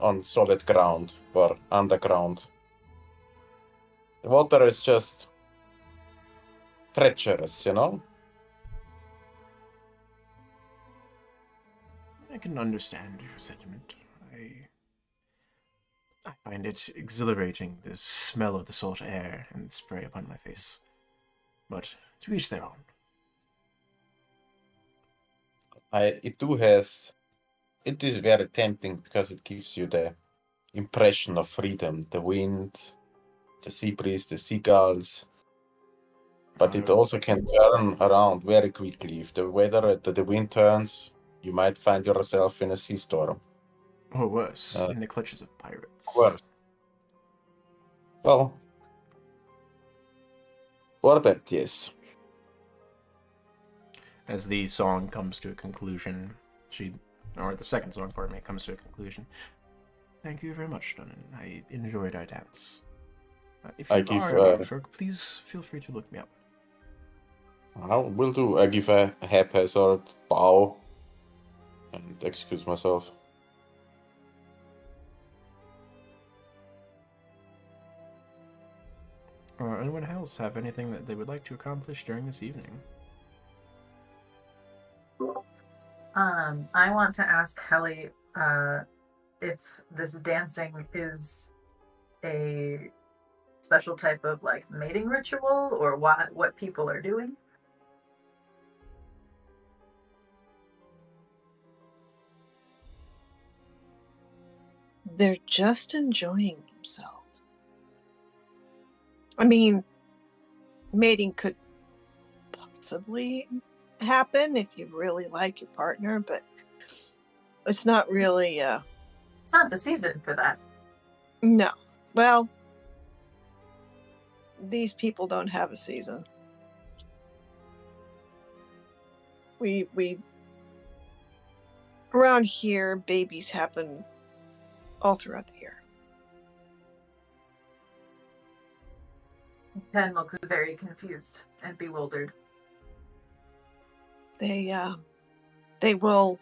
on solid ground or underground. The water is just treacherous, you know? I can understand your sentiment. I. I find it exhilarating, the smell of the salt air and spray upon my face. But to each their own. I it do has it is very tempting because it gives you the impression of freedom, the wind, the sea breeze, the seagulls. But it Uh, also can turn around very quickly. If the weather the, the wind turns, you might find yourself in a sea storm. Or worse, Uh, in the clutches of pirates. Worse. Well, or that, yes. as the song comes to a conclusion, she, or the second song, pardon me, comes to a conclusion. Thank you very much, Dunnan. I enjoyed our dance. Uh, if you I give, are uh, please feel free to look me up. I will do. I give a haphazard bow and excuse myself. Or anyone else have anything that they would like to accomplish during this evening? Um, I want to ask Helly uh, if this dancing is a special type of like mating ritual or what what people are doing. They're just enjoying themselves. I mean, mating could possibly happen if you really like your partner, but it's not really, uh, It's not the season for that. no. Well, these people don't have a season. We, we, around here, babies happen all throughout the year. Ken looks very confused and bewildered. they uh they will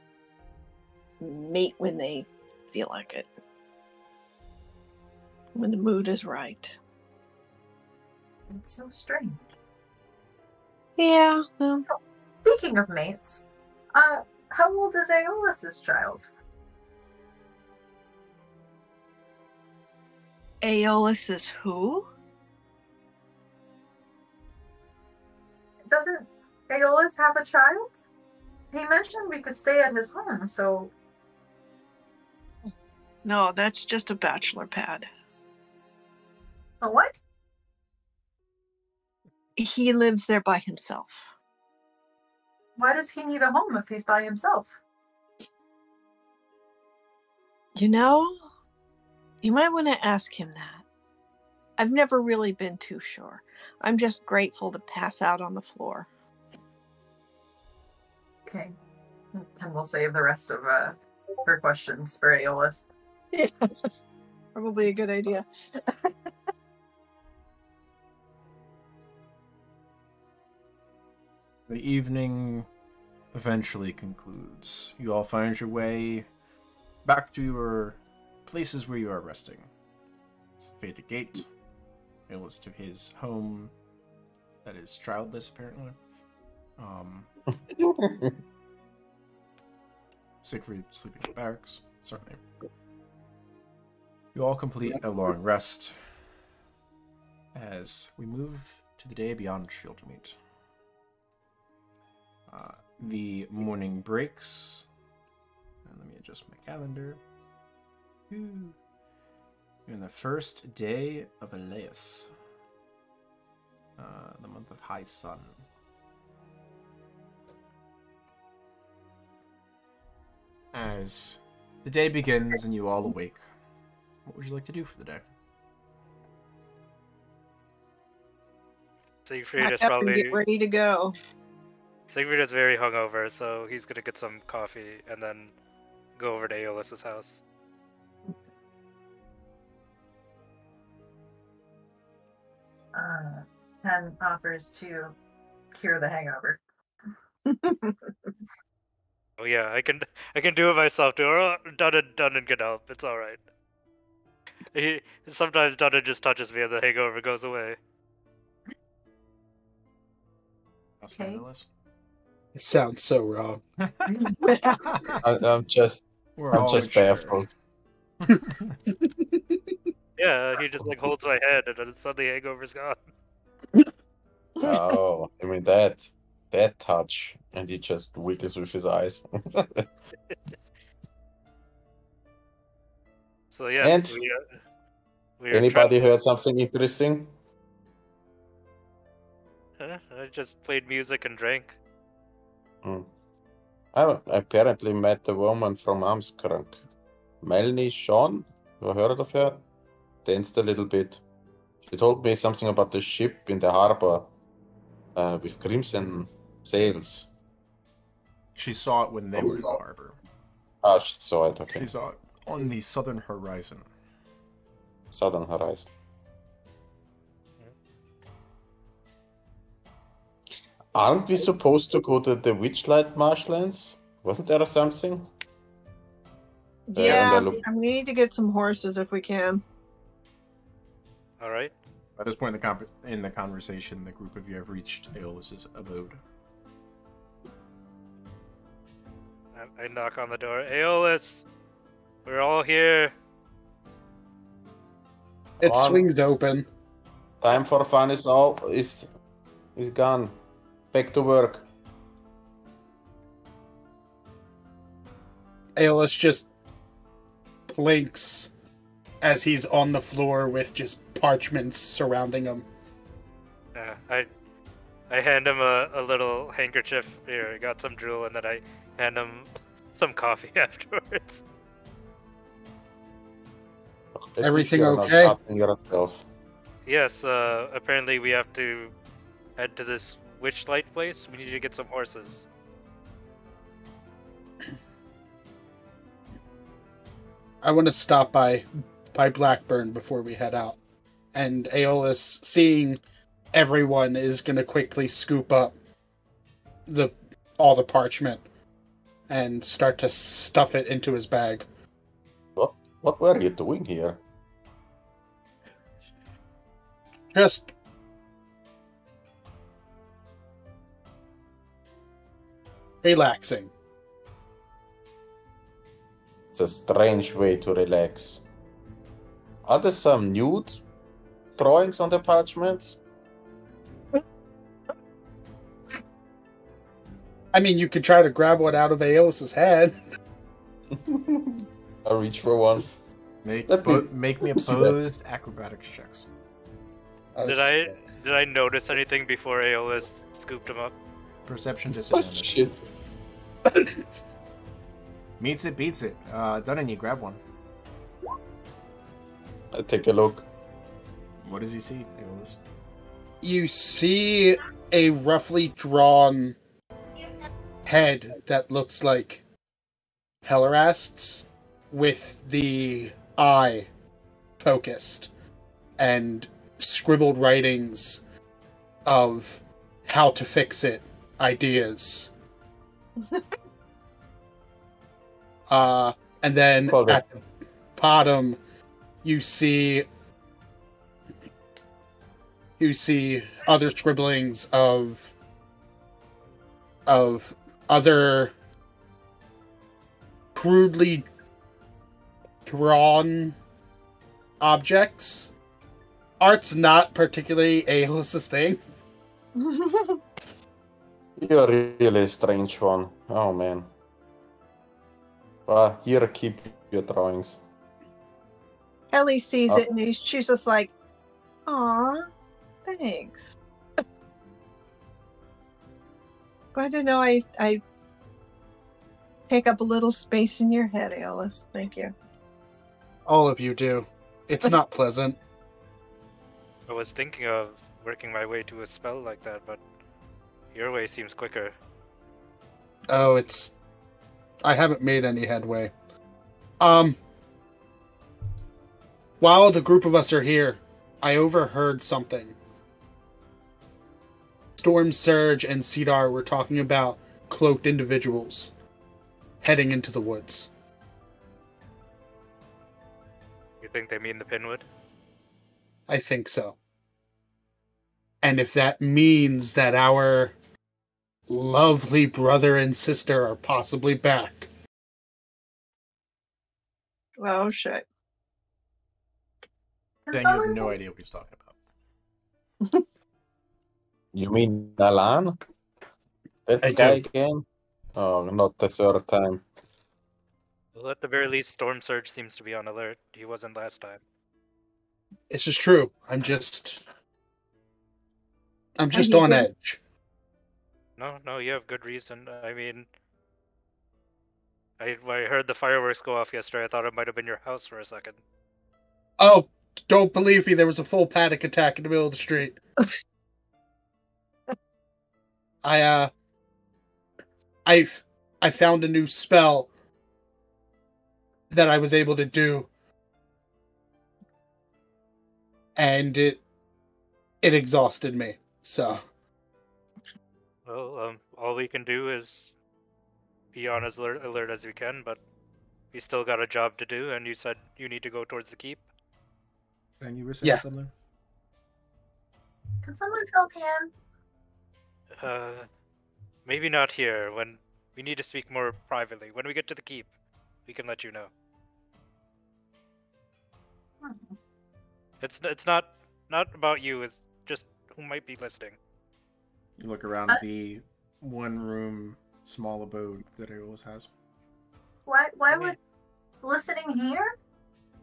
mate when they feel like it when the mood is right It's so strange. yeah well Speaking of mates, uh, how old is Aeolus's child? aeolus is who Doesn't Aeolus have a child? He mentioned we could stay at his home, so no that's just a bachelor pad a what? he lives there by himself Why does he need a home if he's by himself? you know you might want to ask him that i've never really been too sure i'm just grateful to pass out on the floor Okay. And we'll save the rest of uh, her questions for Aeolus. yeah [laughs] probably a good idea [laughs] The evening eventually concludes. You all find your way back to your places where you are resting. It's the Faded Gate. Aeolus to his home that is childless, apparently. Um, [laughs] Siegfried sleeping in barracks, certainly. You all complete a long rest as we move to the day beyond Shield Meet. Uh, the morning breaks. And let me adjust my calendar. Ooh. You're in the first day of Elias, uh, the month of high sun. As the day begins and you all awake, what would you like to do for the day? Siegfried is probably get ready to go. Siegfried is very hungover, so he's gonna get some coffee and then go over to Aeolus's house. Uh, Ken offers to cure the hangover. [laughs] Oh yeah, I can I can do it myself too. Or Dunnan Dunnan can help. It's all right. He sometimes Dunnan just touches me and the hangover goes away. Scandalous. It sounds so wrong. [laughs] [laughs] I, I'm just, We're I'm just unsure. baffled. Yeah, he just like holds my hand and then suddenly hangover's gone. Oh, I mean that, that touch, and he just wiggles with his eyes. [laughs] So yeah, And we, uh, we Anybody heard something interesting? Huh? I just played music and drank. Hmm. I apparently met a woman from Amskrank. Melanie Sean, you heard of her? Danced a little bit. She told me something about the ship in the harbor uh, with crimson sails. She saw it when they were in the harbor. Ah, she saw it, okay. She saw it on the southern horizon. Southern Horizon. Aren't we supposed to go to the Witchlight marshlands? Wasn't there something? Yeah, Yeah, and I look- I need to get some horses if we can. All right. At this point in the, con- in the conversation, the group of you have reached Aeolus's abode. I, I knock on the door. Aeolus, we're all here. It On. swings open. Time for fun is all is is gone. Back to work. Aeolus just blinks as he's on the floor with just parchments surrounding him. Uh, I I hand him a, a little handkerchief. Here, I got some drool, and then I hand him some coffee [laughs] afterwards. At Everything least you're not okay? Yes, uh, apparently we have to head to this witchlight place. We need to get some horses. I want to stop by by Blackburn before we head out. And Aeolus, seeing everyone, is gonna quickly scoop up the all the parchment and start to stuff it into his bag. What what were you doing here? Just relaxing. It's a strange way to relax. Are there some nude drawings on the parchment? I mean, you could try to grab one out of Aeolus's head. [laughs] I reach for one. Make, Let me- bo- make me let [laughs] me see that. opposed acrobatics checks. Did I did I notice anything before Aeolus scooped him up? Perception Oh shit. Meets it, beats it. Uh, done and you grab one. I take a look. What does he see, Aeolus? You see a roughly drawn head that looks like Hellerast's with the eye focused and scribbled writings of how to fix it ideas. [laughs] uh, and then Called it. at the bottom, you see you see other scribblings of of other crudely drawn objects. Art's not particularly Aeolus's thing. [laughs] You're a really a strange one. Oh man. Uh, here, keep your drawings. Ellie sees Oh. it and she's just like, "Aw, thanks." [laughs] Glad to know I I take up a little space in your head, Aeolus. Thank you. All of you do. It's [laughs] not pleasant. I was thinking of working my way to a spell like that, but your way seems quicker. Oh, it's. I haven't made any headway. Um. While the group of us are here, I overheard something. Storm Surge and Cedar were talking about cloaked individuals heading into the woods. You think they mean the Pinwood? I think so. And if that means that our lovely brother and sister are possibly back, Well, shit. Can Then you have someone- no idea what he's talking about. You mean Alan? That I guy do. again? Oh, not the third time. Well, at the very least, Storm Surge seems to be on alert. He wasn't last time. This is true. I'm just. I'm just on good? edge. No, no, you have good reason. I mean, I when I heard the fireworks go off yesterday. I thought it might have been your house for a second. Oh, don't believe me. There was a full panic attack in the middle of the street. [laughs] I uh, I I found a new spell that I was able to do, and it it exhausted me. So Well, um, all we can do is be on as alert, alert as we can, but we still got a job to do. And you said you need to go towards the keep. And you were saying Yeah. something? Can someone fill Cam? Uh, maybe not here. When we need to speak more privately. When we get to the keep, we can let you know. Hmm. It's it's not not about you. It's just who might be listening. You look around Uh, the one room small abode that Aeolus has. Why? Why I mean- would listening here?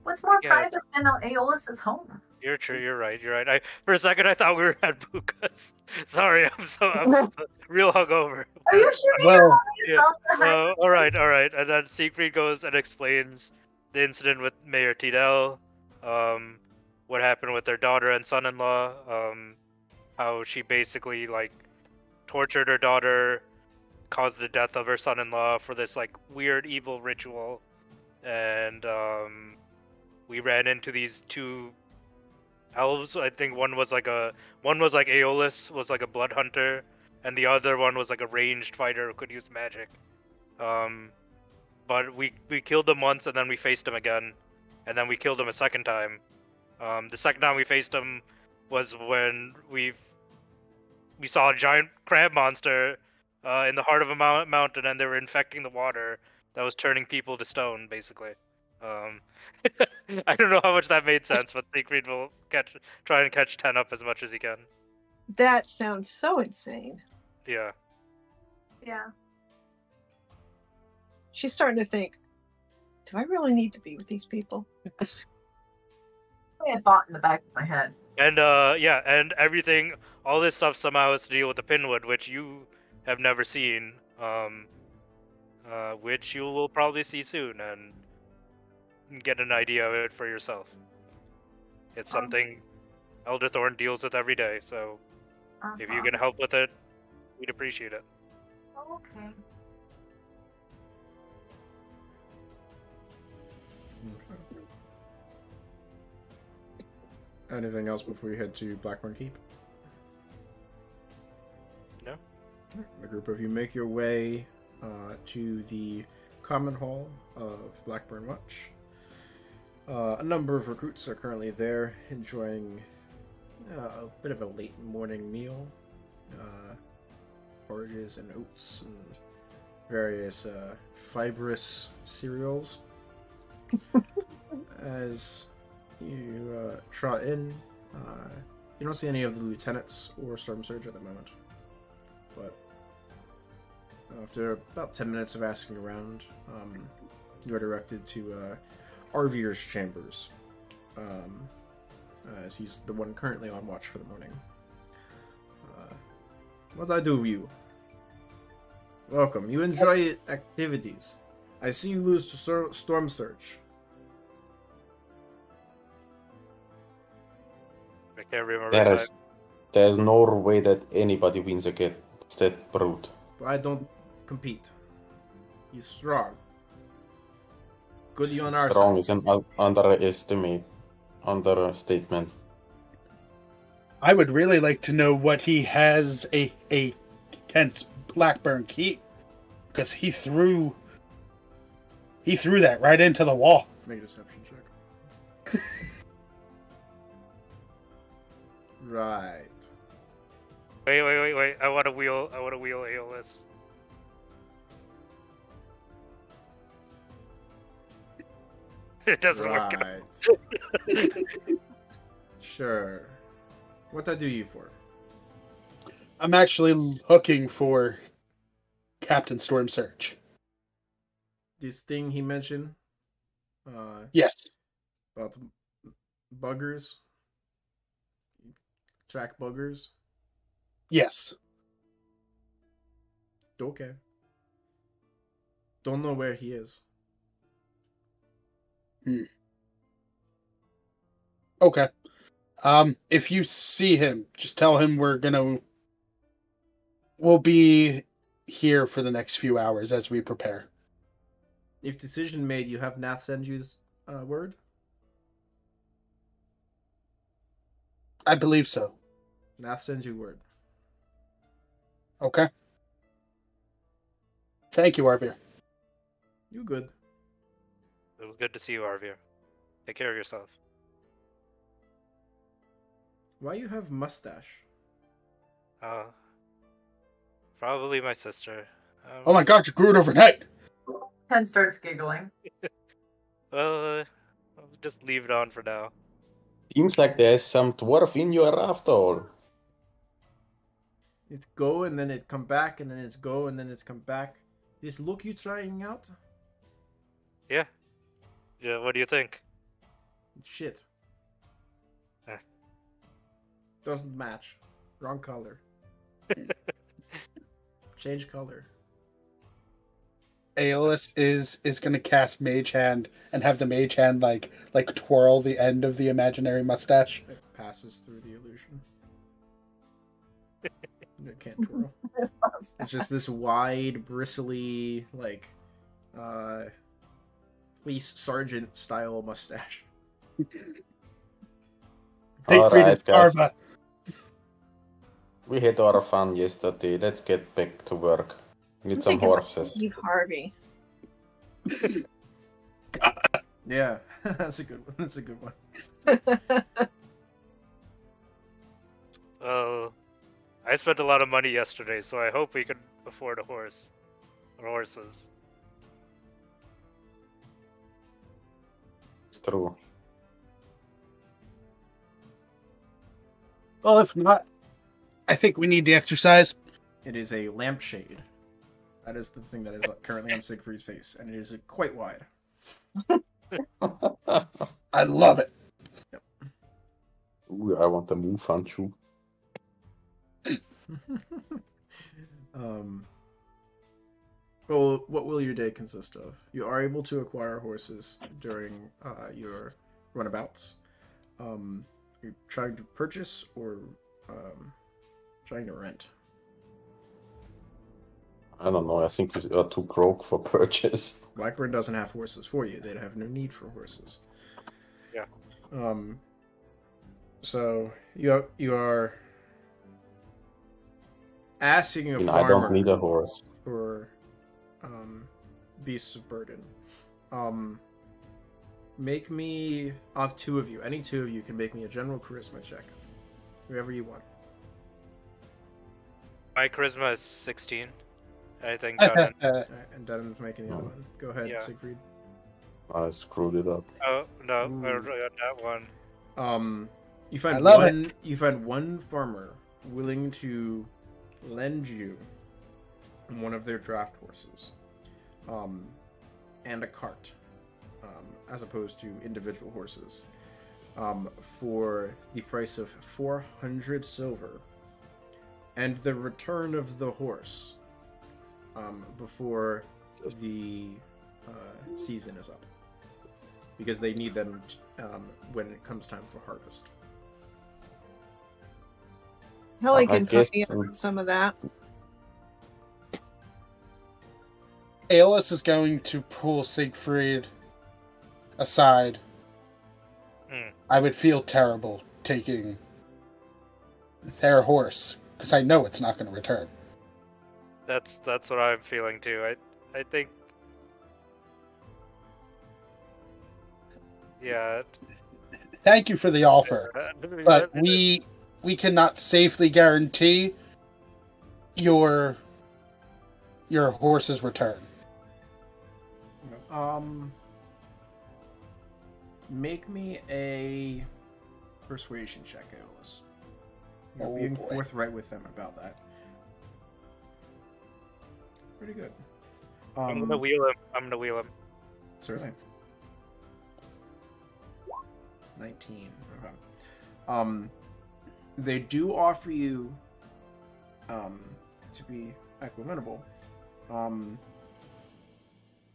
What's more Yeah. private than Aeolus's home? You're true. You're right. You're right. I for a second I thought we were at Buka's. [laughs] Sorry, I'm so I'm [laughs] real hungover. Are you sure you Well, don't want yeah, yourself? Uh, all right, all right. And then Siegfried goes and explains the incident with Mayor Tidel, um, what happened with their daughter and son-in-law, um, how she basically like tortured her daughter, caused the death of her son-in-law for this like weird evil ritual, and um, we ran into these two elves. I think one was like a one was like Aeolus was like a blood hunter, and the other one was like a ranged fighter who could use magic. Um, but we we killed him once, and then we faced him again, and then we killed him a second time. Um, the second time we faced him was when we we saw a giant crab monster uh, in the heart of a mount- mountain, and they were infecting the water that was turning people to stone, basically. Um, [laughs] I don't know how much that made sense, but Siegfried will catch try and catch ten up as much as he can. That sounds so insane. Yeah. Yeah. She's starting to think, do I really need to be with these people? I had thought in the back of my head. And uh yeah, and everything all this stuff somehow has to deal with the pinwood, which you have never seen. Um uh which you will probably see soon and get an idea of it for yourself. It's Um, something Elderthorn deals with every day, so if you Uh-huh. can help with it, we'd appreciate it. Oh, okay. Anything else before we head to Blackburn Keep? No. The group of you make your way uh, to the common hall of Blackburn Watch. Uh, a number of recruits are currently there, enjoying uh, a bit of a late morning meal, uh, porridges and oats and various uh, fibrous cereals. [laughs] As you uh, trot in, uh, you don't see any of the lieutenants or Storm Surge at the moment. But after about 10 minutes of asking around, um, you are directed to uh, Arvier's chambers, um, as he's the one currently on watch for the morning. Uh, what I do with you? Welcome. You enjoy activities. I see you lose to Sor- Storm Surge. I can't remember. There that. is, there's no way that anybody wins against that brute. But I don't compete. He's strong. Good on our Strong is an un- underestimate, understatement. I would really like to know what he has a a against Blackburn key, because he threw he threw that right into the wall. Make a deception check. [laughs] right. Wait, wait, wait, wait. I want to wheel. I want to wheel Aeolus. It doesn't work. out. [laughs] Sure. What I do you for? I'm actually looking for Captain Storm Surge. This thing he mentioned uh, Yes. about the buggers, track buggers. Yes. Okay. Don't know where he is. Okay. Um, if you see him, just tell him we're gonna we'll be here for the next few hours as we prepare. If decision made, you have Nath send you uh, word. I believe so. Nath sends you word. Okay. Thank you, Arvir. You good? It was good to see you, Arvir. Take care of yourself. Why you have mustache? Uh, probably my sister. Um, Oh my god, you grew it overnight. Ken starts giggling. [laughs] Well, uh, I'll just leave it on for now. Seems like there's some dwarf in you after all. It's go and then it come back and then it's go and then it's come back. This look you trying out? Yeah. Yeah. What do you think? Shit. Eh. Doesn't match. Wrong color. [laughs] Change color. Aeolus is is gonna cast Mage Hand and have the Mage Hand like like twirl the end of the imaginary mustache. It passes through the illusion. [laughs] it can't twirl. [laughs] It's just this wide, bristly, like, uh, police sergeant style mustache. [laughs] Fate Alright, guys. We had our fun yesterday. Let's get back to work. Need some horses. Leave Harvey. [laughs] Yeah, [laughs] that's a good one. That's a good one. Well, I spent a lot of money yesterday, so I hope we can afford a horse or horses. It's true. Well, if not, I think we need the exercise. It is a lampshade. That is the thing that is currently on Siegfried's face, and it is quite wide. [laughs] I love it. Ooh, I want a move on you. um, well, what will your day consist of? You are able to acquire horses during uh, your runabouts. Um, are trying to purchase or um, trying to rent? I don't know. I think we are too broke for [laughs] purchase. Blackburn doesn't have horses for you. They'd have no need for horses. Yeah. Um. So you you are asking a mean, I farmer don't need a horse. for um, beasts of burden. Um, make me of two of you. Any two of you can make me a general charisma check. Whoever you want. My charisma is 16. I think [laughs] Dunnan. Alright, and Dunnan's making the other Oh. one. Go ahead, Yeah. Siegfried. I screwed it up. oh no, I Ooh. got that one. Um, you find I love it. one. You find one farmer willing to lend you one of their draft horses, um, and a cart, um, as opposed to individual horses, um, for the price of four hundred silver, and the return of the horse, um, before the uh, season is up because they need them um, when it comes time for harvest. Helly I can guess put me so. on some of that. Aeolus is going to pull Siegfried aside. Hmm. I would feel terrible taking their horse because I know it's not going to return. That's that's what I'm feeling too. I I think. Yeah. Thank you for the offer, [laughs] but we we cannot safely guarantee your your horse's return. Um, make me a persuasion check, Aeolus. You're Oh, being boy. forthright with them about that. Pretty good. I'm Um, gonna wheel him. I'm gonna wheel him. Certainly. 19. Okay. Um, they do offer you, um, to be equimitable, um,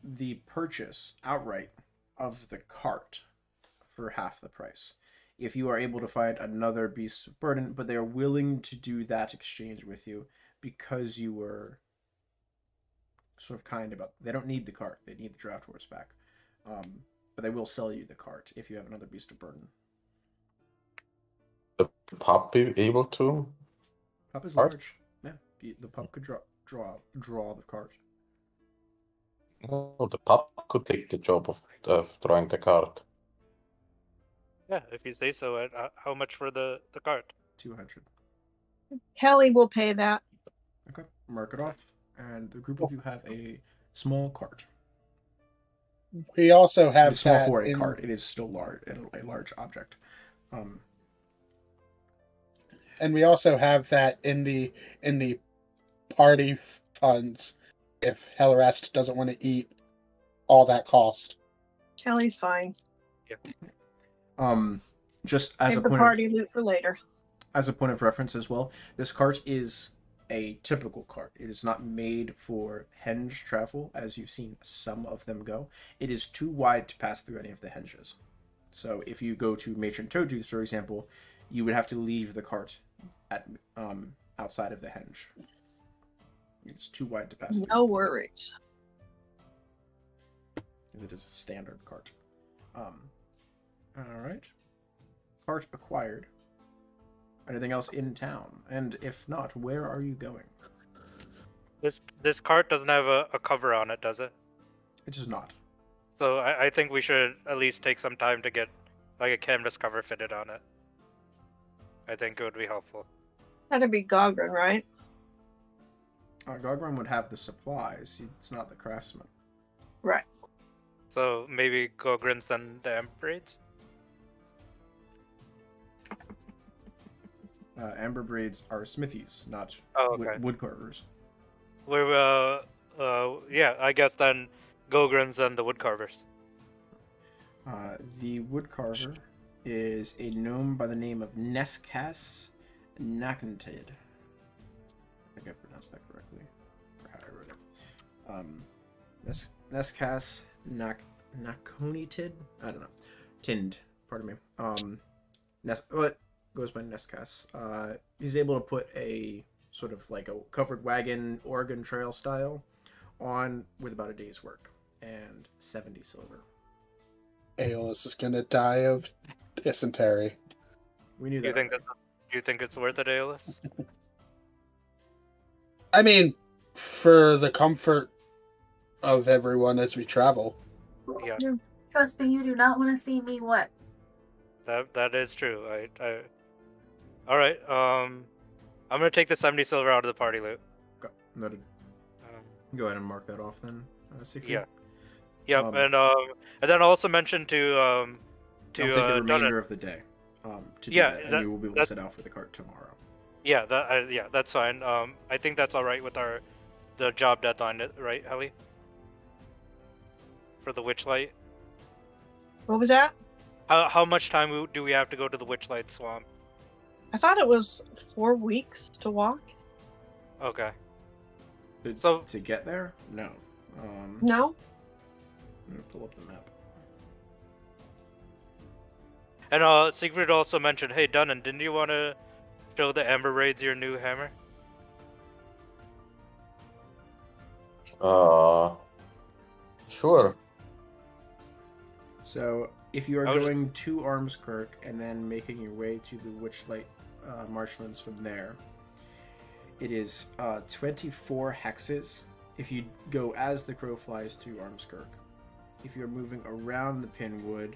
the purchase outright of the cart for half the price. If you are able to find another beast of burden, but they are willing to do that exchange with you because you were sort of kind about they don't need the cart they need the draft horse back um, but they will sell you the cart if you have another beast of burden The pup be able to? pup is Cart? large yeah the, the pup could draw draw draw the cart Well, the pup could take the job of, of drawing the card. Yeah, if you say so. Uh, how much for the the cart? 200 Helly will pay that. okay mark it off and the group of you have a small cart We also It have is small that for a in- cart it is still large a large object um, and we also have that in the in the party funds if Hellerest doesn't want to eat all that cost. Helly's fine. Yep. um just as a Save the point party of, loot for later. as a point of reference as well this cart is a typical cart it is not made for henge travel as you've seen some of them go it is too wide to pass through any of the henges so if you go to matron toadtooth for example you would have to leave the cart at um outside of the henge it's too wide to pass through No worries. it is a standard cart. Um, all right. Cart acquired. Anything else in town? And if not, where are you going? This this cart doesn't have a, a cover on it, does it? It is not. So I, I think we should at least take some time to get like a canvas cover fitted on it. I think it would be helpful. That'd be Gogrin, right? Uh, Gogron would have the supplies. It's not the craftsman. Right. So maybe Gogrins then the Embrades? Uh, amber braids are smithies, not Oh, wood, okay. wood carvers. We're uh uh yeah, I guess then Gogrins and the woodcarvers. Uh, the wood carver is a gnome by the name of Neskas Nakantid. I think I pronounced that Um, Nes- Neskas Nak Nakonitid. I don't know. Tind. Pardon me. Um, Nes. What goes by Neskas? Uh, he's able to put a sort of like a covered wagon Oregon Trail style on with about a day's work and seventy silver. Aeolus is gonna die of dysentery. We knew Do you that. think that do you think it's worth it, Aeolus? [laughs] I mean, for the comfort of everyone as we travel. Yeah, Trust me, you do not want to see me wet. that that is true. I I All right. Um, I'm gonna take the 70 silver out of the party loot. Go, noted. Um, Go ahead and mark that off then. Uh, Siegfried. Yeah. Yep, Um, and um, and then also mention to um, to I'll take the uh, remainder of the day. Um, to do Yeah, that, and that- you will be able that- to set out for the cart tomorrow. Yeah, that uh, yeah, that's fine. Um, I think that's all right with our the job deadline, right, Helly? For the Witchlight. What was that? How how much time do we have to go to the Witchlight Swamp? I thought it was four weeks to walk. Okay. To, So- to get there, no. Um, No? I'm gonna pull up the map. And uh, Siegfried also mentioned, hey Dunnan, didn't you want to show the Amber Raids your new hammer? Uh, sure. So, if you are was- going to Armskirk and then making your way to the Witchlight uh, marshlands from there, it is uh, 24 hexes if you go as the crow flies to Armskirk. If you're moving around the Pinwood,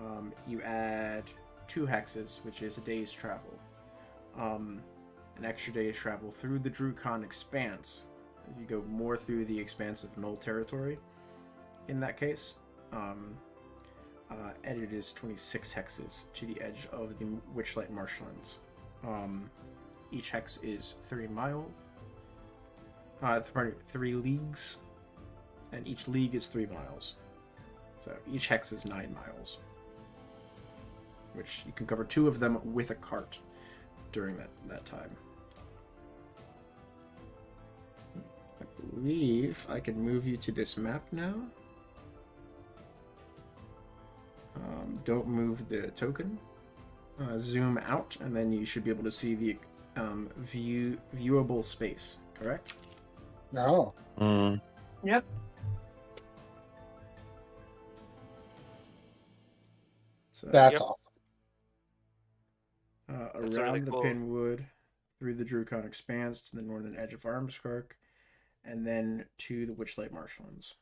um, you add two hexes, which is a day's travel. Um, an extra day's travel through the Drukon Expanse. You go more through the expanse of Null territory in that case. Um, uh, and it is 26 hexes to the edge of the Witchlight Marshlands. Um, each hex is three miles. Uh, three leagues, and each league is three miles. So each hex is nine miles, which you can cover two of them with a cart during that that time. I believe I can move you to this map now. Um, don't move the token. Uh, zoom out, and then you should be able to see the um, view viewable space. Correct. No. Mm. Yep. So, That's Yep. all. uh, around really the cool. Pinwood, through the Drukon Expanse to the northern edge of Armskirk, and then to the Witchlight Marshlands.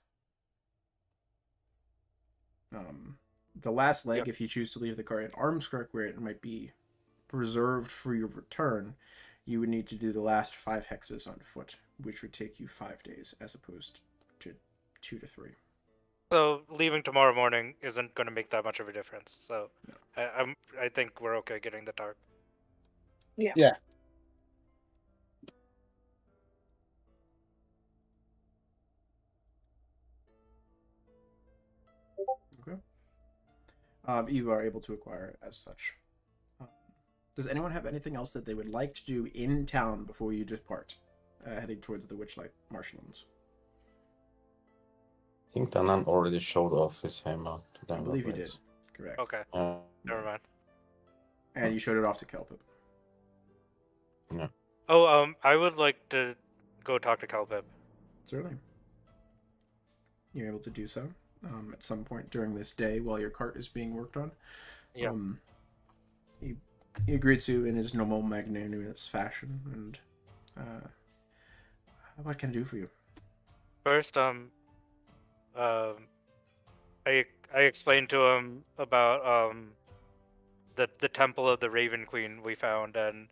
Um, the last leg, Yep. if you choose to leave the car at Armskirk, where it might be reserved for your return, you would need to do the last five hexes on foot, which would take you five days as opposed to two to three. So leaving tomorrow morning isn't going to make that much of a difference. So No. I, I'm I think we're okay getting the tarp. Um, you are able to acquire as such. Um, does anyone have anything else that they would like to do in town before you depart, uh, heading towards the Witchlight Marshlands? I think Dunnan already showed off his hammer to I believe you did. Correct. Okay, Uh, never mind. And you showed it off to Kelpip. Yeah. Oh, um, I would like to go talk to Kelpip. Certainly. You're able to do so um, at some point during this day while your cart is being worked on. Yeah. Um, he, he agreed to in his normal magnanimous fashion. And uh, what can I do for you? First, um, um, I I explained to him about um, the the temple of the Raven Queen we found, and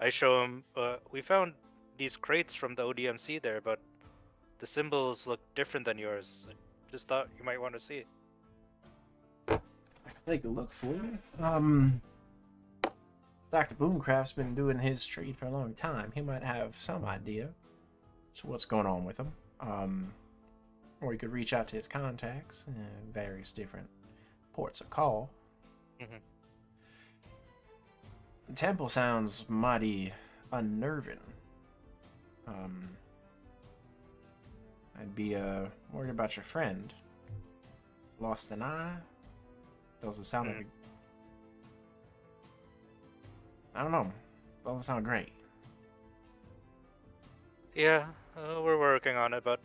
I show him uh, we found these crates from the ODMC there, but the symbols look different than yours. Just thought you might want to see. It. Take a look for you. Um, Dr. Boomcraft's been doing his trade for a long time. He might have some idea to what's going on with him. Um, or you could reach out to his contacts in various different ports of call. Mhm. The temple sounds mighty unnerving. Um, I'd be uh, worried about your friend. Lost an eye? Doesn't sound like. A... I don't know. Doesn't sound great. Yeah, uh, we're working on it, but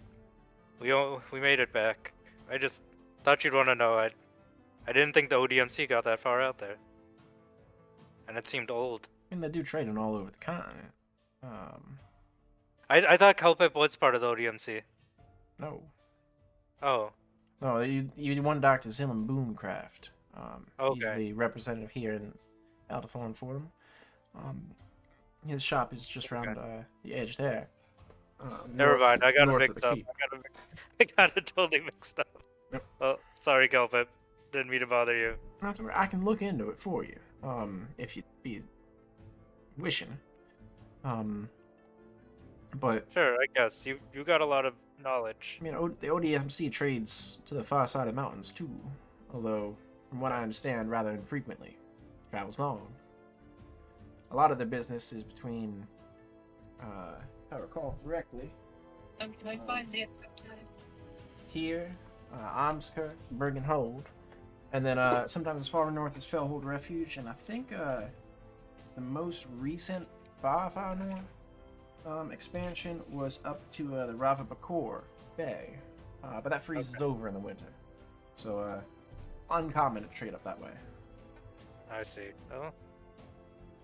we o- we made it back. I just thought you'd want to know. I I didn't think the ODMC got that far out there, and it seemed old. I mean, they do trading all over the continent. Um, I I thought Kelpip was part of the ODMC. No, Oh, no, you you one Doctor Zillan Boomcraft. Um, okay. he's the representative here in Elderthorn for them. Um, his shop is just Okay. around uh, the edge there. Uh, Never north- mind. I got it mixed up. keep. I got it, [laughs] I got it totally mixed up. Yep. Oh, sorry, Kelpip. Didn't mean to bother you. Not to worry, I can look into it for you, um, if you'd be wishing. Um, but Sure, I guess you you got a lot of knowledge. I mean, o- the ODMC trades to the far side of mountains too, although, from what I understand, rather infrequently. Travels long. A lot of the business is between, uh, if I recall correctly, Um, can I find the here, uh, Armskirk, Bergenhold, and then uh, sometimes as far north as Fellhold Refuge, and I think uh, the most recent far, far north um, expansion was up to uh, the Rava Bakor Bay, uh, but that freezes over in the winter, so uh, uncommon to trade up that way. I see. Oh,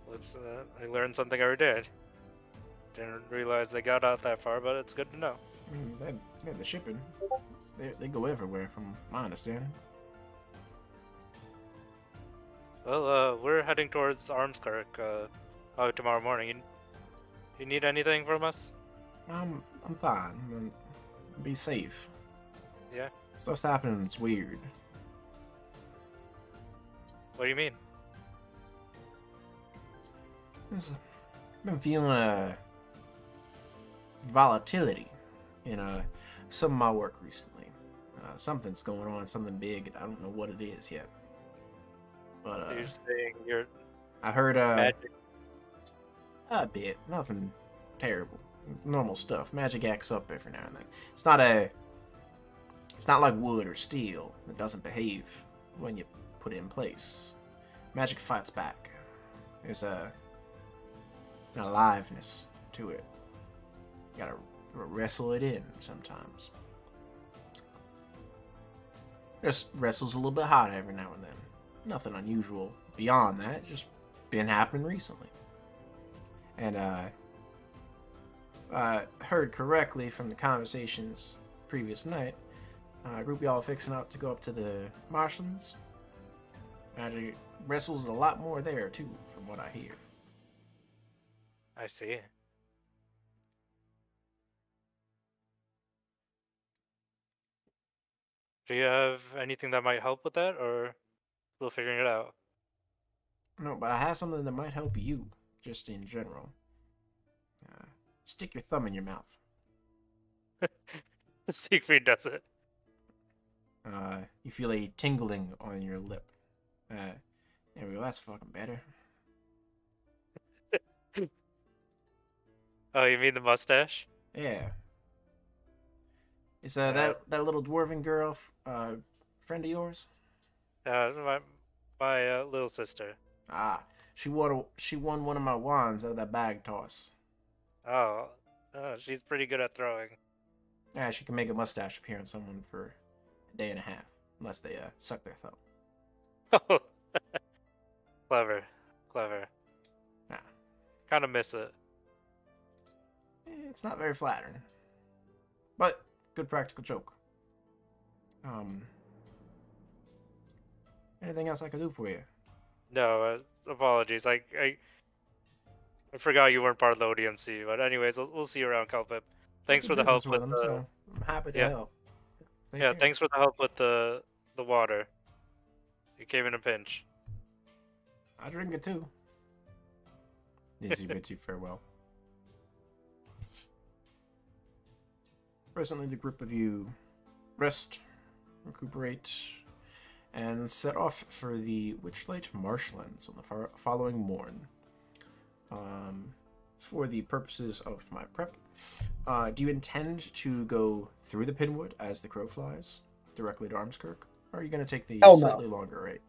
let's. Uh, I learned something every day. Didn't realize they got out that far, but it's good to know. I mean, they, yeah, the shipping, they, they go everywhere, from my understanding. Well, uh, we're heading towards Armskirk uh, tomorrow morning. You, you need anything from us? I'm, I'm fine. I'm, be safe. Yeah. Stuff's happening. It's weird. What do you mean? I've been feeling a volatility in uh, some of my work recently. Uh, something's going on, something big. I don't know what it is yet. But uh, You're saying you're I heard uh, magic. A bit, nothing terrible, normal stuff. Magic acts up every now and then. It's not a, it's not like wood or steel that doesn't behave when you put it in place. Magic fights back. There's a an aliveness to it. You gotta wrestle it in sometimes. Just wrestles a little bit hard every now and then. Nothing unusual beyond that. It's just been happening recently. And uh, uh heard correctly from the conversations previous night. Uh, group y'all fixing up to go up to the marshlands. Magic wrestles a lot more there too, from what I hear. I see. Do you have anything that might help with that, or still figuring it out? No, but I have something that might help you, just in general. Uh, stick your thumb in your mouth. [laughs] Siegfried does it. Uh, you feel a tingling on your lip. Uh, there we go. That's fucking better. [laughs] Oh, you mean the mustache? Yeah. Is uh, Uh, that that little dwarven girl, f- uh, friend of yours? Uh, my my uh, little sister. Ah, she won a, she won one of my wands out of that bag toss. Oh, oh, she's pretty good at throwing. Yeah, she can make a mustache appear on someone for a day and a half, unless they uh, suck their thumb. Oh, [laughs] clever, clever. Ah. Kind of miss it. Eh, It's not very flattering, but good practical joke. Um, anything else I could do for you? No, uh, apologies. I, I I forgot you weren't part of the ODMC. But anyways, we'll, we'll see you around, Kelpip. Thanks for the help Business with them, the so I'm happy to yeah. help. Take yeah. care. Thanks for the help with the the water. You came in a pinch. I drink it too. Izzy bids you farewell. Presently, the group of you rest, recuperate, and set off for the Witchlight Marshlands on the far- following morn. Um, for the purposes of my prep, uh, do you intend to go through the Pinwood as the crow flies directly to Armskirk, or are you going to take the Hell no. slightly longer route?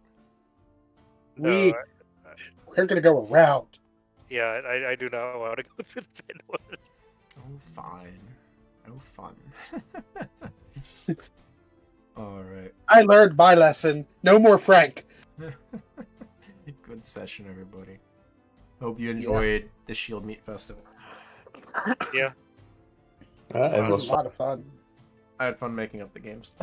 We No, we're gonna go around. yeah, I, I do not [laughs] want to go through the Pinwood. Oh, fine. Oh, fun. [laughs] All right. I learned my lesson. No more Frank. [laughs] Good session, everybody. Hope you enjoyed the Shield Meat Festival. [coughs] Yeah, uh, It it was, was a fun. lot of fun. I had fun making up the games. [laughs]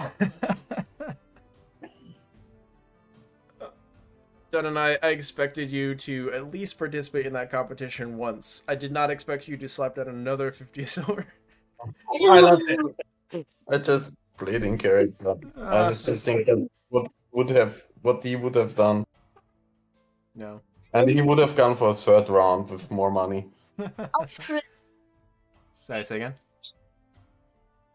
Dunnan I, I expected you to at least participate in that competition once. I did not expect you to slap down another 50 silver. I loved it. [laughs] I just bleeding character. I was just thinking what would have what he would have done. No. And he would have gone for a third round with more money. Oh, frick. Sorry, say again?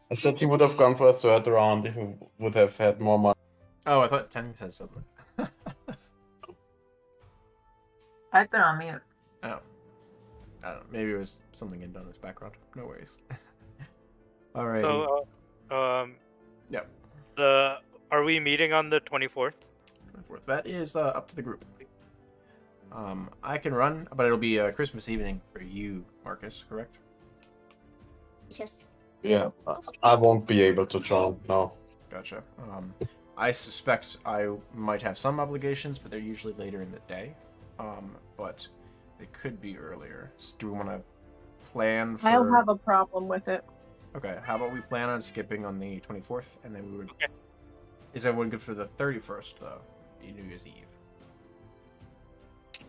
I said he would have gone for a third round if he would have had more money. Oh, I thought Ten said something. [laughs] I've been on mute. Oh. I don't know. Maybe it was something in Donna's background. No worries. [laughs] Alrighty. So, uh, um, Yep. the are we meeting on the 24th? 24th. That is uh, up to the group. Um, I can run, but it'll be a Christmas evening for you, Marcus, correct? Yes. Yeah, I- I won't be able to join. No. Gotcha. Um, I suspect I might have some obligations, but they're usually later in the day. Um, but they could be earlier. So do we want to plan for? I'll have a problem with it. Okay. How about we plan on skipping on the twenty fourth, and then we would. Okay. Is everyone good for the thirty first though? New Year's Eve.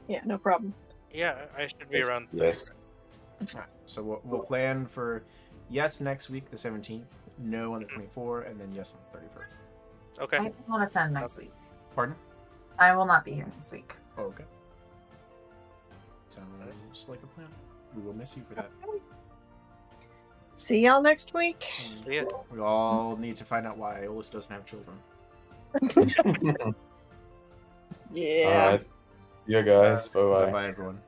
Yeah, no problem. Yeah, I should be Yes, around. yes. Alright, so we'll, we'll plan for yes next week, the 17th, no on the mm-hmm. 24th, and then yes on the 31st. Okay. I won't attend next week. Pardon? I will not be here next week. Oh, okay. Sounds like a plan. We will miss you for that. See y'all next week. Mm, so yeah. We all need to find out why Aeolus doesn't have children. [laughs] Yeah. Alright. Yeah, guys. Bye bye. Bye, everyone.